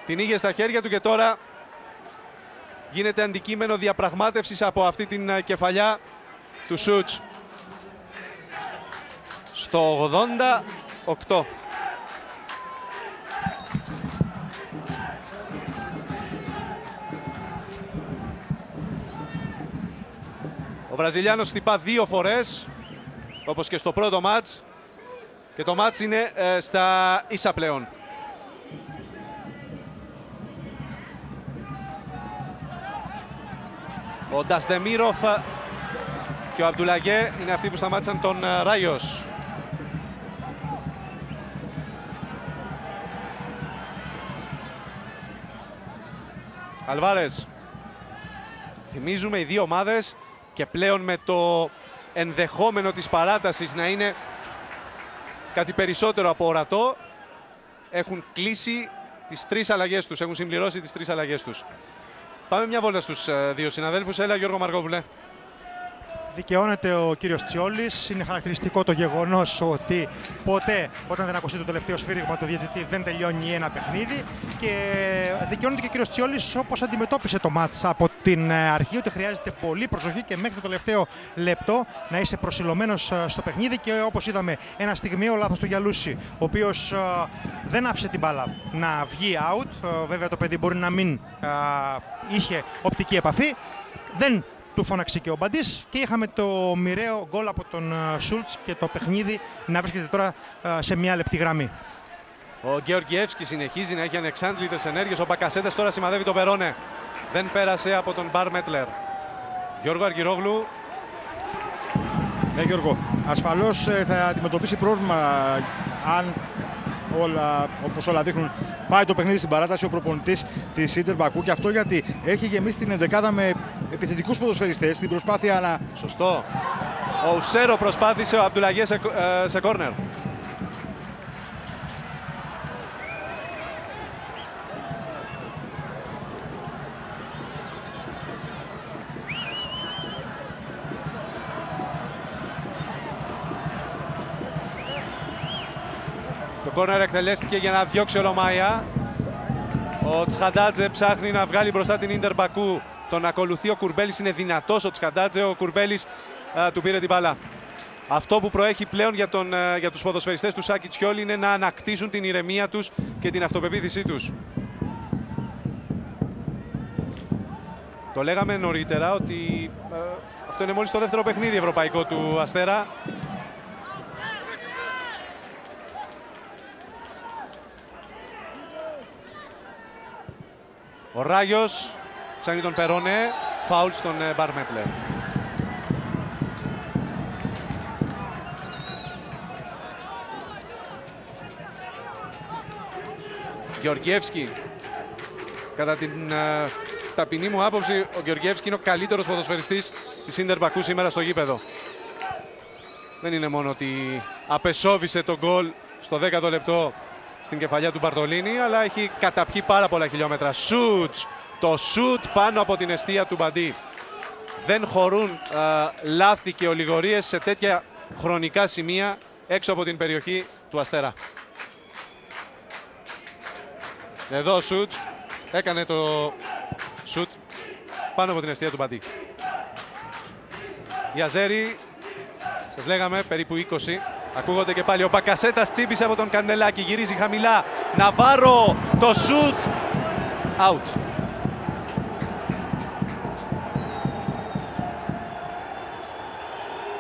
Την είχε στα χέρια του και τώρα γίνεται αντικείμενο διαπραγμάτευσης από αυτή την ε, κεφαλιά του Σούτς. Στο 88. Ο Βραζιλιάνος χτυπά δύο φορές, όπως και στο πρώτο μάτς. Και το μάτς είναι ε, στα ίσα πλέον. Ο Ντασδεμίροφ και ο Αμπτουλαγέ είναι αυτοί που σταμάτησαν τον ε, Ράγιος. Αλβάρες. Θυμίζουμε οι δύο ομάδες και πλέον με το ενδεχόμενο της παράτασης να είναι κάτι περισσότερο από ορατό έχουν κλείσει τις τρεις αλλαγές τους, έχουν συμπληρώσει τις τρεις αλλαγές τους. Πάμε μια βόλτα στους ε, δύο συναδέλφους. Έλα Γιώργο Μαργόπουλε δικαιώνεται ο κύριος Τσιόλης. Είναι χαρακτηριστικό το γεγονός ότι ποτέ όταν δεν ακουστεί το τελευταίο σφύριγμα του διαιτητή δεν τελειώνει ένα παιχνίδι και δικαιώνεται και ο κύριος Τσιόλης όπως αντιμετώπισε το μάτς από την αρχή ότι χρειάζεται πολύ προσοχή και μέχρι το τελευταίο λεπτό να είσαι προσιλωμένος ε, στο παιχνίδι και όπως είδαμε ένα στιγμίο λάθος του Γιαλούση ο οποίος ε, δεν άφησε την μπάλα να βγει out. Ε, βέβαια το παιδί μπορεί να μην είχε οπτική επαφή. Δεν του φώναξε και ο Μπαντής και είχαμε το μοιραίο γκολ από τον ε, Σούλτς και το παιχνίδι να βρίσκεται τώρα ε, σε μια λεπτή γραμμή. Ο Γεωργιεύσκη συνεχίζει να έχει ανεξάντλητες ενέργειες. Ο Μπακασέτας τώρα σημαδεύει τον Περόνε. Δεν πέρασε από τον Μπαρ Μέτλερ. Γιώργο Αργυρόγλου. Ναι, Γιώργο. Ασφαλώς ε, θα αντιμετωπίσει πρόβλημα αν όλα, όπως όλα δείχνουν, πάει το παιχνίδι στην παράταση ο προπονητής της Ιντερ Μπακού και αυτό γιατί έχει γεμίσει την ενδεκάδα με επιθετικούς ποδοσφαιριστές στην προσπάθεια να... Σωστό. Ο Ουσέρο προσπάθησε ο Αμπτουλαγέ σε, ε, σε κόρνερ. Κόρνερ εκτελέστηκε για να διώξει ο Λομάια. Ο Τσχαντάτζε ψάχνει να βγάλει μπροστά την Ίντερ Μπακού. Τον ακολουθεί ο Κουρμπέλης. Είναι δυνατός ο Τσχαντάτζε. Ο Κουρμπέλης του πήρε την μπάλα. Αυτό που προέχει πλέον για, τον, για τους ποδοσφαιριστές του Σάκη Τσιόλη είναι να ανακτήσουν την ηρεμία τους και την αυτοπεποίθησή τους. Το λέγαμε νωρίτερα ότι αυτό είναι μόλις το δεύτερο παιχνίδι ευρωπαϊκό του Αστέρα. Ο Ράγιος ψάχνει τον Περόνε. Φάουλ στον ε, Μπαρ Μέτλερ. Γεωργιεύσκη. Κατά την uh, ταπεινή μου άποψη, ο Γεωργιεύσκη είναι ο καλύτερος ποδοσφαιριστής της Ίντερ Μπακού σήμερα στο γήπεδο. Δεν είναι μόνο ότι απεσόβησε τον γκολ στο 10ο λεπτό στην κεφαλιά του Μπαρτολίνη, αλλά έχει καταπιεί πάρα πολλά χιλιόμετρα. Σουτς, το σουτ πάνω από την αιστεία του Μπαντή. Δεν χωρούν λάθη και ολιγορίες σε τέτοια χρονικά σημεία έξω από την περιοχή του Αστέρα. Εδώ σουτ, έκανε το σουτ πάνω από την αιστεία του Μπαντή. Η Αζέρη, σας λέγαμε, περίπου 20 Ακούγονται και πάλι ο Μπακασέτας τσίπησε από τον Καντελάκη. Γυρίζει χαμηλά. Ναβάρο το σουτ. Out.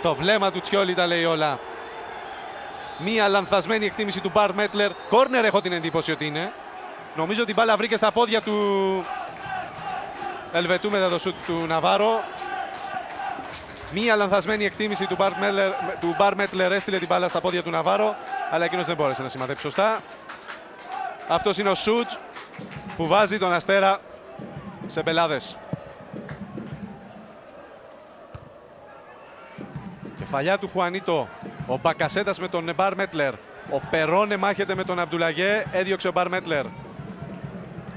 Το βλέμμα του Τσιόλι τα λέει όλα. Μία λανθασμένη εκτίμηση του Μπαρ Μέτλερ. Κόρνερ έχω την εντύπωση ότι είναι. Νομίζω ότι η μπάλα βρήκε στα πόδια του Ελβετού μετά το σουτ του Ναβάρο. Μία λανθασμένη εκτίμηση του Μπαρ, Μέτλερ, του Μπαρ Μέτλερ έστειλε την μπάλα στα πόδια του Ναβάρο, αλλά εκείνος δεν μπόρεσε να σημαδέψει σωστά. Αυτός είναι ο Σούτ που βάζει τον Αστέρα σε μπελάδε. Κεφαλιά του Χουανίτο. Ο Μπακασέτας με τον Μπαρ Μέτλερ. Ο Περόνε μάχεται με τον Αμπτουλαγέ. Έδιωξε ο Μπαρ Μέτλερ.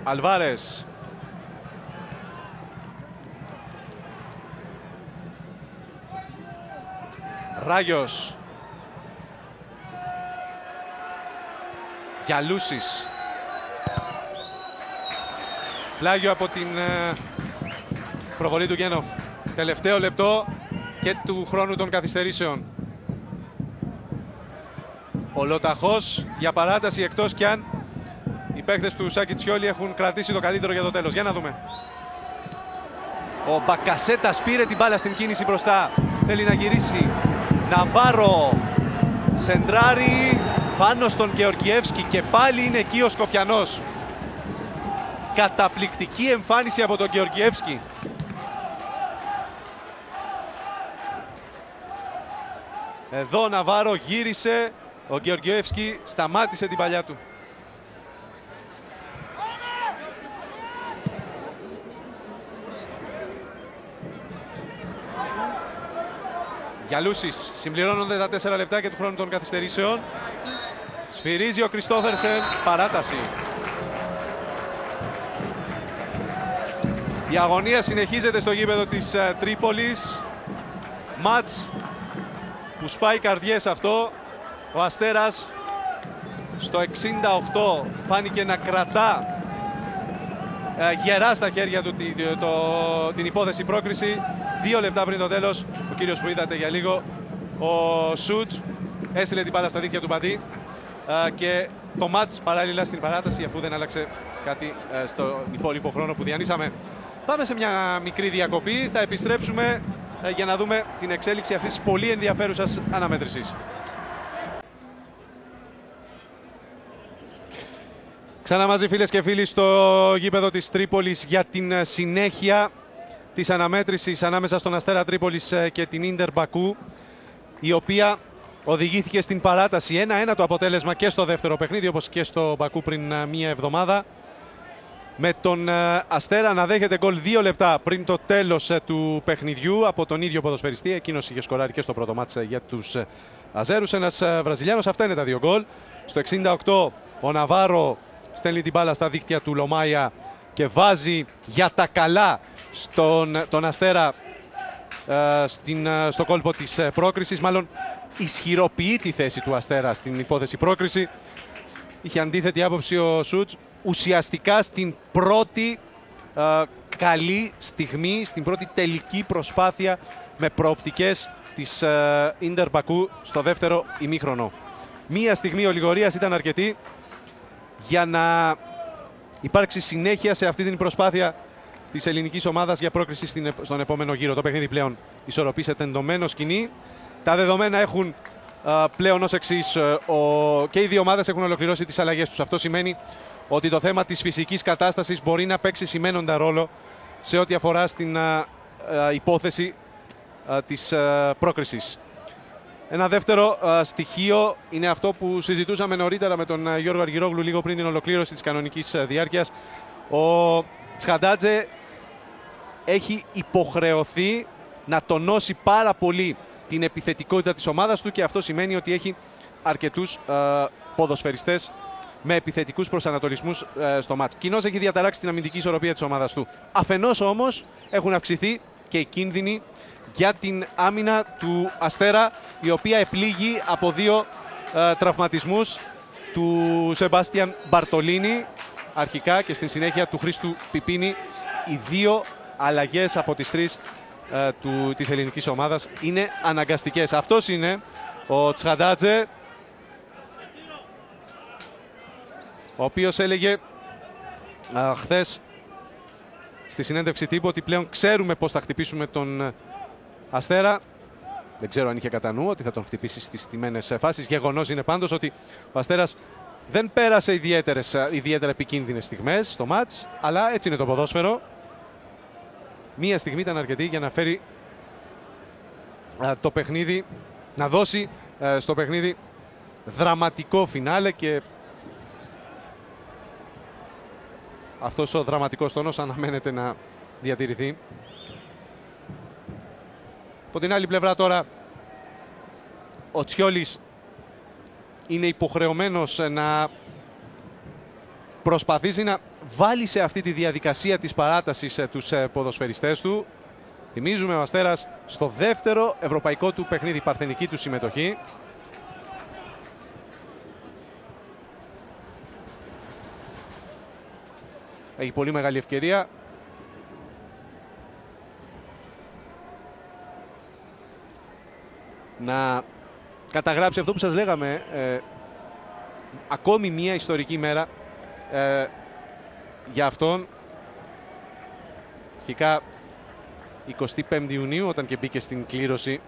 Αλβάρες Ράγιος. Γιαλούσης. Πλάγιο από την ε, προβολή του Γένοφ. Τελευταίο λεπτό και του χρόνου των καθυστερήσεων. Ο Λοταχός για παράταση εκτός κι αν οι παίκτες του Σάκη Τσιόλη έχουν κρατήσει το καλύτερο για το τέλος. Για να δούμε. Ο Μπακασέτας πήρε την μπάλα στην κίνηση μπροστά. Θέλει να γυρίσει Ναβάρο σεντράρει πάνω στον Γεωργιεύσκη και πάλι είναι εκεί ο Σκοπιανός. Καταπληκτική εμφάνιση από τον Γεωργιεύσκη. Εδώ ο Ναβάρο γύρισε. Ο Γεωργιεύσκη σταμάτησε την παλιά του. Γιαλούσης συμπληρώνονται τα 4 λεπτά και του χρόνου των καθυστερήσεων. Σφυρίζει ο Κριστόφερσεν, παράταση. Η αγωνία συνεχίζεται στο γήπεδο της uh, Τρίπολης. Μάτς που σπάει καρδιές αυτό. Ο Αστέρας στο 68 φάνηκε να κρατά uh, γερά στα χέρια του το, την υπόθεση πρόκριση. Δύο λεπτά πριν το τέλος, ο κύριος που είδατε για λίγο, ο Σούτ έστειλε την μπάλα στα δίχτυα του Μπαντή uh, και το μάτς παράλληλα στην παράταση αφού δεν άλλαξε κάτι στο υπόλοιπο χρόνο που διανύσαμε. Πάμε σε μια μικρή διακοπή. Θα επιστρέψουμε ε, για να δούμε την εξέλιξη αυτής της πολύ ενδιαφέρουσας αναμέτρησης. Ξανά μαζί φίλες και φίλοι στο γήπεδο της Τρίπολης για την ε, συνέχεια της αναμέτρησης ανάμεσα στον Αστέρα Τρίπολης ε, και την Ίντερ Μπακού η οποία οδηγήθηκε στην παράταση ένα-ένα το αποτέλεσμα και στο δεύτερο παιχνίδι όπως και στο Μπακού πριν μία εβδομάδα με τον ε, Αστέρα να δέχεται γκολ δύο λεπτά πριν το τέλος ε, του παιχνιδιού από τον ίδιο ποδοσφαιριστή. Εκείνος είχε σκοράρει και στο πρώτο μάτσα για τους ε, Αζέρους. Ένας Βραζιλιάνος, αυτά είναι τα δύο γκολ. Στο 68 ο Ναβάρο στέλνει την μπάλα στα δίκτυα του Λομάια και βάζει για τα καλά στον τον Αστέρα στην, στο κόλπο της πρόκρισης. Μάλλον ισχυροποιεί τη θέση του Αστέρα στην υπόθεση πρόκριση. Είχε αντίθετη άποψη ο Σούτς ουσιαστικά στην πρώτη ε, καλή στιγμή, στην πρώτη τελική προσπάθεια με προοπτικές της ε, Ίντερ Μπακού στο δεύτερο ημίχρονο. Μία στιγμή ο Λιγορίας ήταν αρκετή για να υπάρξει συνέχεια σε αυτή την προσπάθεια της ελληνικής ομάδας για πρόκριση στην, στον επόμενο γύρο. Το παιχνίδι πλέον ισορροπεί τεντωμένο σκηνή. Τα δεδομένα έχουν ε, πλέον ως εξής. Ε, και οι δύο ομάδες έχουν ολοκληρώσει τις αλλαγές τους. Αυτό σημαίνει ότι το θέμα της φυσικής κατάστασης μπορεί να παίξει σημαίνοντα ρόλο σε ό,τι αφορά στην υπόθεση της πρόκρισης. Ένα δεύτερο στοιχείο είναι αυτό που συζητούσαμε νωρίτερα με τον Γιώργο Αργυρόγλου λίγο πριν την ολοκλήρωση της κανονικής διάρκειας. Ο Τσχαντάτζε έχει υποχρεωθεί να τονώσει πάρα πολύ την επιθετικότητα της ομάδας του και αυτό σημαίνει ότι έχει αρκετούς ποδοσφαιριστές με επιθετικούς προσανατολισμούς ε, στο μάτς. Κοινώς έχει διαταράξει την αμυντική ισορροπία της ομάδας του. Αφενός όμως έχουν αυξηθεί και οι κίνδυνοι για την άμυνα του Αστέρα, η οποία επλήγει από δύο ε, τραυματισμούς του Σεμπάστιαν Μπαρτολίνη αρχικά και στην συνέχεια του Χρήστου Πιπίνη. Οι δύο αλλαγές από τις τρεις ε, του, της ελληνικής ομάδας είναι αναγκαστικές. Αυτός είναι ο Τσχαντάτζε, ο οποίος έλεγε α, χθες στη συνέντευξη τύπου ότι πλέον ξέρουμε πώς θα χτυπήσουμε τον ε, Αστέρα. Δεν ξέρω αν είχε κατά νου ότι θα τον χτυπήσει στις τιμένες φάσεις. Γεγονός είναι πάντως ότι ο Αστέρας δεν πέρασε ιδιαίτερες, ε, ιδιαίτερα επικίνδυνες στιγμές στο μάτς, αλλά έτσι είναι το ποδόσφαιρο. Μία στιγμή ήταν αρκετή για να φέρει το παιχνίδι, να δώσει ε, στο παιχνίδι δραματικό φινάλε και αυτός ο δραματικός τόνος αναμένεται να διατηρηθεί. Από την άλλη πλευρά τώρα ο Τσιόλης είναι υποχρεωμένος να προσπαθήσει να βάλει σε αυτή τη διαδικασία της παράτασης ε, τους ε, ποδοσφαιριστές του. Θυμίζουμε ο Αστέρας στο δεύτερο ευρωπαϊκό του παιχνίδι, παρθενική του συμμετοχή. Έχει πολύ μεγάλη ευκαιρία. Να καταγράψει αυτό που σας λέγαμε. Ε, ακόμη μία ιστορική μέρα ε, για αυτόν. Αρχικά 25 Ιουνίου όταν και μπήκε στην κλήρωση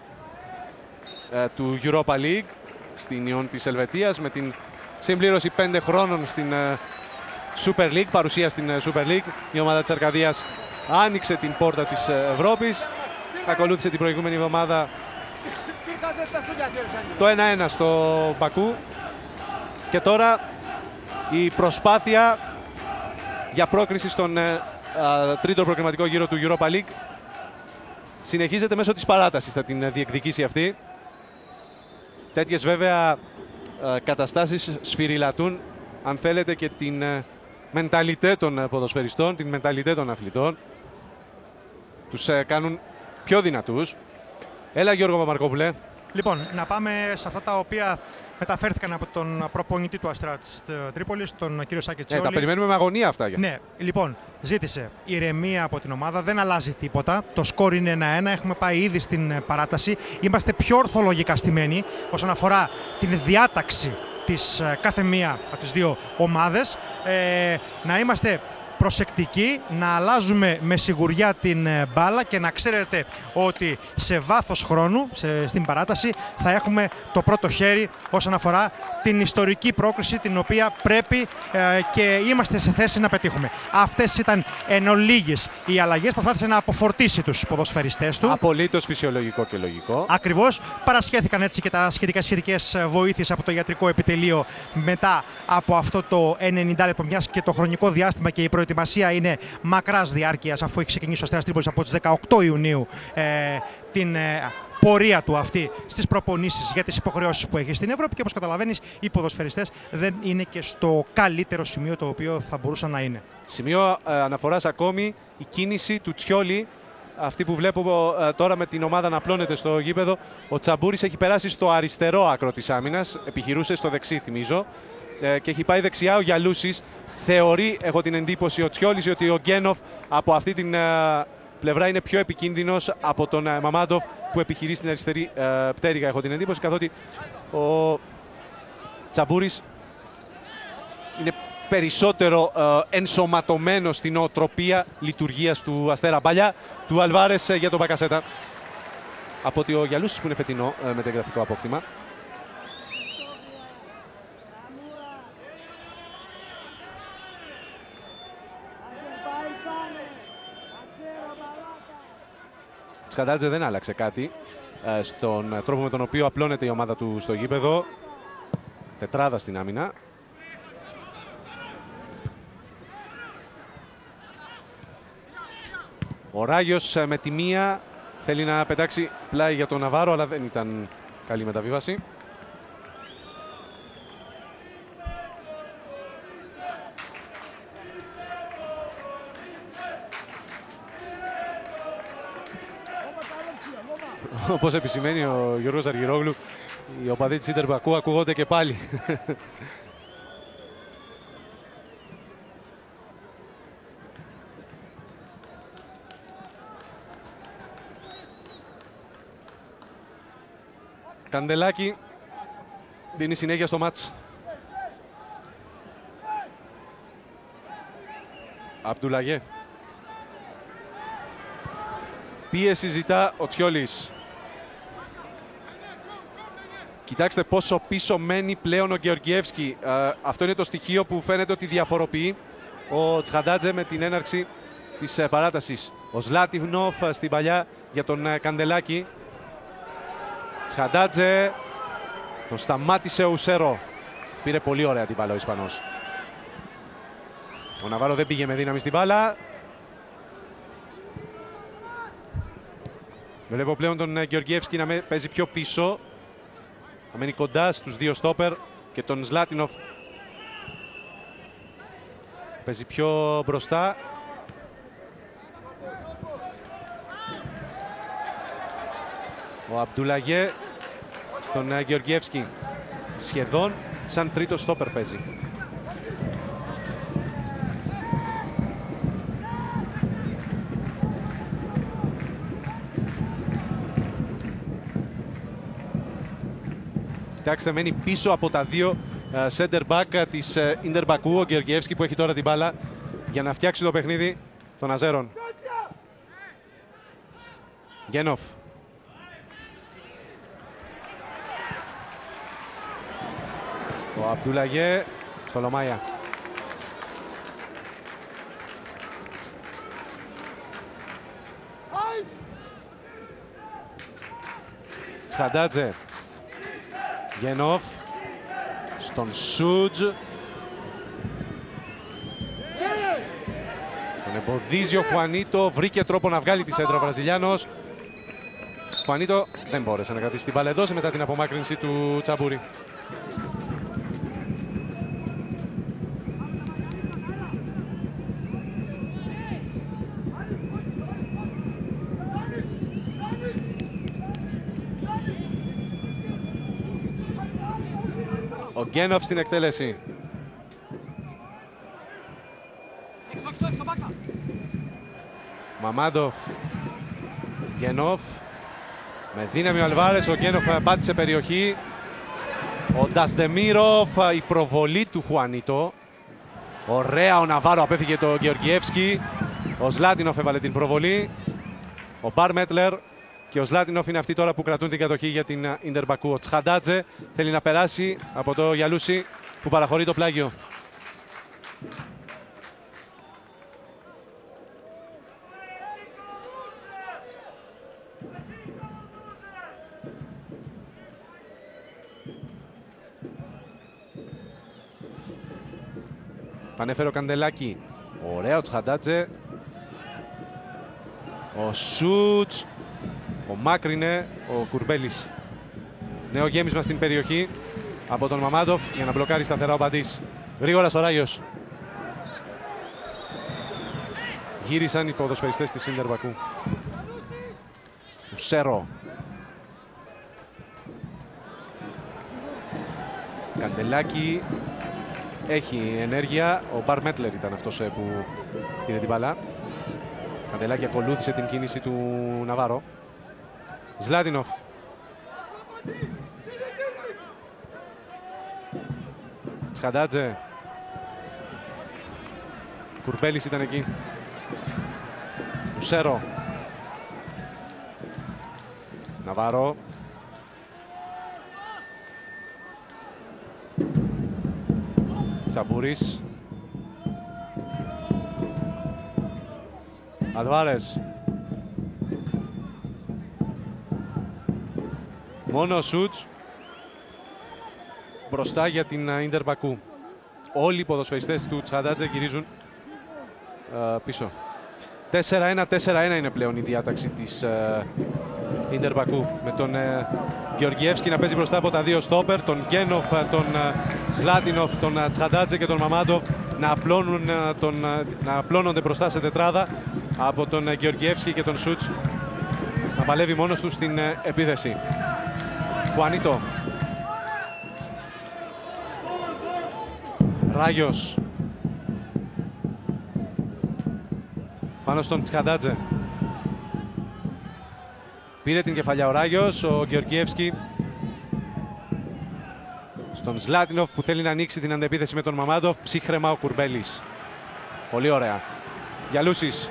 ε, του Europa League στην Ιόν της Ελβετίας με την συμπλήρωση 5 χρόνων στην ε, Super League, παρουσία στην ε, Super League. Η ομάδα της Αρκαδίας άνοιξε την πόρτα της ε, Ευρώπης. Ακολούθησε την προηγούμενη εβδομάδα το 1-1 στο Μπακού. Και τώρα η προσπάθεια για πρόκριση στον ε, τρίτο προκριματικό γύρο του Europa League συνεχίζεται μέσω της παράτασης θα την διεκδικήσει αυτή. Τέτοιες βέβαια καταστάσεις σφυριλατούν αν θέλετε και την μενταλιτέ των ποδοσφαιριστών, την μενταλιτέ των αθλητών. Τους κάνουν πιο δυνατούς. Έλα Γιώργο Παπαρκόπουλε. Λοιπόν, να πάμε σε αυτά τα οποία μεταφέρθηκαν από τον προπονητή του Αστρά τη Τρίπολη, τον κύριο Σάκη Τσιόλη. Ναι, τα περιμένουμε με αγωνία αυτά. Ναι, λοιπόν, ζήτησε ηρεμία από την ομάδα, δεν αλλάζει τίποτα. Το σκορ είναι 1-1, έχουμε πάει ήδη στην παράταση. Είμαστε πιο ορθολογικά στημένοι όσον αφορά την διάταξη της ε, κάθε μία από τις δύο ομάδες. Ε, να είμαστε προσεκτικοί, να αλλάζουμε με σιγουριά την ε, μπάλα και να ξέρετε ότι σε βάθος χρόνου, σε, στην παράταση, θα έχουμε το πρώτο χέρι όσον αφορά την ιστορική πρόκληση την οποία πρέπει ε, και είμαστε σε θέση να πετύχουμε. Αυτές ήταν εν ολίγης οι αλλαγές. Προσπάθησε να αποφορτήσει τους ποδοσφαιριστές του. Απολύτως φυσιολογικό και λογικό. Ακριβώς. Παρασχέθηκαν έτσι και τα σχετικά σχετικές βοήθειες από το ιατρικό επιτελείο μετά από αυτό το 90 λεπτό μιας και το χρονικό διάστημα και η προετοιμασία είναι μακράς διάρκειας αφού έχει ξεκινήσει ο Αστέρας Τρίπολης από τις 18 Ιουνίου ε, την ε, πορεία του αυτή στις προπονήσεις για τις υποχρεώσεις που έχει στην Ευρώπη και όπως καταλαβαίνεις οι ποδοσφαιριστές δεν είναι και στο καλύτερο σημείο το οποίο θα μπορούσαν να είναι. Σημείο ε, αναφοράς ακόμη η κίνηση του Τσιόλη αυτή που βλέπω ε, τώρα με την ομάδα να απλώνεται στο γήπεδο. Ο Τσαμπούρης έχει περάσει στο αριστερό άκρο της άμυνας, επιχειρούσε στο δεξί θυμίζω ε, και έχει πάει δεξιά ο Γιαλούσης. Θεωρεί, έχω την εντύπωση, ο Τσιόλης ότι ο Γκένοφ από αυτή την πλευρά είναι πιο επικίνδυνος από τον ε, Μαμάντοφ που επιχειρεί στην αριστερή ε, πτέρυγα, έχω την εντύπωση, καθότι ο Τσαμπούρης είναι περισσότερο ε, ενσωματωμένος στην οτροπία λειτουργίας του Αστέρα Μπαλιά, του Αλβάρες για τον Μπακασέτα. Από ότι ο Γιαλούσης που είναι φετινό με γραφικό απόκτημα. Σκαντάτζε δεν άλλαξε κάτι ε, στον τρόπο με τον οποίο απλώνεται η ομάδα του στο γήπεδο. Τετράδα στην άμυνα. Ο Ράγιος ε, με τη μία θέλει να πετάξει πλάι για τον Ναβάρο, αλλά δεν ήταν καλή μεταβίβαση. Όπως επισημαίνει ο Γιώργος Αργυρόγλου, οι οπαδοί της Ιντερ Μπακού ακούγονται και πάλι. Καντελάκη δίνει συνέχεια στο μάτς. Απτουλαγέ. Πίεση ζητά ο Τσιόλης. Κοιτάξτε πόσο πίσω μένει πλέον ο Γεωργιεύσκη. Ε, αυτό είναι το στοιχείο που φαίνεται ότι διαφοροποιεί ο Τσχαντάτζε με την έναρξη της ε, παράτασης. Ο Ζλάτιβνοφ ε, στην παλιά για τον Καντελάκη. Τσχαντάτζε τον σταμάτησε ο Ουσέρο. Πήρε πολύ ωραία την μπάλα ο Ισπανός. Ο Ναβάρο δεν πήγε με δύναμη στην μπάλα. Βλέπω πλέον τον Γεωργιεύσκη να παίζει πιο πίσω. Θα μένει κοντά στους δύο στόπερ και τον Ζλάτινοφ παίζει πιο μπροστά. Ο Αμπτουλαγέ τον Γεωργιεύσκη σχεδόν σαν τρίτο στόπερ παίζει. Κοιτάξτε, μένει πίσω από τα δύο uh, center back ε, της uh, Μπακού, ο Γεωργιεύσκη που έχει τώρα την μπάλα για να φτιάξει το παιχνίδι των Αζέρων. Γένοφ. Ο Αμπτούλαγε στο Λομάια. Τσχαντάτζε. Γενόφ. Στον Σούτζ. Τον εμποδίζει ο Χουανίτο. Βρήκε τρόπο να βγάλει τη σέντρα ο Βραζιλιάνος. Χουανίτο δεν μπόρεσε να κρατήσει την μπάλα μετά την απομάκρυνση του Τσαμπούρη. Γκένοφ στην εκτέλεση. Μαμάντοφ. Γκένοφ. Με δύναμη ο Αλβάρες, ο Γκένοφ πάτησε περιοχή. Ο Νταστεμίροφ, η προβολή του Χουανίτο. Ωραία ο Ναβάρο, απέφυγε το Γεωργιεύσκι. Ο Ζλάτινοφ έβαλε την προβολή. Ο Μπαρ Μέτλερ και ο Ζλάτινοφ είναι αυτοί τώρα που κρατούν την κατοχή για την Ιντερ Μπακού. Ο Τσχαντάτζε θέλει να περάσει από το Γιαλούσι που παραχωρεί το πλάγιο. Πανέφερε ο Καντελάκη. Ωραίο Τσχαντάτζε. Ο Σούτς. Ο Μάκρινε. Ο Κουρμπέλης. Νέο γέμισμα στην περιοχή από τον Μαμάντοφ για να μπλοκάρει σταθερά ο Μπαντής. Γρήγορα στο Ράγιος. Γύρισαν οι ποδοσφαιριστές της Ίντερ Μπακού. Ουσέρο. Καντελάκη έχει ενέργεια. Ο Μπαρ Μέτλερ ήταν αυτός ε, που πήρε την μπαλά. Καντελάκη ακολούθησε την κίνηση του Ναβάρο. Ζλάτινοφ. Τσχαντάτζε. Κουρμπέλης ήταν εκεί. Ουσέρο. Ναβάρο. Τσαμπούρης. Αλβάρες. Μόνο ο Σούτς μπροστά για την Ίντερ Μπακού. Όλοι οι ποδοσφαιριστές του Τσχαντάτζε γυρίζουν uh, πίσω. 4-1-4-1 είναι πλέον η διάταξη της Ίντερ Μπακού με τον Γεωργιεύσκη να παίζει μπροστά από τα δύο στόπερ, τον Γκένοφ, τον Σλάτινοφ, τον Τσχαντάτζε και τον Μαμάντοφ να, απλώνουν, τον, να απλώνονται μπροστά σε τετράδα από τον Γεωργιεύσκη και τον Σούτς να παλεύει μόνος τους στην επίθεση. Χουανίτο. Ράγιος. Πάνω στον Τσχαντάτζε. Πήρε την κεφαλιά ο Ράγιος, ο Γεωργιεύσκη στον Ζλάτινοφ που θέλει να ανοίξει την αντεπίθεση με τον Μαμάντοφ. Ψύχρεμα ο Κουρμπέλης. Πολύ ωραία. Γιαλούσης.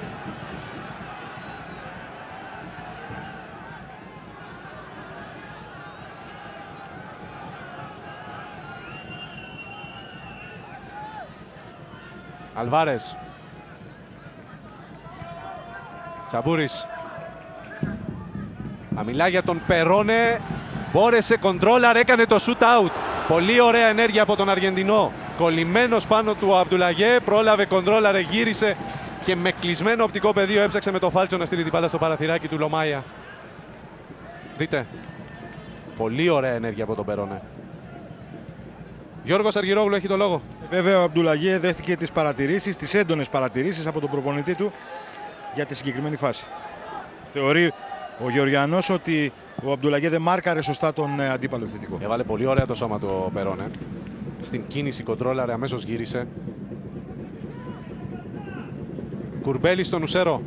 Αλβάρες. Τσαμπούρης. Αμιλά για τον Περόνε. Μπόρεσε, κοντρόλαρ, έκανε το shoot out. Πολύ ωραία ενέργεια από τον Αργεντινό. Κολλημένος πάνω του ο Αμπτουλαγέ. Πρόλαβε, κοντρόλαρε, γύρισε και με κλεισμένο οπτικό πεδίο έψαξε με το φάλτσο να στείλει την πάντα στο παραθυράκι του Λομάια. Δείτε. Πολύ ωραία ενέργεια από τον Περόνε. Γιώργος Αργυρόγλου έχει το λόγο. Βέβαια ο Αμπτουλαγέ δέχτηκε τις παρατηρήσεις, τις έντονες παρατηρήσεις από τον προπονητή του για τη συγκεκριμένη φάση. Θεωρεί ο Γεωργιανός ότι ο Αμπτουλαγέ δεν μάρκαρε σωστά τον ε, αντίπαλο επιθετικό. Έβαλε πολύ ωραία το σώμα του Περόνε. Στην κίνηση κοντρόλαρε, αμέσως γύρισε. Κουρμπέλη στον Ουσέρο.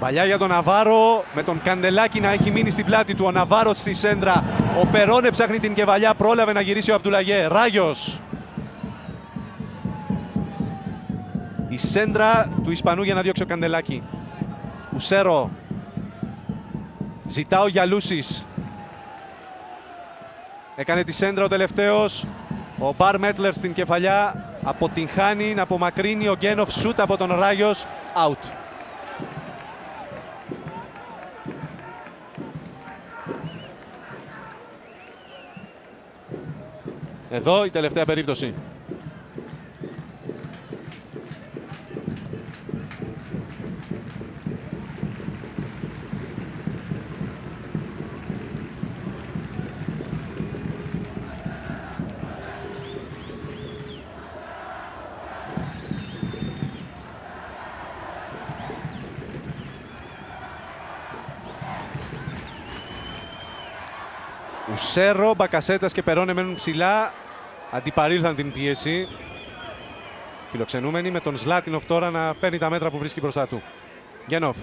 Παλιά για τον Ναβάρο με τον Καντελάκη να έχει μείνει στην πλάτη του. Ο Ναβάρος στη σέντρα. Ο Περόνε ψάχνει την κεβαλιά. Πρόλαβε να γυρίσει ο Αμπτουλαγέ. Ράγιος. Η σέντρα του Ισπανού για να διώξει ο Καντελάκη. Ουσέρο. Ζητά ο Γιαλούσης. Έκανε τη σέντρα ο τελευταίος. Ο Μπαρ Μέτλερ στην κεφαλιά. Αποτυγχάνει να απομακρύνει ο Γκένοφ σούτ από τον Ράγιος. Out. Εδώ η τελευταία περίπτωση. Ουσέρο, Μπακασέτας και Περόνε μένουν ψηλά. Αντιπαρήλθαν την πίεση. Φιλοξενούμενοι με τον Σλάτινοφ τώρα να παίρνει τα μέτρα που βρίσκει μπροστά του. Γένοφ.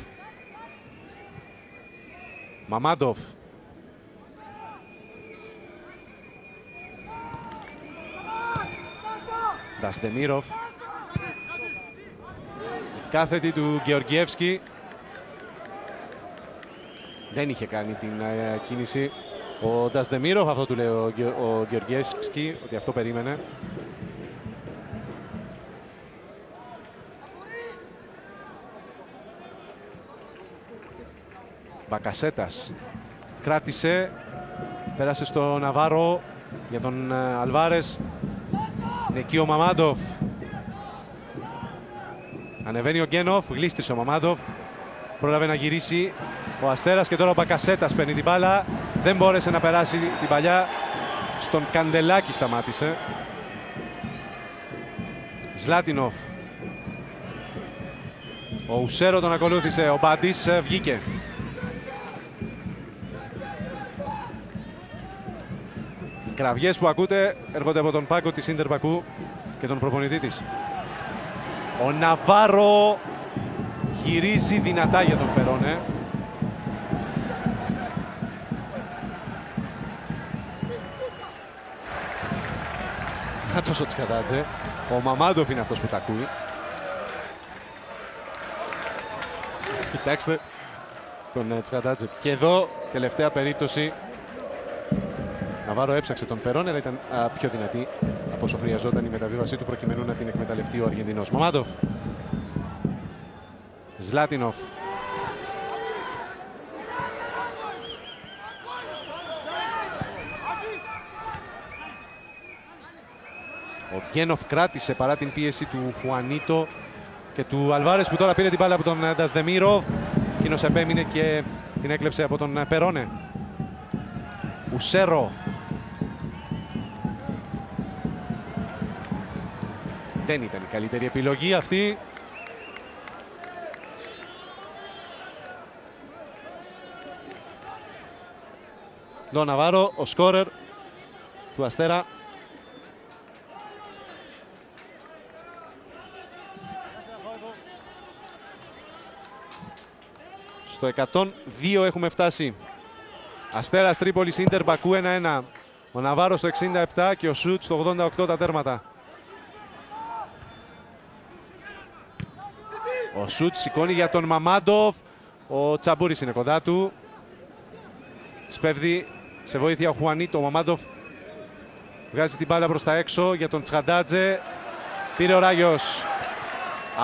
Μαμάντοφ. Δαστεμίροφ. Κάθετη του Γεωργιεύσκη. Δεν είχε κάνει την ε, κίνηση ο Ντασδεμίροφ, αυτό του λέει ο, ο Γεωργιεύσκη, ότι αυτό περίμενε. Μπακασέτας κράτησε, πέρασε στο Ναβάρο για τον ε, Αλβάρες. Είναι εκεί ο Μαμάντοφ. Ανεβαίνει ο Γκένοφ, γλίστρισε ο Μαμάντοφ. Πρόλαβε να γυρίσει ο Αστέρας και τώρα ο Μπακασέτας παίρνει την μπάλα. Δεν μπόρεσε να περάσει την παλιά. Στον Καντελάκη σταμάτησε. Ζλάτινοφ. Ο Ουσέρο τον ακολούθησε. Ο Μπαντής ε, βγήκε. Οι κραυγές που ακούτε έρχονται από τον πάγκο της Ίντερ Πακού και τον προπονητή της. Ο Ναβάρο γυρίζει δυνατά για τον Περόνε. Να τόσο Τσικατάτζε. Ο Μαμάντοφ είναι αυτός που τα ακούει. Κοιτάξτε τον ε, Τσικατάτζε. Και εδώ τελευταία περίπτωση. Ναβάρο έψαξε τον Περόν, αλλά ήταν α, πιο δυνατή από όσο χρειαζόταν η μεταβίβασή του προκειμένου να την εκμεταλλευτεί ο Αργεντινός. Μαμάντοφ. Ζλάτινοφ. Γκένοφ κράτησε παρά την πίεση του Χουανίτο και του Αλβάρες που τώρα πήρε την μπάλα από τον Ντασδεμίροβ. Εκείνος επέμεινε και την έκλεψε από τον Περόνε. Ουσέρο. Δεν ήταν η καλύτερη επιλογή αυτή. Τον Ναβάρο, ο σκόρερ του Αστέρα. Στο 102 έχουμε φτάσει. Αστέρας Τρίπολης Ίντερ Μπακού 1-1. Ο Ναβάρος στο 67 και ο Σούτ στο 88 τα τέρματα. Ο Σούτ σηκώνει για τον Μαμάντοφ. Ο Τσαμπούρης είναι κοντά του. Σπέβδει σε βοήθεια ο Χουανίτο. Ο Μαμάντοφ βγάζει την μπάλα προς τα έξω για τον Τσχαντάτζε. Πήρε ο Ράγιος.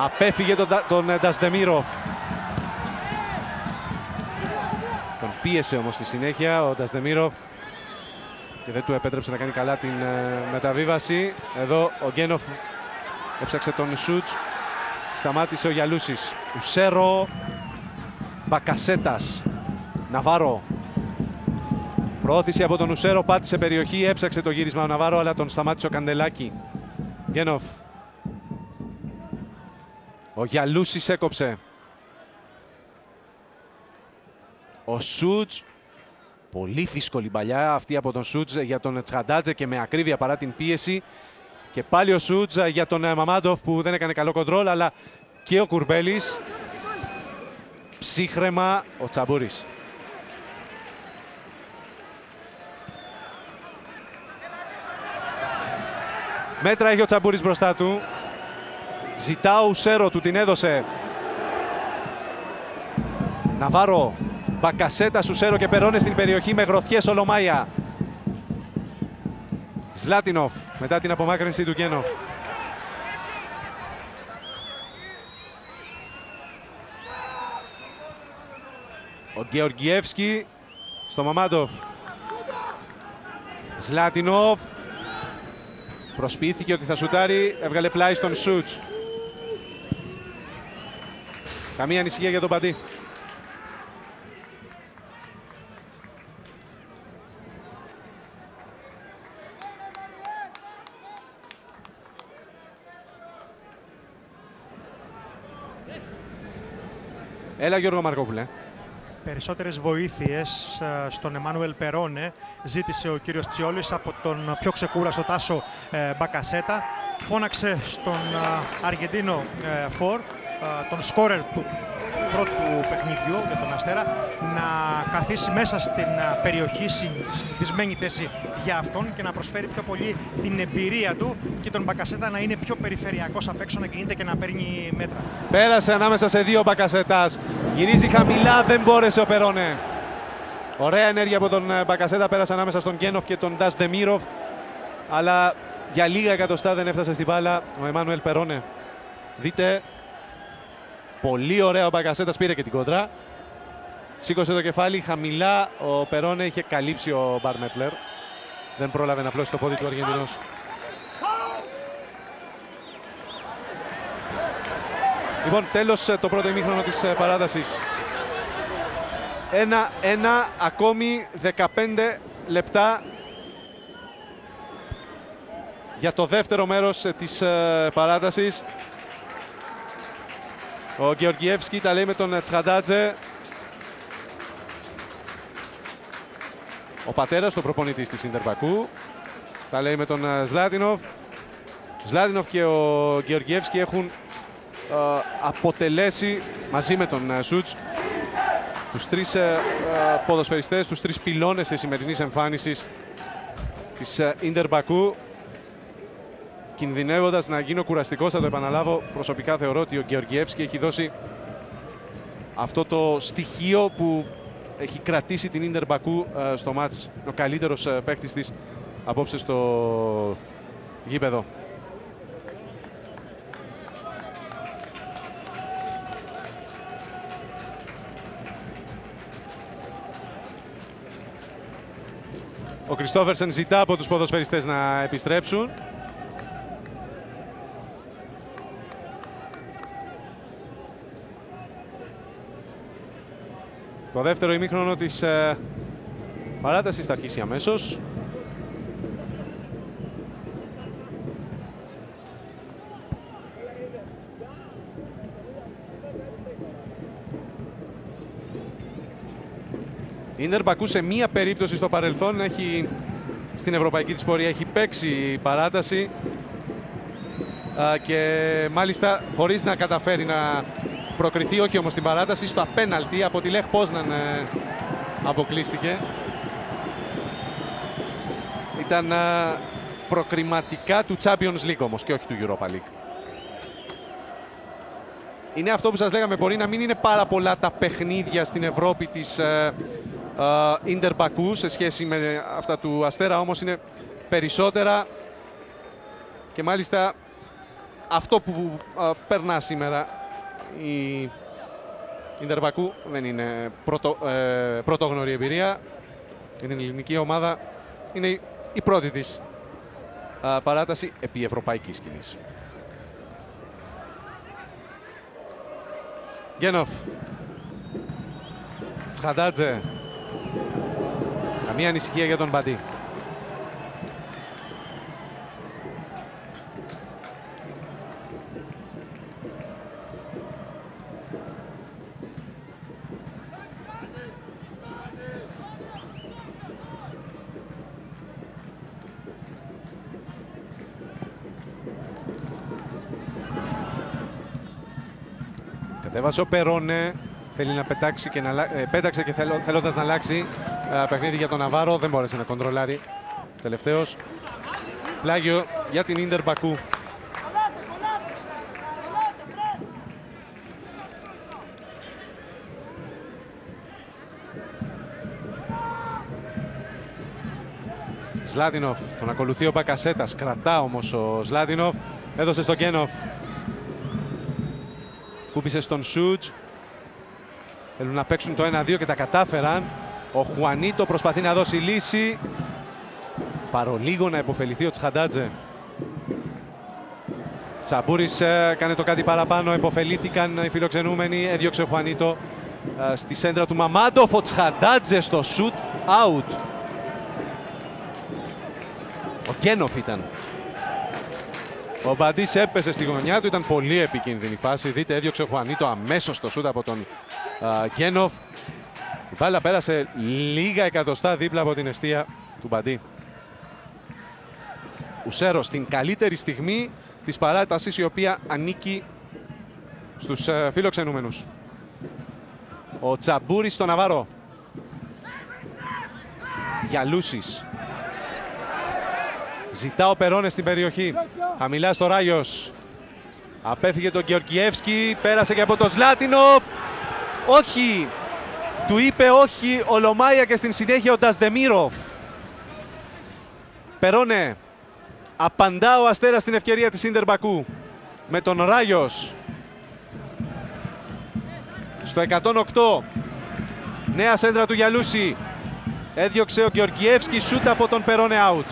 Απέφυγε τον, τον Ντασδεμίροφ. Πίεσε όμως στη συνέχεια ο Ντασδεμίροφ και δεν του επέτρεψε να κάνει καλά την ε, μεταβίβαση. Εδώ ο Γκένοφ έψαξε τον Σούτς. Σταμάτησε ο Γιαλούσης. Ουσέρο. Μπακασέτας. Ναβάρο. Προώθηση από τον Ουσέρο. Πάτησε περιοχή. Έψαξε το γύρισμα ο Ναβάρο αλλά τον σταμάτησε ο Καντελάκη. Γκένοφ. Ο Γιαλούσης έκοψε. Ο Σούτς. Πολύ δύσκολη παλιά αυτή από τον Σούτς για τον Τσχαντάτζε και με ακρίβεια παρά την πίεση. Και πάλι ο Σούτς για τον Μαμάντοφ που δεν έκανε καλό κοντρόλ, αλλά και ο Κουρμπέλης. Ψύχρεμα ο Τσαμπούρης. Μέτρα έχει ο Τσαμπούρης μπροστά του. Ζητά ο Ουσέρο, του την έδωσε. Ναβάρο, Μπακασέτα, Σουσέρο και Περώνε στην περιοχή με γροθιές Ολομάια. Ζλάτινοφ μετά την απομάκρυνση του Γκένοφ. Ο Γεωργιεύσκη στο Μαμάντοφ. Ζλάτινοφ. Προσποιήθηκε ότι θα σουτάρει, έβγαλε πλάι στον Σούτς. Καμία ανησυχία για τον Παντή. Έλα Γιώργο Μαρκόπουλε. Περισσότερες βοήθειες ε, στον Εμμάνουελ Περόνε ζήτησε ο κύριος Τσιόλης από τον πιο ξεκούραστο Τάσο ε, Μπακασέτα. Φώναξε στον ε, Αργεντίνο Φορ, τον σκόρερ του πρώτου παιχνιδιού για τον Αστέρα να καθίσει μέσα στην περιοχή, συνηθισμένη θέση για αυτόν και να προσφέρει πιο πολύ την εμπειρία του και τον Μπακασέτα να είναι πιο περιφερειακός απ' έξω να κινείται και να παίρνει μέτρα. Πέρασε ανάμεσα σε δύο Μπακασέτας. Γυρίζει χαμηλά, δεν μπόρεσε ο Περόνε. Ωραία ενέργεια από τον ε, Μπακασέτα, πέρασε ανάμεσα στον Γκένοφ και τον Ντάς Δεμίροφ. Αλλά για λίγα εκατοστά δεν έφτασε στην μπάλα ο Εμμάνουελ Περόνε. Δείτε Πολύ ωραία ο Μπαγκασέτας πήρε και την κόντρα. Σήκωσε το κεφάλι χαμηλά. Ο Περόνε είχε καλύψει ο Μπαρμέτλερ. Δεν πρόλαβε να πλώσει το πόδι του Αργεντινός. Λοιπόν, τέλος ε, το πρώτο ημίχρονο της ε, παράτασης. Ένα, ένα, ακόμη 15 λεπτά για το δεύτερο μέρος ε, της παράτασης. Ο Γεωργιεύσκη τα λέει με τον Τσχαντάτζε. Ο πατέρας, του προπονητής της Ιντερβακού. Τα λέει με τον Ζλάτινοφ. Ζλάτινοφ και ο Γεωργιεύσκη έχουν αποτελέσει μαζί με τον Σούτς τους τρεις uh, ποδοσφαιριστές, τους τρεις πυλώνες της σημερινής εμφάνισης της Ιντερμπακού κινδυνεύοντας να γίνω κουραστικός, θα το επαναλάβω. Προσωπικά θεωρώ ότι ο Γεωργιεύσκη έχει δώσει αυτό το στοιχείο που έχει κρατήσει την Ίντερ Μπακού ε, στο μάτς. Ο καλύτερος ε, παίκτης της απόψε στο γήπεδο. Ο Κριστόφερσεν ζητά από τους ποδοσφαιριστές να επιστρέψουν. Το δεύτερο ημίχρονο της ε, παράτασης θα αρχίσει αμέσως. Η Ίντερ Μπακού σε μία περίπτωση στο παρελθόν έχει στην ευρωπαϊκή της πορεία έχει παίξει παράταση και μάλιστα χωρίς να καταφέρει να προκριθεί όχι όμως την παράταση στο απέναλτι από τη Λεχ Πόσναν ε, αποκλείστηκε. Ήταν ε, προκριματικά του Champions League όμως και όχι του Europa League. Είναι αυτό που σας λέγαμε, μπορεί να μην είναι πάρα πολλά τα παιχνίδια στην Ευρώπη της ε, Ιντερ Μπακού σε σχέση με αυτά του Αστέρα, όμως είναι περισσότερα και μάλιστα αυτό που περνά σήμερα η Ιντερβακού δεν είναι πρωτο, ε, πρωτόγνωρη εμπειρία. Για την ελληνική ομάδα είναι η πρώτη της παράταση επί ευρωπαϊκής σκηνής. Γκένοφ. Τσχαντάτζε. Καμία ανησυχία για τον Μπαντή. Κατέβασε ο Περόνε. Θέλει να πετάξει και να, ε, πέταξε και θέλ, θέλοντας να αλλάξει ε, παιχνίδι για τον Ναβάρο. Δεν μπόρεσε να κοντρολάρει. Τελευταίος. Πλάγιο για την Ίντερ Μπακού. Ζλάτινοφ, τον ακολουθεί ο Μπακασέτας, κρατά όμως ο Ζλάτινοφ, έδωσε στον Γκένοφ, Κούπισε στον Σούτζ. Θέλουν να παίξουν το 1-2 και τα κατάφεραν. Ο Χουανίτο προσπαθεί να δώσει λύση. Παρολίγο να υποφεληθεί ο Τσχαντάτζε. Τσαμπούρης ε, κάνει το κάτι παραπάνω, εποφελήθηκαν οι φιλοξενούμενοι, έδιωξε ο Χουανίτο ε, στη σέντρα του Μαμάντοφ, ο Τσχαντάτζε στο shoot out. Ο Γκένοφ ήταν. Ο Μπαντής έπεσε στη γωνιά του, ήταν πολύ επικίνδυνη φάση. Δείτε, έδιωξε ο Χουανίτο αμέσως το σούτ από τον Γκένοφ. Η μπάλα πέρασε λίγα εκατοστά δίπλα από την αιστεία του Μπαντή. Ουσέρος στην καλύτερη στιγμή της παράτασης η οποία ανήκει στους ε, φιλοξενούμενους. Ο Τσαμπούρης στο Ναβάρο. Γιαλούσης. Ζητά ο Περόνες στην περιοχή. Χαμηλά στο Ράγιος. Απέφυγε τον Γεωργιεύσκη. Πέρασε και από τον Σλάτινοφ. Όχι. Του είπε όχι ο Λομάια και στην συνέχεια ο Ντασδεμίροφ. Περόνε. Απαντά ο Αστέρας στην ευκαιρία της Ίντερ Μπακού. Με τον Ράγιος. Στο 108. Νέα σέντρα του Γιαλούση. Έδιωξε ο Γεωργιεύσκης σούτ από τον Περόνε out.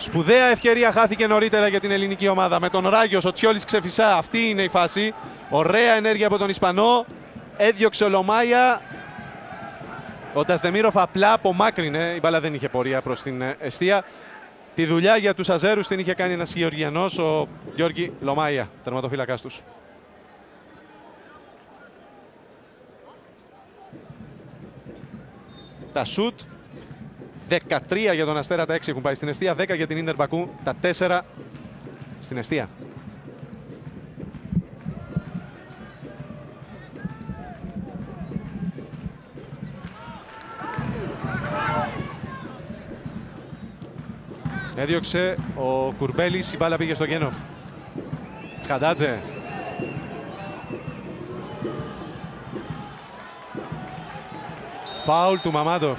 Σπουδαία ευκαιρία χάθηκε νωρίτερα για την ελληνική ομάδα. Με τον Ράγιος, ο Τσιόλης ξεφυσά. Αυτή είναι η φάση. Ωραία ενέργεια από τον Ισπανό. Έδιωξε ο Λομάια. Ο Ντασδεμίροφ απλά απομάκρυνε. Η μπάλα δεν είχε πορεία προς την αιστεία. Τη δουλειά για τους Αζέρους την είχε κάνει ένας Γεωργιανός, ο Γιώργη Λομάια, τερματοφύλακας τους. Τα σουτ 13 για τον Αστέρα, τα 6 έχουν πάει στην αιστεία, 10 για την Ίντερ Μπακού, τα 4 στην αιστεία. Έδιωξε ο Κουρμπέλης, η μπάλα πήγε στο Γένοφ. Τσχαντάτζε. Φάουλ του Μαμάντοφ.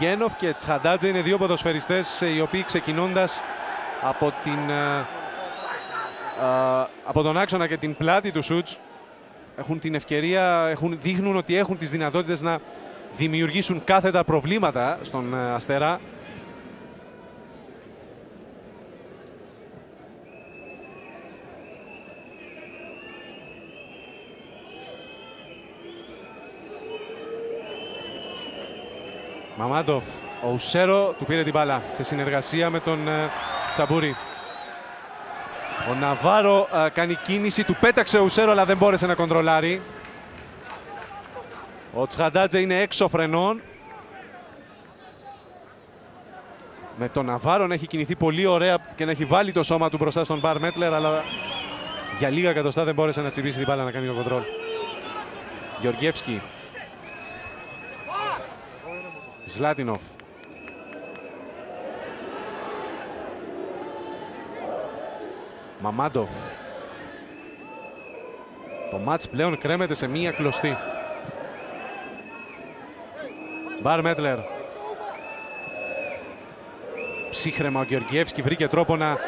Γκένοφ και Τσχαντάτζε είναι δύο ποδοσφαιριστές οι οποίοι ξεκινώντας από, την, ε, ε, από τον άξονα και την πλάτη του σούτς έχουν την ευκαιρία, έχουν, δείχνουν ότι έχουν τις δυνατότητες να δημιουργήσουν κάθετα προβλήματα στον ε, Αστέρα. Μαμάντοφ, ο Ουσέρο του πήρε την μπάλα σε συνεργασία με τον ε, Τσαμπούρη. Ο Ναβάρο α, κάνει κίνηση, του πέταξε ο Ουσέρο αλλά δεν μπόρεσε να κοντρολάρει. Ο Τσχαντάτζε είναι έξω φρενών. Με τον Ναβάρο να έχει κινηθεί πολύ ωραία και να έχει βάλει το σώμα του μπροστά στον Μπαρ Μέτλερ αλλά για λίγα εκατοστά δεν μπόρεσε να τσιμπήσει την μπάλα να κάνει το κοντρόλ. Γεωργιεύσκη. Ζλάτινοφ. Μαμάντοφ. Το μάτς πλέον κρέμεται σε μία κλωστή. Μπαρ Μέτλερ. Ψύχρεμα ο Γεωργιεύσκη βρήκε τρόπο να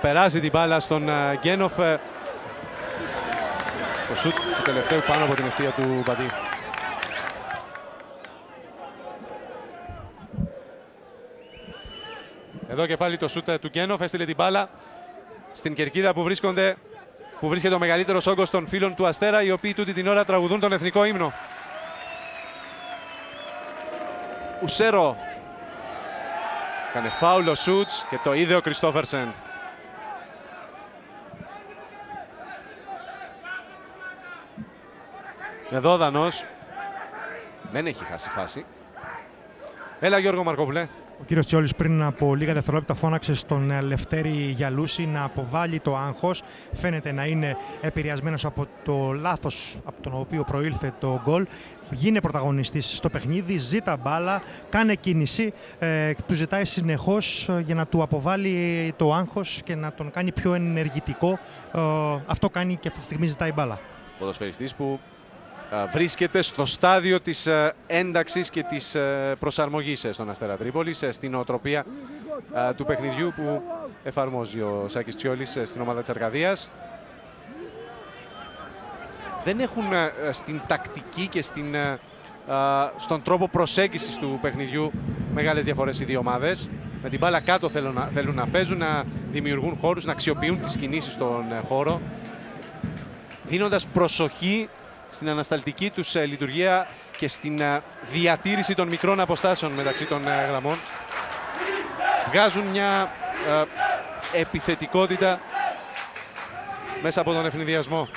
περάσει την μπάλα στον Γκένοφ. Ε, το σούτ του τελευταίου πάνω από την αιστεία του Μπαντή. Εδώ και πάλι το σούτ του Γκένοφ έστειλε την μπάλα στην κερκίδα που, βρίσκονται, που βρίσκεται ο μεγαλύτερος όγκος των φίλων του Αστέρα, οι οποίοι τούτη την ώρα τραγουδούν τον εθνικό ύμνο. Ουσέρο. Κάνε φάουλο σούτς και το είδε ο Κριστόφερσεν. Εδώ Δανός. Δεν έχει χάσει φάση. Έλα Γιώργο Μαρκόπουλε. Ο κύριος Τσιόλης πριν από λίγα δευτερόλεπτα φώναξε στον Λευτέρη Γιαλούση να αποβάλει το άγχος. Φαίνεται να είναι επηρεασμένος από το λάθος από τον οποίο προήλθε το γκολ. Γίνε πρωταγωνιστής στο παιχνίδι, ζήτα μπάλα, κάνε κίνηση. Ε, του ζητάει συνεχώς ε, για να του αποβάλει το άγχος και να τον κάνει πιο ενεργητικό. Ε, αυτό κάνει και αυτή τη στιγμή ζητάει μπάλα. Ποδοσφαιριστής που βρίσκεται στο στάδιο της ένταξης και της προσαρμογής στον Αστέρα Τρίπολης, στην οτροπία του παιχνιδιού που εφαρμόζει ο Σάκης Τσιόλης στην ομάδα της Αρκαδίας. Δεν έχουν στην τακτική και στην στον τρόπο προσέγγισης του παιχνιδιού μεγάλες διαφορές οι δύο ομάδες. Με την μπάλα κάτω θέλουν να, θέλουν να παίζουν, να δημιουργούν χώρους, να αξιοποιούν τις κινήσεις στον ε, χώρο. Δίνοντας προσοχή στην ανασταλτική τους ε, λειτουργία και στην ε, διατήρηση των μικρών αποστάσεων μεταξύ των γραμμών. Βγάζουν μια επιθετικότητα μέσα από τον ευνηδιασμό.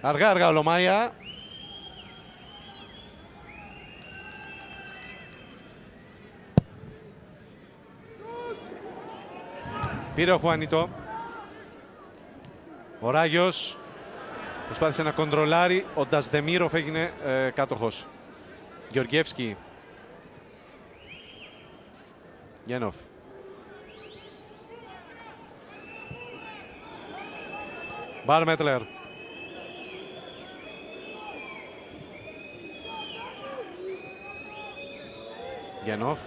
Αργά αργά ο Λομάια. Πήρε ο Χουανιτό. Ο Ράγιος προσπάθησε να κοντρολάρει. Ο Ντασδεμίροφ έγινε ε, κάτοχος. Γεωργιεύσκη. Γένοφ. Μπαρμέτλερ. Γιανόφ.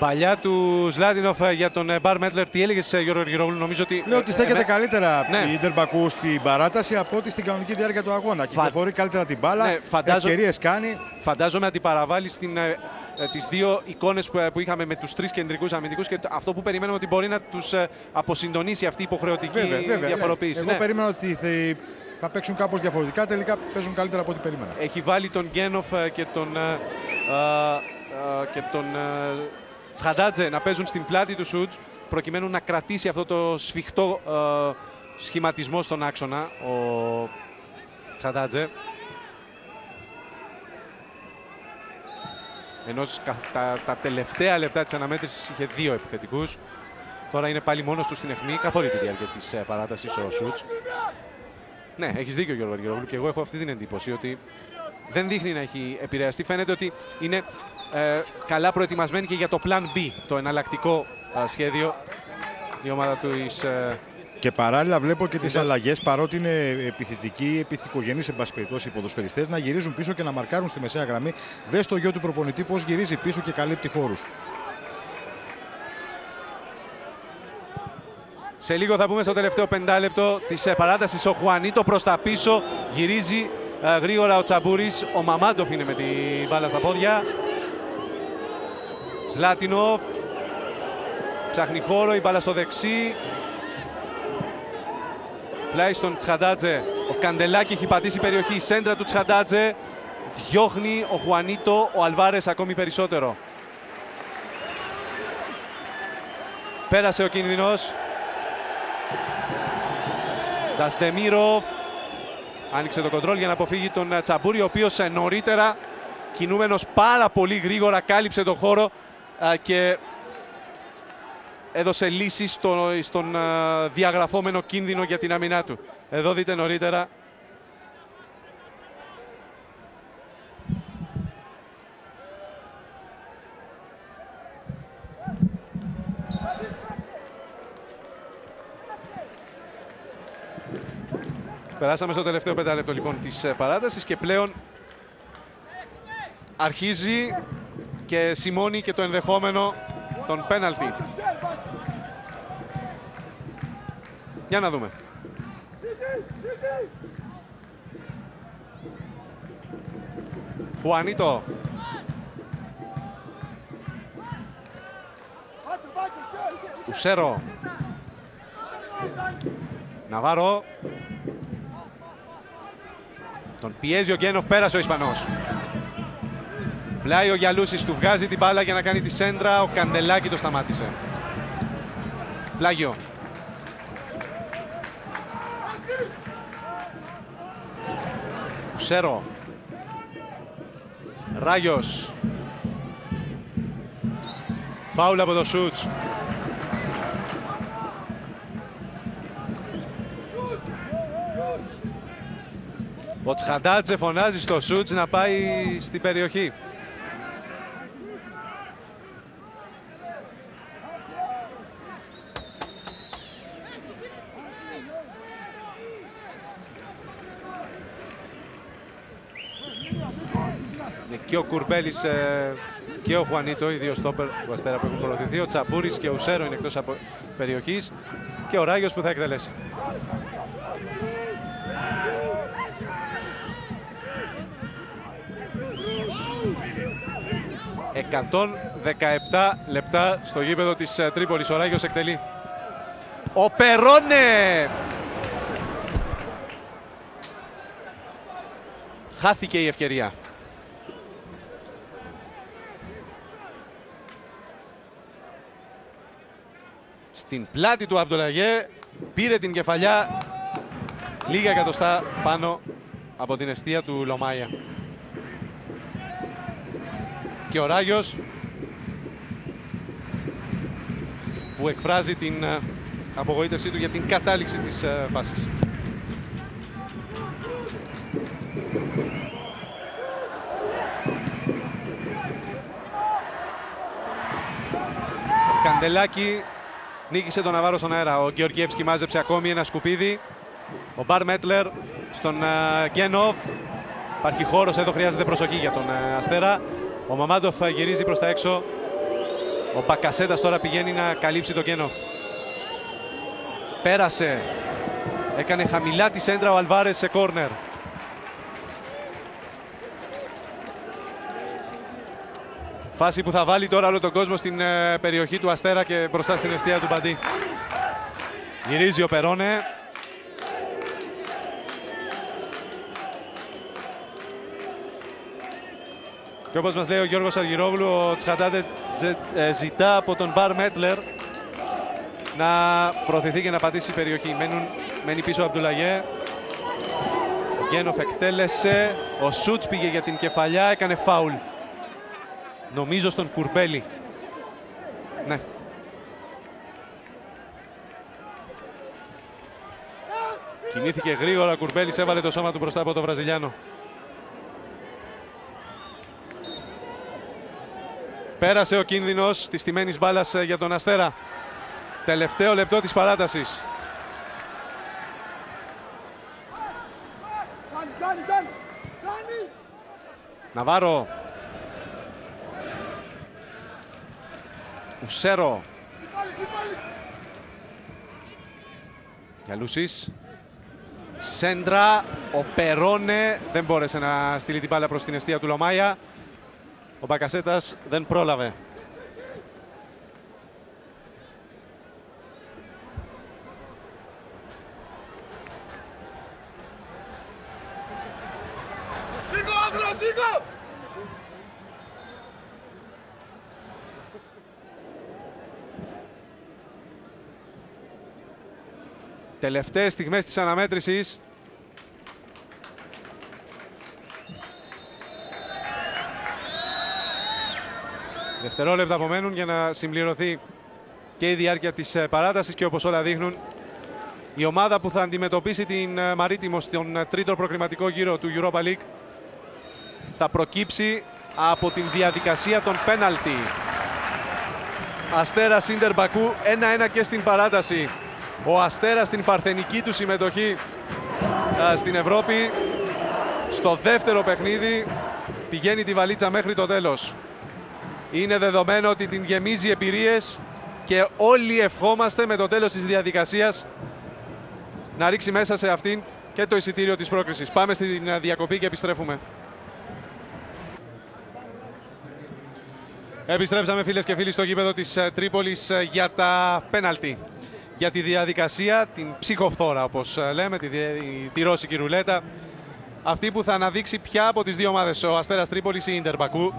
Παλιά του Ζλάτινοφ ε, για τον ε, Μπαρ Μέτλερ. Τι έλεγε, ε, Γιώργο Γυρόγλου, νομίζω ότι. Λέω ότι στέκεται ε, καλύτερα ναι. η Ιντερ Μπακού στην παράταση από ότι στην κανονική διάρκεια του αγώνα. Φα... Κυκλοφορεί καλύτερα την μπάλα, ναι, φαντάζω... ευκαιρίες κάνει. Φαντάζομαι ότι παραβάλει στην ε, τις δύο εικόνες που είχαμε με τους τρεις κεντρικούς αμυντικούς και αυτό που περιμένουμε ότι μπορεί να τους ε, αποσυντονίσει αυτή η υποχρεωτική βέβαια, βέβαια, ναι. διαφοροποίηση. Εγώ ναι. περίμενα ότι θα παίξουν κάπως διαφορετικά, τελικά παίζουν καλύτερα από ό,τι περίμενα. Έχει βάλει τον Γκένοφ ε, και τον, και τον Τσχαντάτζε να παίζουν στην πλάτη του Σούτς προκειμένου να κρατήσει αυτό το σφιχτό σχηματισμό στον άξονα ο Τσχαντάτζε. Ενώ τα, τα τελευταία λεπτά της αναμέτρησης είχε δύο επιθετικούς. Τώρα είναι πάλι μόνος του στην αιχμή καθ' όλη τη διάρκεια της ε, παράτασης ο Σούτς. Ναι, έχεις δίκιο Γιώργο Αργυρόγλου και εγώ έχω αυτή την εντύπωση ότι δεν δείχνει να έχει επηρεαστεί. Φαίνεται ότι είναι ε, καλά προετοιμασμένη και για το Plan B, το εναλλακτικό σχέδιο η ομάδα του εις, ε, και παράλληλα βλέπω και τις αλλαγές παρότι είναι επιθετικοί, επιθυκογενείς εν πάση περιπτώσει οι ποδοσφαιριστές να γυρίζουν πίσω και να μαρκάρουν στη μεσαία γραμμή. Δες το γιο του προπονητή πώς γυρίζει πίσω και καλύπτει χώρους. Σε λίγο θα πούμε στο τελευταίο πεντάλεπτο της ε, παράτασης ο Χουανίτο προς τα πίσω. Γυρίζει ε, γρήγορα ο Τσαμπούρης. Ο Μαμάντοφ είναι με την μπάλα στα πόδια. Σλάτινοφ. Ψάχνει χώρο, η μπάλα στο δεξί. Πλάι στον Τσχαντάτζε. Ο Καντελάκη έχει πατήσει περιοχή. Η σέντρα του Τσχαντάτζε. Διώχνει ο Χουανίτο, ο Αλβάρες ακόμη περισσότερο. Πέρασε ο κίνδυνος. Δαστεμίροφ. Άνοιξε το κοντρόλ για να αποφύγει τον Τσαμπούρη, ο οποίος ε, νωρίτερα, κινούμενος πάρα πολύ γρήγορα, κάλυψε τον χώρο και έδωσε λύση στο, στον διαγραφόμενο κίνδυνο για την αμυνά του. Εδώ δείτε νωρίτερα. Περάσαμε στο τελευταίο πεντάλεπτο λοιπόν της ε, παράτασης και πλέον αρχίζει και σημώνει και το ενδεχόμενο των πέναλτι. Για να δούμε. Χουανίτο. Ουσέρο. Ναβάρο. Τον πιέζει ο Γκένοφ, πέρασε ο Ισπανός. Πλάει ο Γιαλούσης, του βγάζει την μπάλα για να κάνει τη σέντρα, ο Καντελάκη το σταμάτησε. Πλάγιο. Ουσέρο. Ράγιος. Φάουλ από το Σούτς. Ο Τσχαντάτζε φωνάζει στο Σούτς να πάει στην περιοχή. Ναι, και ο Κουρμπέλης ε, και ο Χουανίτο, οι δύο στόπερ του που έχουν ακολουθηθεί. Ο Τσαμπούρης και ο Σέρο είναι εκτός από περιοχής και ο Ράγιος που θα εκτελέσει. «117 λεπτά στο γήπεδο της ε, Τρίπολης. Ο Ράγιος εκτελεί. Ο Περόνε! Χάθηκε η ευκαιρία. Στην πλάτη του Αμπτολαγέ πήρε την κεφαλιά λίγα εκατοστά πάνω από την αιστεία του Λομάια. Και ο Ράγιος που εκφράζει την ε, απογοήτευσή του για την κατάληξη της ε, φάσης. Καντελάκη νίκησε τον Ναβάρο στον αέρα. Ο Γεωργιεύσκη μάζεψε ακόμη ένα σκουπίδι. Ο Μπαρ Μέτλερ στον Γκένοφ. Υπάρχει χώρος, εδώ χρειάζεται προσοχή για τον ε, Αστέρα. Ο Μαμάντοφ γυρίζει προς τα έξω. Ο Μπακασέτας τώρα πηγαίνει να καλύψει τον Γκένοφ. Πέρασε. Έκανε χαμηλά τη σέντρα ο Αλβάρες σε κόρνερ. Φάση που θα βάλει τώρα όλο τον κόσμο στην ε, περιοχή του Αστέρα και μπροστά στην αιστεία του Μπαντή. Γυρίζει ο Περόνε. Και όπως μας λέει ο Γιώργος Αργυρόβλου, ο Τσχατάτε ε, ζητά από τον Μπαρ Μέτλερ να προωθηθεί και να πατήσει η περιοχή. Μένουν, μένει πίσω από Λαγέ. Ο Γένοφ εκτέλεσε. Ο Σούτς πήγε για την κεφαλιά, έκανε φάουλ. Νομίζω στον Κουρμπέλη. Ναι. Κινήθηκε γρήγορα, Κουρμπέλης έβαλε το σώμα του μπροστά από το Βραζιλιάνο. Πέρασε ο κίνδυνος της τιμένης μπάλας ε, για τον Αστέρα. Τελευταίο λεπτό της παράτασης. Ναβάρο Ουσέρο. Για Λούσις. Σέντρα. Ο Περόνε δεν μπόρεσε να στείλει την μπάλα προς την αιστεία του Λομάια. Ο Μπακασέτας δεν πρόλαβε. Τελευταίες στιγμές της αναμέτρησης. Δευτερόλεπτα απομένουν για να συμπληρωθεί και η διάρκεια της ε, παράτασης και όπως όλα δείχνουν η ομάδα που θα αντιμετωπίσει την ε, Μαρίτιμο στον ε, τρίτο προκριματικό γύρο του Europa League θα προκύψει από την διαδικασία των πέναλτι. Αστέρα Σίντερ Μπακού 1-1 και στην παράταση. Ο Αστέρας στην παρθενική του συμμετοχή στην Ευρώπη. Στο δεύτερο παιχνίδι πηγαίνει τη βαλίτσα μέχρι το τέλος. Είναι δεδομένο ότι την γεμίζει εμπειρίες και όλοι ευχόμαστε με το τέλος της διαδικασίας να ρίξει μέσα σε αυτήν και το εισιτήριο της πρόκρισης. Πάμε στην διακοπή και επιστρέφουμε. Επιστρέψαμε φίλες και φίλοι στο γήπεδο της ε, Τρίπολης ε, για τα πέναλτι για τη διαδικασία, την ψυχοφθόρα όπως ε, λέμε, τη, τη ρώσικη ρουλέτα. Αυτή που θα αναδείξει ποια από τις δύο ομάδες, ο Αστέρας Τρίπολης ή η Ιντερ Μπακού,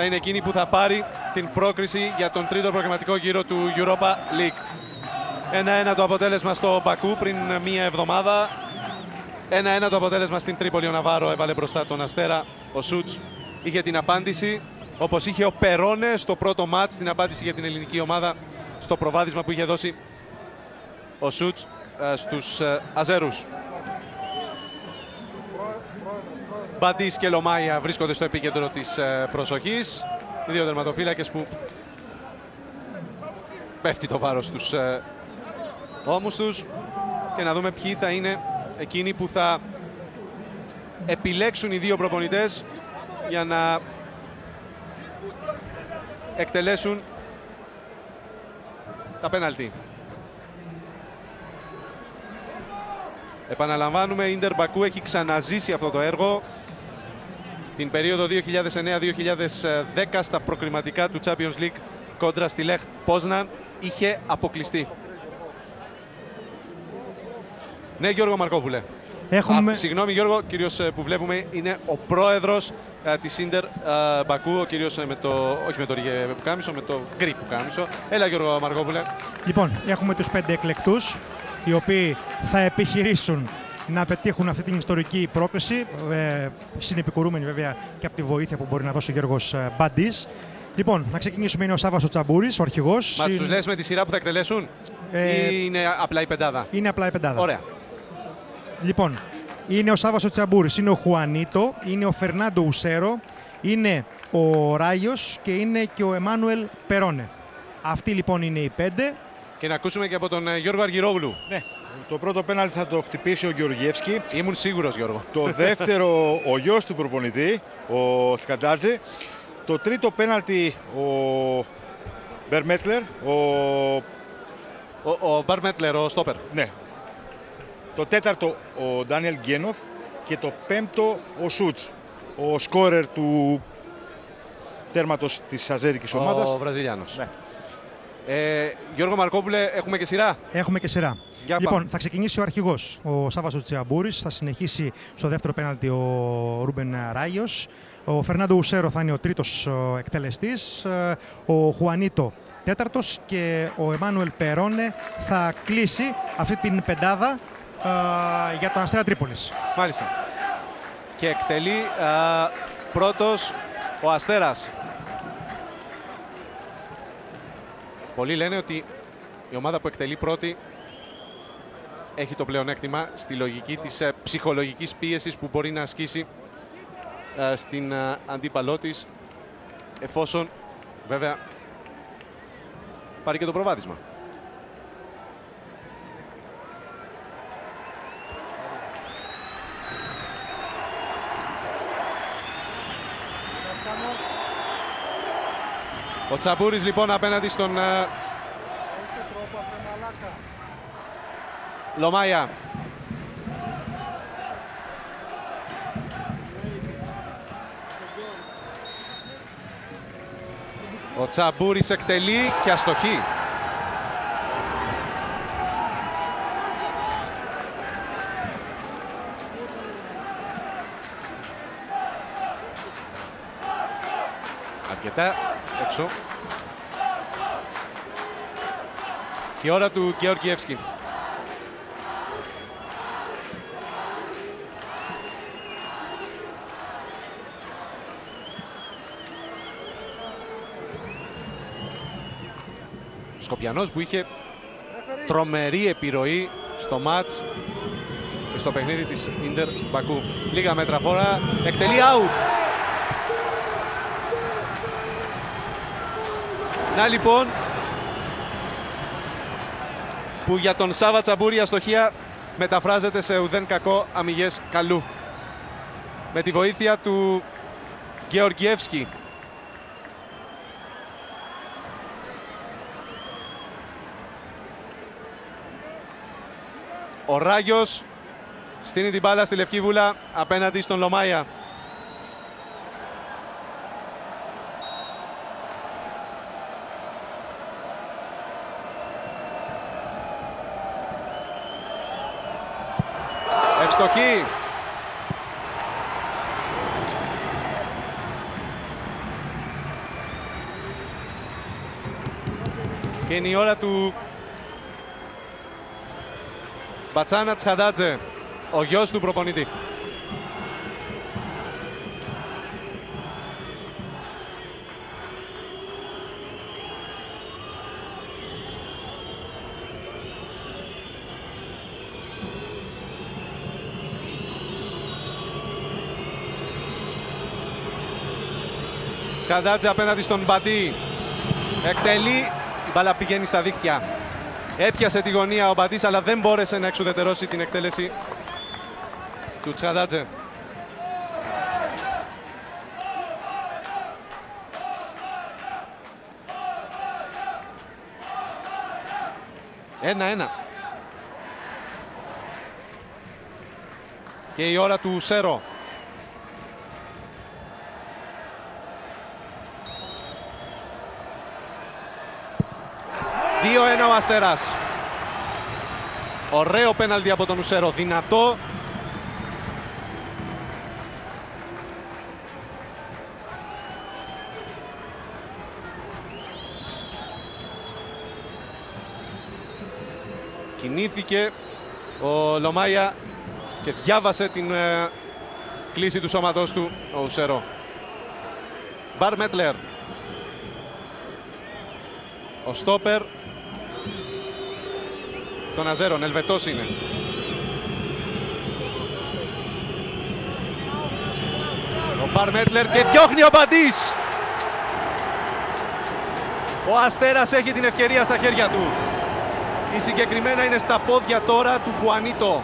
θα είναι εκείνη που θα πάρει την πρόκριση για τον τρίτο προγραμματικό γύρο του Europa League. Ένα-ένα το αποτέλεσμα στο Μπακού πριν μία εβδομάδα. Ένα-ένα το αποτέλεσμα στην Τρίπολη. Ο Ναβάρο έβαλε μπροστά τον Αστέρα. Ο Σούτς είχε την απάντηση. Όπως είχε ο Περόνε στο πρώτο μάτς, την απάντηση για την ελληνική ομάδα στο προβάδισμα που είχε δώσει ο Σούτς ε, στους ε, Αζέρους. Μπαντής και Λομάια βρίσκονται στο επίκεντρο της ε, προσοχής. Οι δύο δερματοφύλακες που πέφτει το βάρος στους ώμους τους. Και να δούμε ποιοι θα είναι εκείνοι που θα επιλέξουν οι δύο προπονητές για να εκτελέσουν τα πέναλτι. Επαναλαμβάνουμε, η Ίντερ Μπακού έχει ξαναζήσει αυτό το έργο την περίοδο 2009-2010 στα προκριματικά του Champions League κόντρα στη Λεχ Πόσναν είχε αποκλειστεί. Ναι, Γιώργο Μαρκόπουλε. Έχουμε... Α, συγγνώμη Γιώργο, κύριος ε, που βλέπουμε είναι ο πρόεδρος α, ε, της Ίντερ Μπακού, ο κύριος ε, με το, όχι με το ρίγε που κάμισο, με το γκρι που κάμισο. Έλα Γιώργο Μαρκόπουλε. Λοιπόν, έχουμε τους πέντε εκλεκτούς, οι οποίοι θα επιχειρήσουν να πετύχουν αυτή την ιστορική πρόκληση, ε, συνεπικουρούμενοι βέβαια και από τη βοήθεια που μπορεί να δώσει ο Γιώργος Μπαντής. Λοιπόν, να ξεκινήσουμε. Είναι ο Σάββας ο Τσαμπούρης, ο αρχηγός. Μα τους λες με τη σειρά που θα εκτελέσουν ε... ή είναι απλά η πεντάδα; Είναι απλά η πεντάδα. Ωραία. Λοιπόν, είναι ο Σάββας ο Τσαμπούρης, είναι ο Χουανίτο, είναι ο Φερνάντο Ουσέρο, είναι ο Ράγιος και είναι και ο Εμμάνουελ Περόνε. Αυτοί λοιπόν είναι οι πέντε. Και να ακούσουμε και από τον ε, Γιώργο Αργυρόγλου. Ναι. Το πρώτο πέναλτι θα το χτυπήσει ο Γεωργιεύσκη. Ήμουν σίγουρος Γιώργο. Το δεύτερο ο γιος του προπονητή, ο Σκαντάτζι. Το τρίτο πέναλτι ο Μπερμέτλερ, ο... Ο, ο Μπερμέτλερ, ο στόπερ. Ναι, το τέταρτο ο Ντάνιελ Γκένοφ και το πέμπτο ο Σούτς, ο σκόρερ του τέρματος της αζέρικης ομάδας. Ο Βραζιλιάνος. Ναι. Ε, Γιώργο Μαρκόπουλε, έχουμε και σειρά; Έχουμε και σειρά. Λοιπόν, θα ξεκινήσει ο αρχηγός, ο Σάββας Τσιαμπούρης. Θα συνεχίσει στο δεύτερο πέναλτι ο Ρούμπεν Ράγιος. Ο Φερνάντο Ουσέρο θα είναι ο τρίτος εκτελεστής. Ε, ο Χουανίτο τέταρτος και ο Εμμάνουελ Περόνε θα κλείσει αυτή την πεντάδα για τον Αστέρα Τρίπολης. Μάλιστα. Και εκτελεί α, πρώτος ο Αστέρας. Πολλοί λένε ότι η ομάδα που εκτελεί πρώτη έχει το πλεονέκτημα στη λογική της ε, ψυχολογικής πίεσης που μπορεί να ασκήσει ε, στην ε, αντίπαλό της εφόσον βέβαια πάρει και το προβάδισμα. Ο Τσαμπούρης λοιπόν απέναντι στον Λομάια. Ο Τσαμπούρης εκτελεί και αστοχή. Αρκετά έξω. Και η ώρα του Γεωργιεύσκη. Σκοπιανός που είχε τρομερή επιρροή στο μάτς και στο παιχνίδι της Ίντερ Μπακού. Λίγα μέτρα φόρα, εκτελεί out. Να λοιπόν που για τον Σάβα Τσαμπούρη αστοχία μεταφράζεται σε ουδέν κακό αμυγές καλού. Με τη βοήθεια του Γεωργιεύσκη. Ο Ράγιος στείνει την μπάλα στη Λευκή Βούλα απέναντι στον Λομάια. Ευστοχή. Και είναι η ώρα του Μπατσάνα Τσχαντάτζε, ο γιος του προπονητή. Σκαντάτζε απέναντι στον Μπαντή. Εκτελεί. Η μπάλα πηγαίνει στα δίχτυα. Έπιασε τη γωνία ο Μπαντής αλλά δεν μπόρεσε να εξουδετερώσει την εκτέλεση του Τσχαδάτζε. Ένα-ένα. Και η ώρα του Σέρο. Δύο-ένα ο Αστέρας. Ωραίο πέναλτι από τον Ουσέρο. Δυνατό. Κινήθηκε ο Λομάια και διάβασε την ε, κλίση του σώματός του ο Ουσέρο. Μπαρ Μέτλερ. Ο Στόπερ των Αζέρων. Ελβετός είναι. Ο Μπαρ Μέτλερ και διώχνει ο Μπαντής. Ο Αστέρας έχει την ευκαιρία στα χέρια του. Η συγκεκριμένα είναι στα πόδια τώρα του Χουανίτο.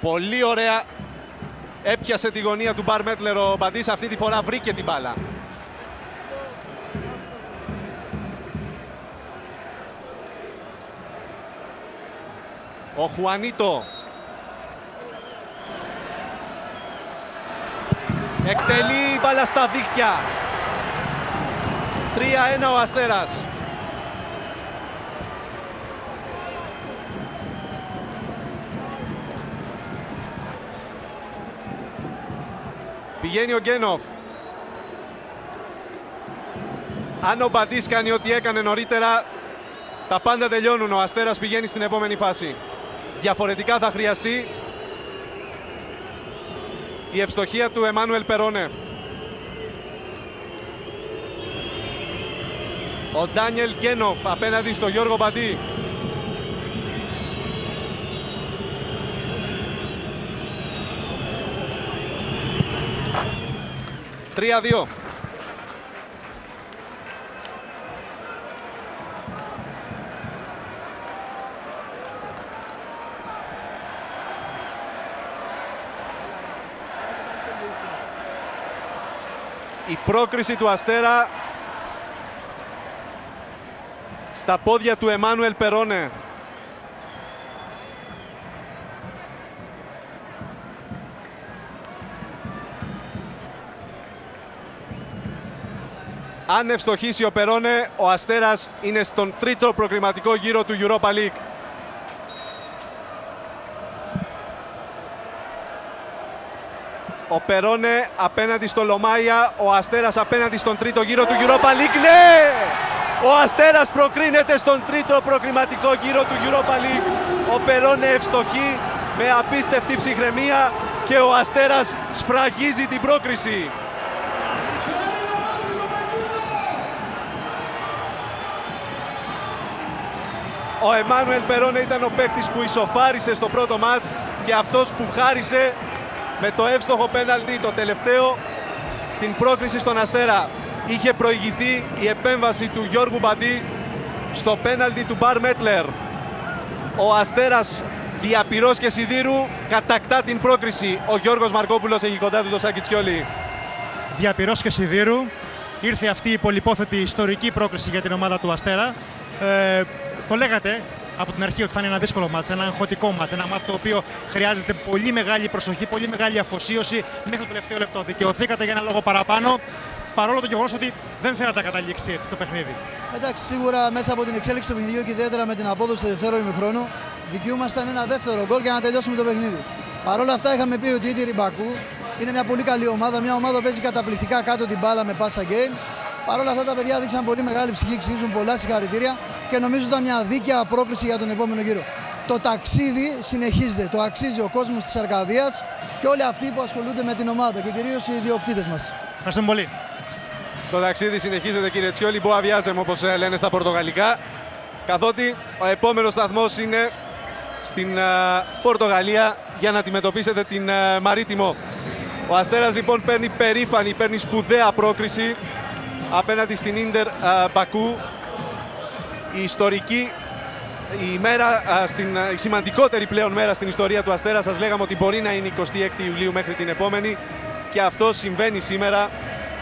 Πολύ ωραία έπιασε τη γωνία του Μπαρ Μέτλερ ο Μπαντής. Αυτή τη φορά βρήκε την μπάλα. Ο Χουανίτο. Εκτελεί η μπάλα στα δίχτυα. 3-1 ο Αστέρας. Πηγαίνει ο Γκένοφ. Αν ο Μπαντής κάνει ό,τι έκανε νωρίτερα, τα πάντα τελειώνουν. Ο Αστέρας πηγαίνει στην επόμενη φάση. Διαφορετικά θα χρειαστεί η ευστοχία του Εμμάνουελ Περόνε. Ο Ντάνιελ Γκένοφ απέναντι στο Γιώργο Μπαντή. Τρία-δύο. Η πρόκριση του Αστέρα στα πόδια του Εμμάνουελ Περόνε. Αν ευστοχίσει ο Περόνε, ο Αστέρας είναι στον τρίτο προκριματικό γύρο του Europa League. Ο Περόνε απέναντι στο Λομάια, ο Αστέρας απέναντι στον τρίτο γύρο του Europa League. Ναι! Ο Αστέρας προκρίνεται στον τρίτο προκριματικό γύρο του Europa League. Ο Περόνε ευστοχεί με απίστευτη ψυχραιμία και ο Αστέρας σφραγίζει την πρόκριση. Ο Εμμάνουελ Περόνε ήταν ο παίκτης που ισοφάρισε στο πρώτο μάτς και αυτός που χάρισε με το εύστοχο πέναλτι το τελευταίο την πρόκριση στον Αστέρα. Είχε προηγηθεί η επέμβαση του Γιώργου Μπαντή στο πέναλτι του Μπαρ Μέτλερ. Ο Αστέρας διαπυρός και σιδήρου κατακτά την πρόκριση. Ο Γιώργος Μαρκόπουλος έχει κοντά του το Σακιτσιόλι. Διαπυρός και σιδήρου. Ήρθε αυτή η πολυπόθετη ιστορική πρόκριση για την ομάδα του Αστέρα. Ε, το λέγατε από την αρχή ότι θα είναι ένα δύσκολο μάτς, ένα αγχωτικό μάτς, ένα μάτς το οποίο χρειάζεται πολύ μεγάλη προσοχή, πολύ μεγάλη αφοσίωση μέχρι το τελευταίο λεπτό. Δικαιωθήκατε για ένα λόγο παραπάνω, παρόλο το γεγονός ότι δεν θέλατε να καταλήξει έτσι το παιχνίδι. Εντάξει, σίγουρα μέσα από την εξέλιξη του παιχνιδιού και ιδιαίτερα με την απόδοση του δεύτερου ημιχρόνου, δικαιούμασταν ένα δεύτερο γκολ για να τελειώσουμε το παιχνίδι. Παρ' όλα αυτά, είχαμε πει ότι η Ιτήρη Μπακού είναι μια πολύ καλή ομάδα, μια ομάδα που παίζει καταπληκτικά κάτω την μπάλα με πάσα game Παρ' όλα αυτά τα παιδιά δείξαν πολύ μεγάλη ψυχή, εξηγήσουν πολλά συγχαρητήρια και νομίζω ήταν μια δίκαια πρόκληση για τον επόμενο γύρο. Το ταξίδι συνεχίζεται. Το αξίζει ο κόσμος της Αρκαδίας και όλοι αυτοί που ασχολούνται με την ομάδα και κυρίως οι ιδιοκτήτες μας. Ευχαριστούμε πολύ. Το ταξίδι συνεχίζεται κύριε Τσιόλη, Μποα Βιάζεμ όπως ε, λένε στα πορτογαλικά. Καθότι ο επόμενος σταθμός είναι στην uh, Πορτογαλία για να αντιμετωπίσετε την uh, Μαρίτιμο. Ο Αστέρας λοιπόν παίρνει περήφανη, παίρνει σπουδαία πρόκριση απέναντι στην Ίντερ Μπακού. Η ιστορική η, μέρα, στην, σημαντικότερη πλέον μέρα στην ιστορία του Αστέρα. Σας λέγαμε ότι μπορεί να είναι 26 Ιουλίου μέχρι την επόμενη. και αυτό συμβαίνει σήμερα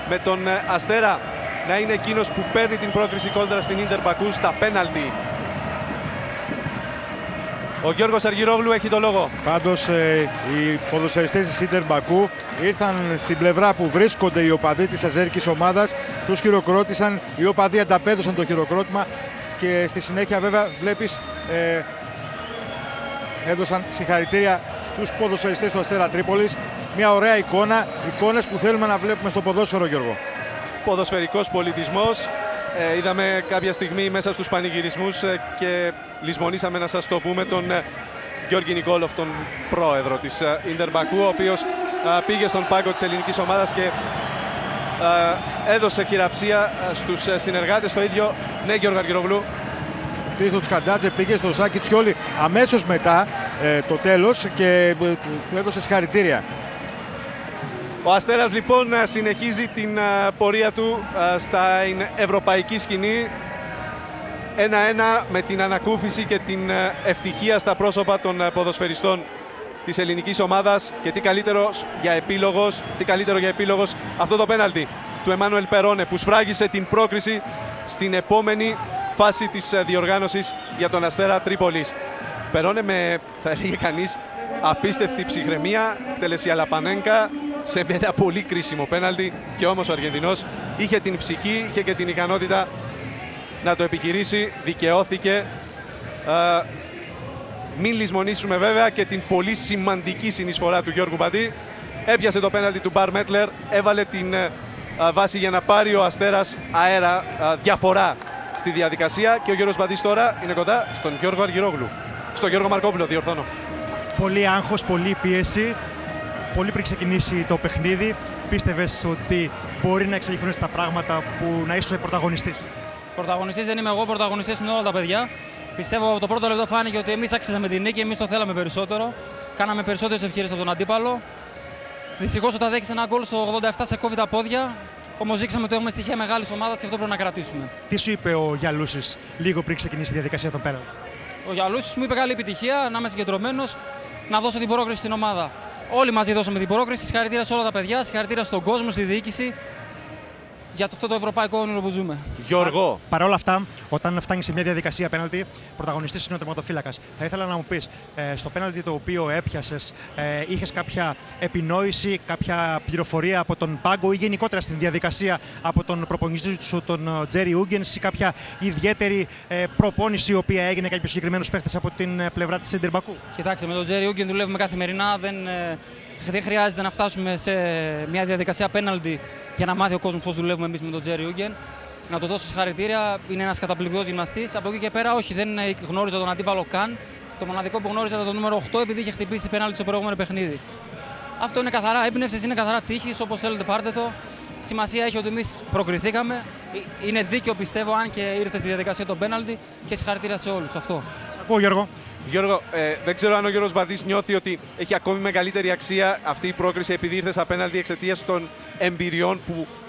με τον ε, Αστέρα να είναι εκείνος που παίρνει την πρόκριση κόντρα στην Ίντερ Μπακού στα πέναλτι. Ο Γιώργος Αργυρόγλου έχει το λόγο. Πάντως ε, οι ποδοσφαιριστές της Ίντερ Μπακού ήρθαν στην πλευρά που βρίσκονται οι οπαδοί της αζέρικης ομάδας, τους χειροκρότησαν, οι οπαδοί ανταπέδωσαν το χειροκρότημα και στη συνέχεια βέβαια βλέπεις ε, έδωσαν συγχαρητήρια στους ποδοσφαιριστές του Αστέρα Τρίπολης. Μια ωραία εικόνα, εικόνες που θέλουμε να βλέπουμε στο ποδόσφαιρο Γιώργο. Ποδοσφαιρικός πολιτισμός. Ε, είδαμε κάποια στιγμή μέσα στους πανηγυρισμούς ε, και λησμονήσαμε να σας το πούμε τον ε, Γιώργη Νικόλοφ, τον πρόεδρο της ε, Ιντερ Μπακού, ο οποίος ε, πήγε στον πάγκο της ελληνικής ομάδας και ε, έδωσε χειραψία στους συνεργάτες. Το ίδιο, ναι Γιώργο Αργυρογλού. Πήγε στο Τσκαντάτζε, πήγε στο Σάκη Τσιόλι αμέσως μετά ε, το τέλος και ε, του έδωσε συγχαρητήρια. Ο Αστέρας λοιπόν συνεχίζει την πορεία του στα ευρωπαϊκή σκηνή. Ένα-ένα με την ανακούφιση και την ευτυχία στα πρόσωπα των ποδοσφαιριστών της ελληνικής ομάδας και τι καλύτερος για επίλογος, τι καλύτερο για επίλογος αυτό το πέναλτι του Εμμάνουελ Περόνε που σφράγισε την πρόκριση στην επόμενη φάση της διοργάνωσης για τον Αστέρα Τρίπολης. Περόνε με, θα έλεγε κανείς, απίστευτη ψυχραιμία, εκτέλεση Αλαπανέγκα σε ένα πολύ κρίσιμο πέναλτι και όμως ο Αργεντινός είχε την ψυχή, είχε και την ικανότητα να το επιχειρήσει, δικαιώθηκε. Ε, μην λησμονήσουμε βέβαια και την πολύ σημαντική συνεισφορά του Γιώργου Μπαντή. Έπιασε το πέναλτι του Μπαρ Μέτλερ, έβαλε την ε, βάση για να πάρει ο Αστέρας αέρα, ε, διαφορά στη διαδικασία και ο Γιώργος Μπαντής τώρα είναι κοντά στον Γιώργο Αργυρόγλου. Στο Γιώργο Μαρκόπουλο, διορθώνω. Πολύ άγχος, πολύ πίεση. Πολύ πριν ξεκινήσει το παιχνίδι, πίστευες ότι μπορεί να εξελιχθούν στα πράγματα που να είσαι πρωταγωνιστής; Πρωταγωνιστής δεν είμαι εγώ, πρωταγωνιστής είναι όλα τα παιδιά. Πιστεύω από το πρώτο λεπτό φάνηκε ότι εμείς άξιζαμε την νίκη, εμείς το θέλαμε περισσότερο. Κάναμε περισσότερες ευκαιρίες από τον αντίπαλο. Δυστυχώς όταν δέχει ένα γκολ στο 87 σε κόβει τα πόδια. Όμως δείξαμε ότι έχουμε στοιχεία μεγάλης ομάδας και αυτό πρέπει να κρατήσουμε. Τι σου είπε ο Γιαλούσης λίγο πριν ξεκινήσει τη διαδικασία των πέναλ. Ο Γιαλούσης μου είπε καλή επιτυχία, να είμαι συγκεντρωμένος, να δώσω την πρόκριση στην ομάδα. Όλοι μαζί δώσαμε την πρόκριση. Συγχαρητήρια σε όλα τα παιδιά, συγχαρητήρια στον κόσμο, στη διοίκηση για αυτό το ευρωπαϊκό όνειρο που ζούμε. Γιώργο. Παρ' όλα αυτά, όταν φτάνει σε μια διαδικασία πέναλτι, πρωταγωνιστής είναι ο τερματοφύλακας. Θα ήθελα να μου πεις, ε, στο πέναλτι το οποίο έπιασες, ε, είχες κάποια επινόηση, κάποια πληροφορία από τον πάγκο ή γενικότερα στην διαδικασία από τον προπονητή σου, τον Τζέρι Ούγκεν, ή κάποια ιδιαίτερη ε, προπόνηση η οποία έγινε κάποιο συγκεκριμένο παίχτες από την ε, πλευρά της Μπακού; Κοιτάξτε, με τον Τζέρι Ούγκεν δουλεύουμε καθημερινά. Δεν, ε, δεν χρειάζεται να φτάσουμε σε μια διαδικασία πέναλτι για να μάθει ο κόσμος πώς δουλεύουμε εμείς με τον Τζέρι Ούγκεν. Να του δώσω συγχαρητήρια. Είναι ένας καταπληκτικός γυμναστής. Από εκεί και πέρα, όχι, δεν γνώριζα τον αντίπαλο καν. Το μοναδικό που γνώριζα ήταν το νούμερο 8 επειδή είχε χτυπήσει πέναλτι στο προηγούμενο παιχνίδι. Αυτό είναι καθαρά έμπνευσης, είναι καθαρά τύχης. Όπως θέλετε, πάρτε το. Σημασία έχει ότι εμείς προκριθήκαμε. Ε, είναι δίκαιο πιστεύω, αν και ήρθε στη διαδικασία των πέναλτι και συγχαρητήρια σε όλους. Αυτό. Ακούω, Γιώργο. Γιώργο, ε, δεν ξέρω αν ο Γιώργος Μπαντής νιώθει ότι έχει ακόμη μεγαλύτερη αξία αυτή η πρόκριση επειδή ήρθε στα πέναλτι εξαιτίας των εμπειριών που ε,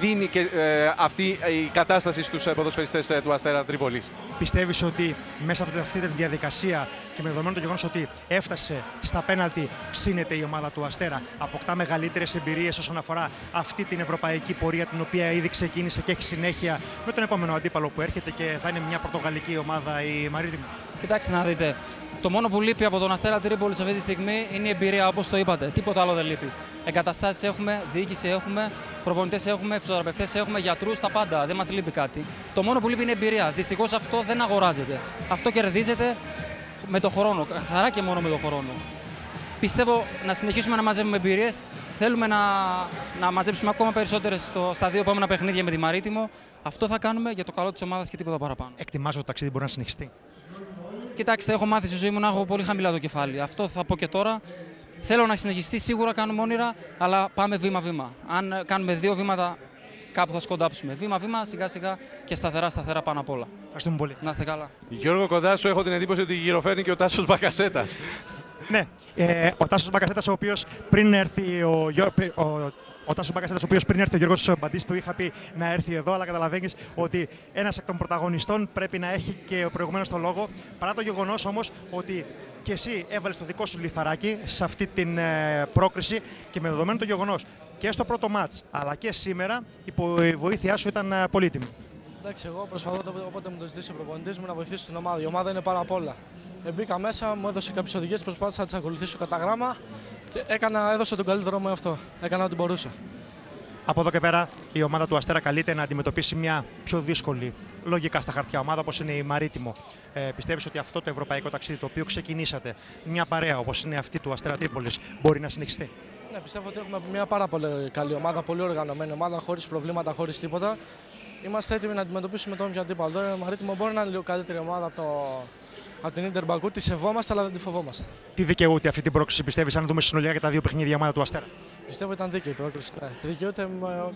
δίνει και ε, αυτή η κατάσταση στους ποδοσφαιριστές του Αστέρα Τρίπολης. Πιστεύεις ότι μέσα από αυτή τη διαδικασία και με δεδομένο το γεγονός ότι έφτασε στα πέναλτι ψήνεται η ομάδα του Αστέρα, αποκτά μεγαλύτερες εμπειρίες όσον αφορά αυτή την ευρωπαϊκή πορεία την οποία ήδη ξεκίνησε και έχει συνέχεια με τον επόμενο αντίπαλο που έρχεται και θα είναι μια πορτογαλική ομάδα η Μαρίτιμη. Κοιτάξτε να δείτε. Το μόνο που λείπει από τον Αστέρα Τρίπολη αυτή τη στιγμή είναι η εμπειρία, όπως το είπατε. Τίποτα άλλο δεν λείπει. Εγκαταστάσεις έχουμε, διοίκηση έχουμε, προπονητές έχουμε, φυσιοθεραπευτές έχουμε, γιατρούς, τα πάντα. Δεν μας λείπει κάτι. Το μόνο που λείπει είναι η εμπειρία. Δυστυχώς αυτό δεν αγοράζεται. Αυτό κερδίζεται με το χρόνο. Καθαρά και μόνο με το χρόνο. Πιστεύω να συνεχίσουμε να μαζεύουμε εμπειρίες. Θέλουμε να, να μαζέψουμε ακόμα περισσότερες στα δύο επόμενα παιχνίδια με τη Μαρίτιμο. Αυτό θα κάνουμε για το καλό της ομάδας και τίποτα παραπάνω. Εκτιμάζω ότι το ταξίδι μπορεί να συνεχιστεί. Κοιτάξτε, έχω μάθει στη ζωή μου να έχω πολύ χαμηλά το κεφάλι. Αυτό θα πω και τώρα. Θέλω να συνεχιστεί, σίγουρα κάνουμε όνειρα, αλλά πάμε βήμα-βήμα. Αν κάνουμε δύο βήματα, κάπου θα σκοντάψουμε. Βήμα-βήμα, σιγά-σιγά και σταθερά-σταθερά πάνω απ' όλα. Ευχαριστούμε πολύ. Να είστε καλά. Γιώργο, κοντά σου έχω την εντύπωση ότι γυροφέρνει και ο Τάσος Μπακασέτας. ναι, ε, ο Τάσος Μπακασέτας, ο οποίος πριν έρθει ο, ο Ο Τάσο Μπακασέτα, ο οποίος πριν έρθει ο Γιώργος Μπαντή, του είχα πει να έρθει εδώ, αλλά καταλαβαίνεις ότι ένας εκ των πρωταγωνιστών πρέπει να έχει και ο προηγουμένω το λόγο. Παρά το γεγονός όμως ότι και εσύ έβαλες το δικό σου λιθαράκι σε αυτή την ε, πρόκριση και με δεδομένο το γεγονός και στο πρώτο μάτς αλλά και σήμερα η βοήθειά σου ήταν ε, πολύτιμη. Εντάξει, εγώ προσπαθώ το- όποτε μου το ζητήσει ο προπονητής μου να βοηθήσω την ομάδα. Η ομάδα είναι πάρα απ' όλα. Ε, μπήκα μέσα, μου έδωσε κάποιες οδηγίες, προσπάθησα να τις ακολουθήσω κατά γράμμα και έκανα, έδωσα τον καλύτερό μου αυτό. Έκανα ό,τι μπορούσα. Από εδώ και πέρα η ομάδα του Αστέρα καλείται να αντιμετωπίσει μια πιο δύσκολη λογικά στα χαρτιά ομάδα όπως είναι η Μαρίτιμο. Ε, Πιστεύεις ότι αυτό το ευρωπαϊκό ταξίδι το οποίο ξεκινήσατε, μια παρέα όπως είναι αυτή του Αστέρα Τρίπολης, μπορεί να συνεχιστεί; Ναι, πιστεύω ότι έχουμε μια πάρα πολύ καλή ομάδα, πολύ οργανωμένη ομάδα, χωρίς προβλήματα, χωρίς τίποτα. Είμαστε έτοιμοι να αντιμετωπίσουμε τον όποιο αντίπαλο. Τώρα η Μαρίτιμο μπορεί να είναι λίγο καλύτερη ομάδα από, το, από την Ιντερ Μπακού. Τη σεβόμαστε, αλλά δεν τη φοβόμαστε. Τι δικαιούται αυτή την πρόκληση, πιστεύεις, αν δούμε συνολικά και τα δύο παιχνίδια η ομάδα του Αστέρα; Πιστεύω ήταν δίκαιη η πρόκληση. Ναι. Δικαιούται με,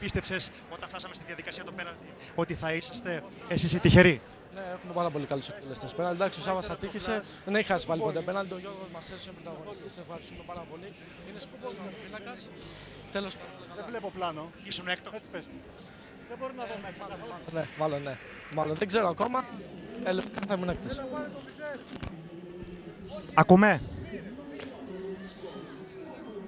Πίστεψες όταν φτάσαμε στη διαδικασία του πέναλτι ότι θα είσαστε εσείς οι τυχεροί; Ναι, έχουμε πάρα πολύ καλούς εκτελεστές. Πέναλτι, εντάξει, ο Σάβα ατύχησε. Δεν έχει χάσει πάλι ποτέ πέναλτι. Ο Γιώργος μας έδωσε πρωταγωνιστή. Σε ευχαριστούμε πάρα πολύ. Είναι σπουδαίος φύλακας. Τέλος Δεν βλέπω πλάνο. Ήσουν έκτο. Έτσι πες μου. Δεν μπορεί να δω μέσα. Ναι, μάλλον ναι. Μάλλον δεν ξέρω ακόμα. Ε, λογικά θα ήμουν έκτος. Ακούμε.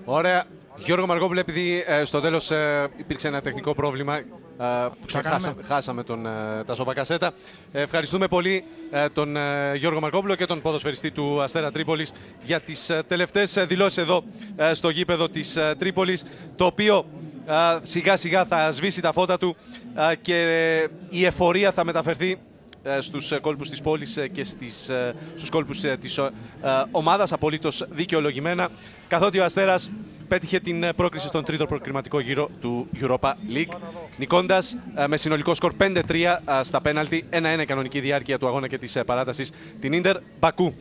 Ωραία. Γιώργο Μαργόπουλο, επειδή ε, στο τέλος υπήρξε ένα τεχνικό πρόβλημα ε, και ξανακάναμε. χάσα- χάσαμε τον ε, Τάσο Μπακασέτα. Ε, ευχαριστούμε πολύ ε, τον ε, Γιώργο Μαργόπουλο και τον ποδοσφαιριστή του Αστέρα Τρίπολης για τις ε, τελευταίες ε, δηλώσεις εδώ ε, στο γήπεδο της ε, Τρίπολης, το οποίο ε, σιγά σιγά θα σβήσει τα φώτα του ε, και ε, η εφορία θα μεταφερθεί ε, στους ε, κόλπους της πόλης ε, και στις, ε, στους κόλπους ε, της ε, ε, ομάδας απολύτως δικαιολογημένα καθότι ο Αστέρας πέτυχε την ε, πρόκριση στον τρίτο προκριματικό γύρο του Europa League νικώντας ε, με συνολικό σκορ 5-3 ε, στα πέναλτι 1-1 η κανονική διάρκεια του αγώνα και της ε, παράτασης την Ίντερ Μπακού.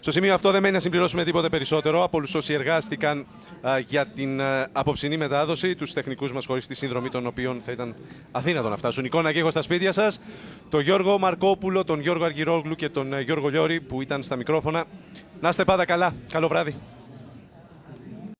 Στο σημείο αυτό δεν μένει να συμπληρώσουμε τίποτε περισσότερο από όλους όσοι εργάστηκαν α, για την α, απόψινή μετάδοση, τους τεχνικούς μας χωρίς τη σύνδρομη των οποίων θα ήταν αδύνατο να φτάσουν. Εικόνα και έχω στα σπίτια σας. Τον Γιώργο Μαρκόπουλο, τον Γιώργο Αργυρόγλου και τον ε, Γιώργο Λιώρη που ήταν στα μικρόφωνα. Να είστε πάντα καλά. Καλό βράδυ.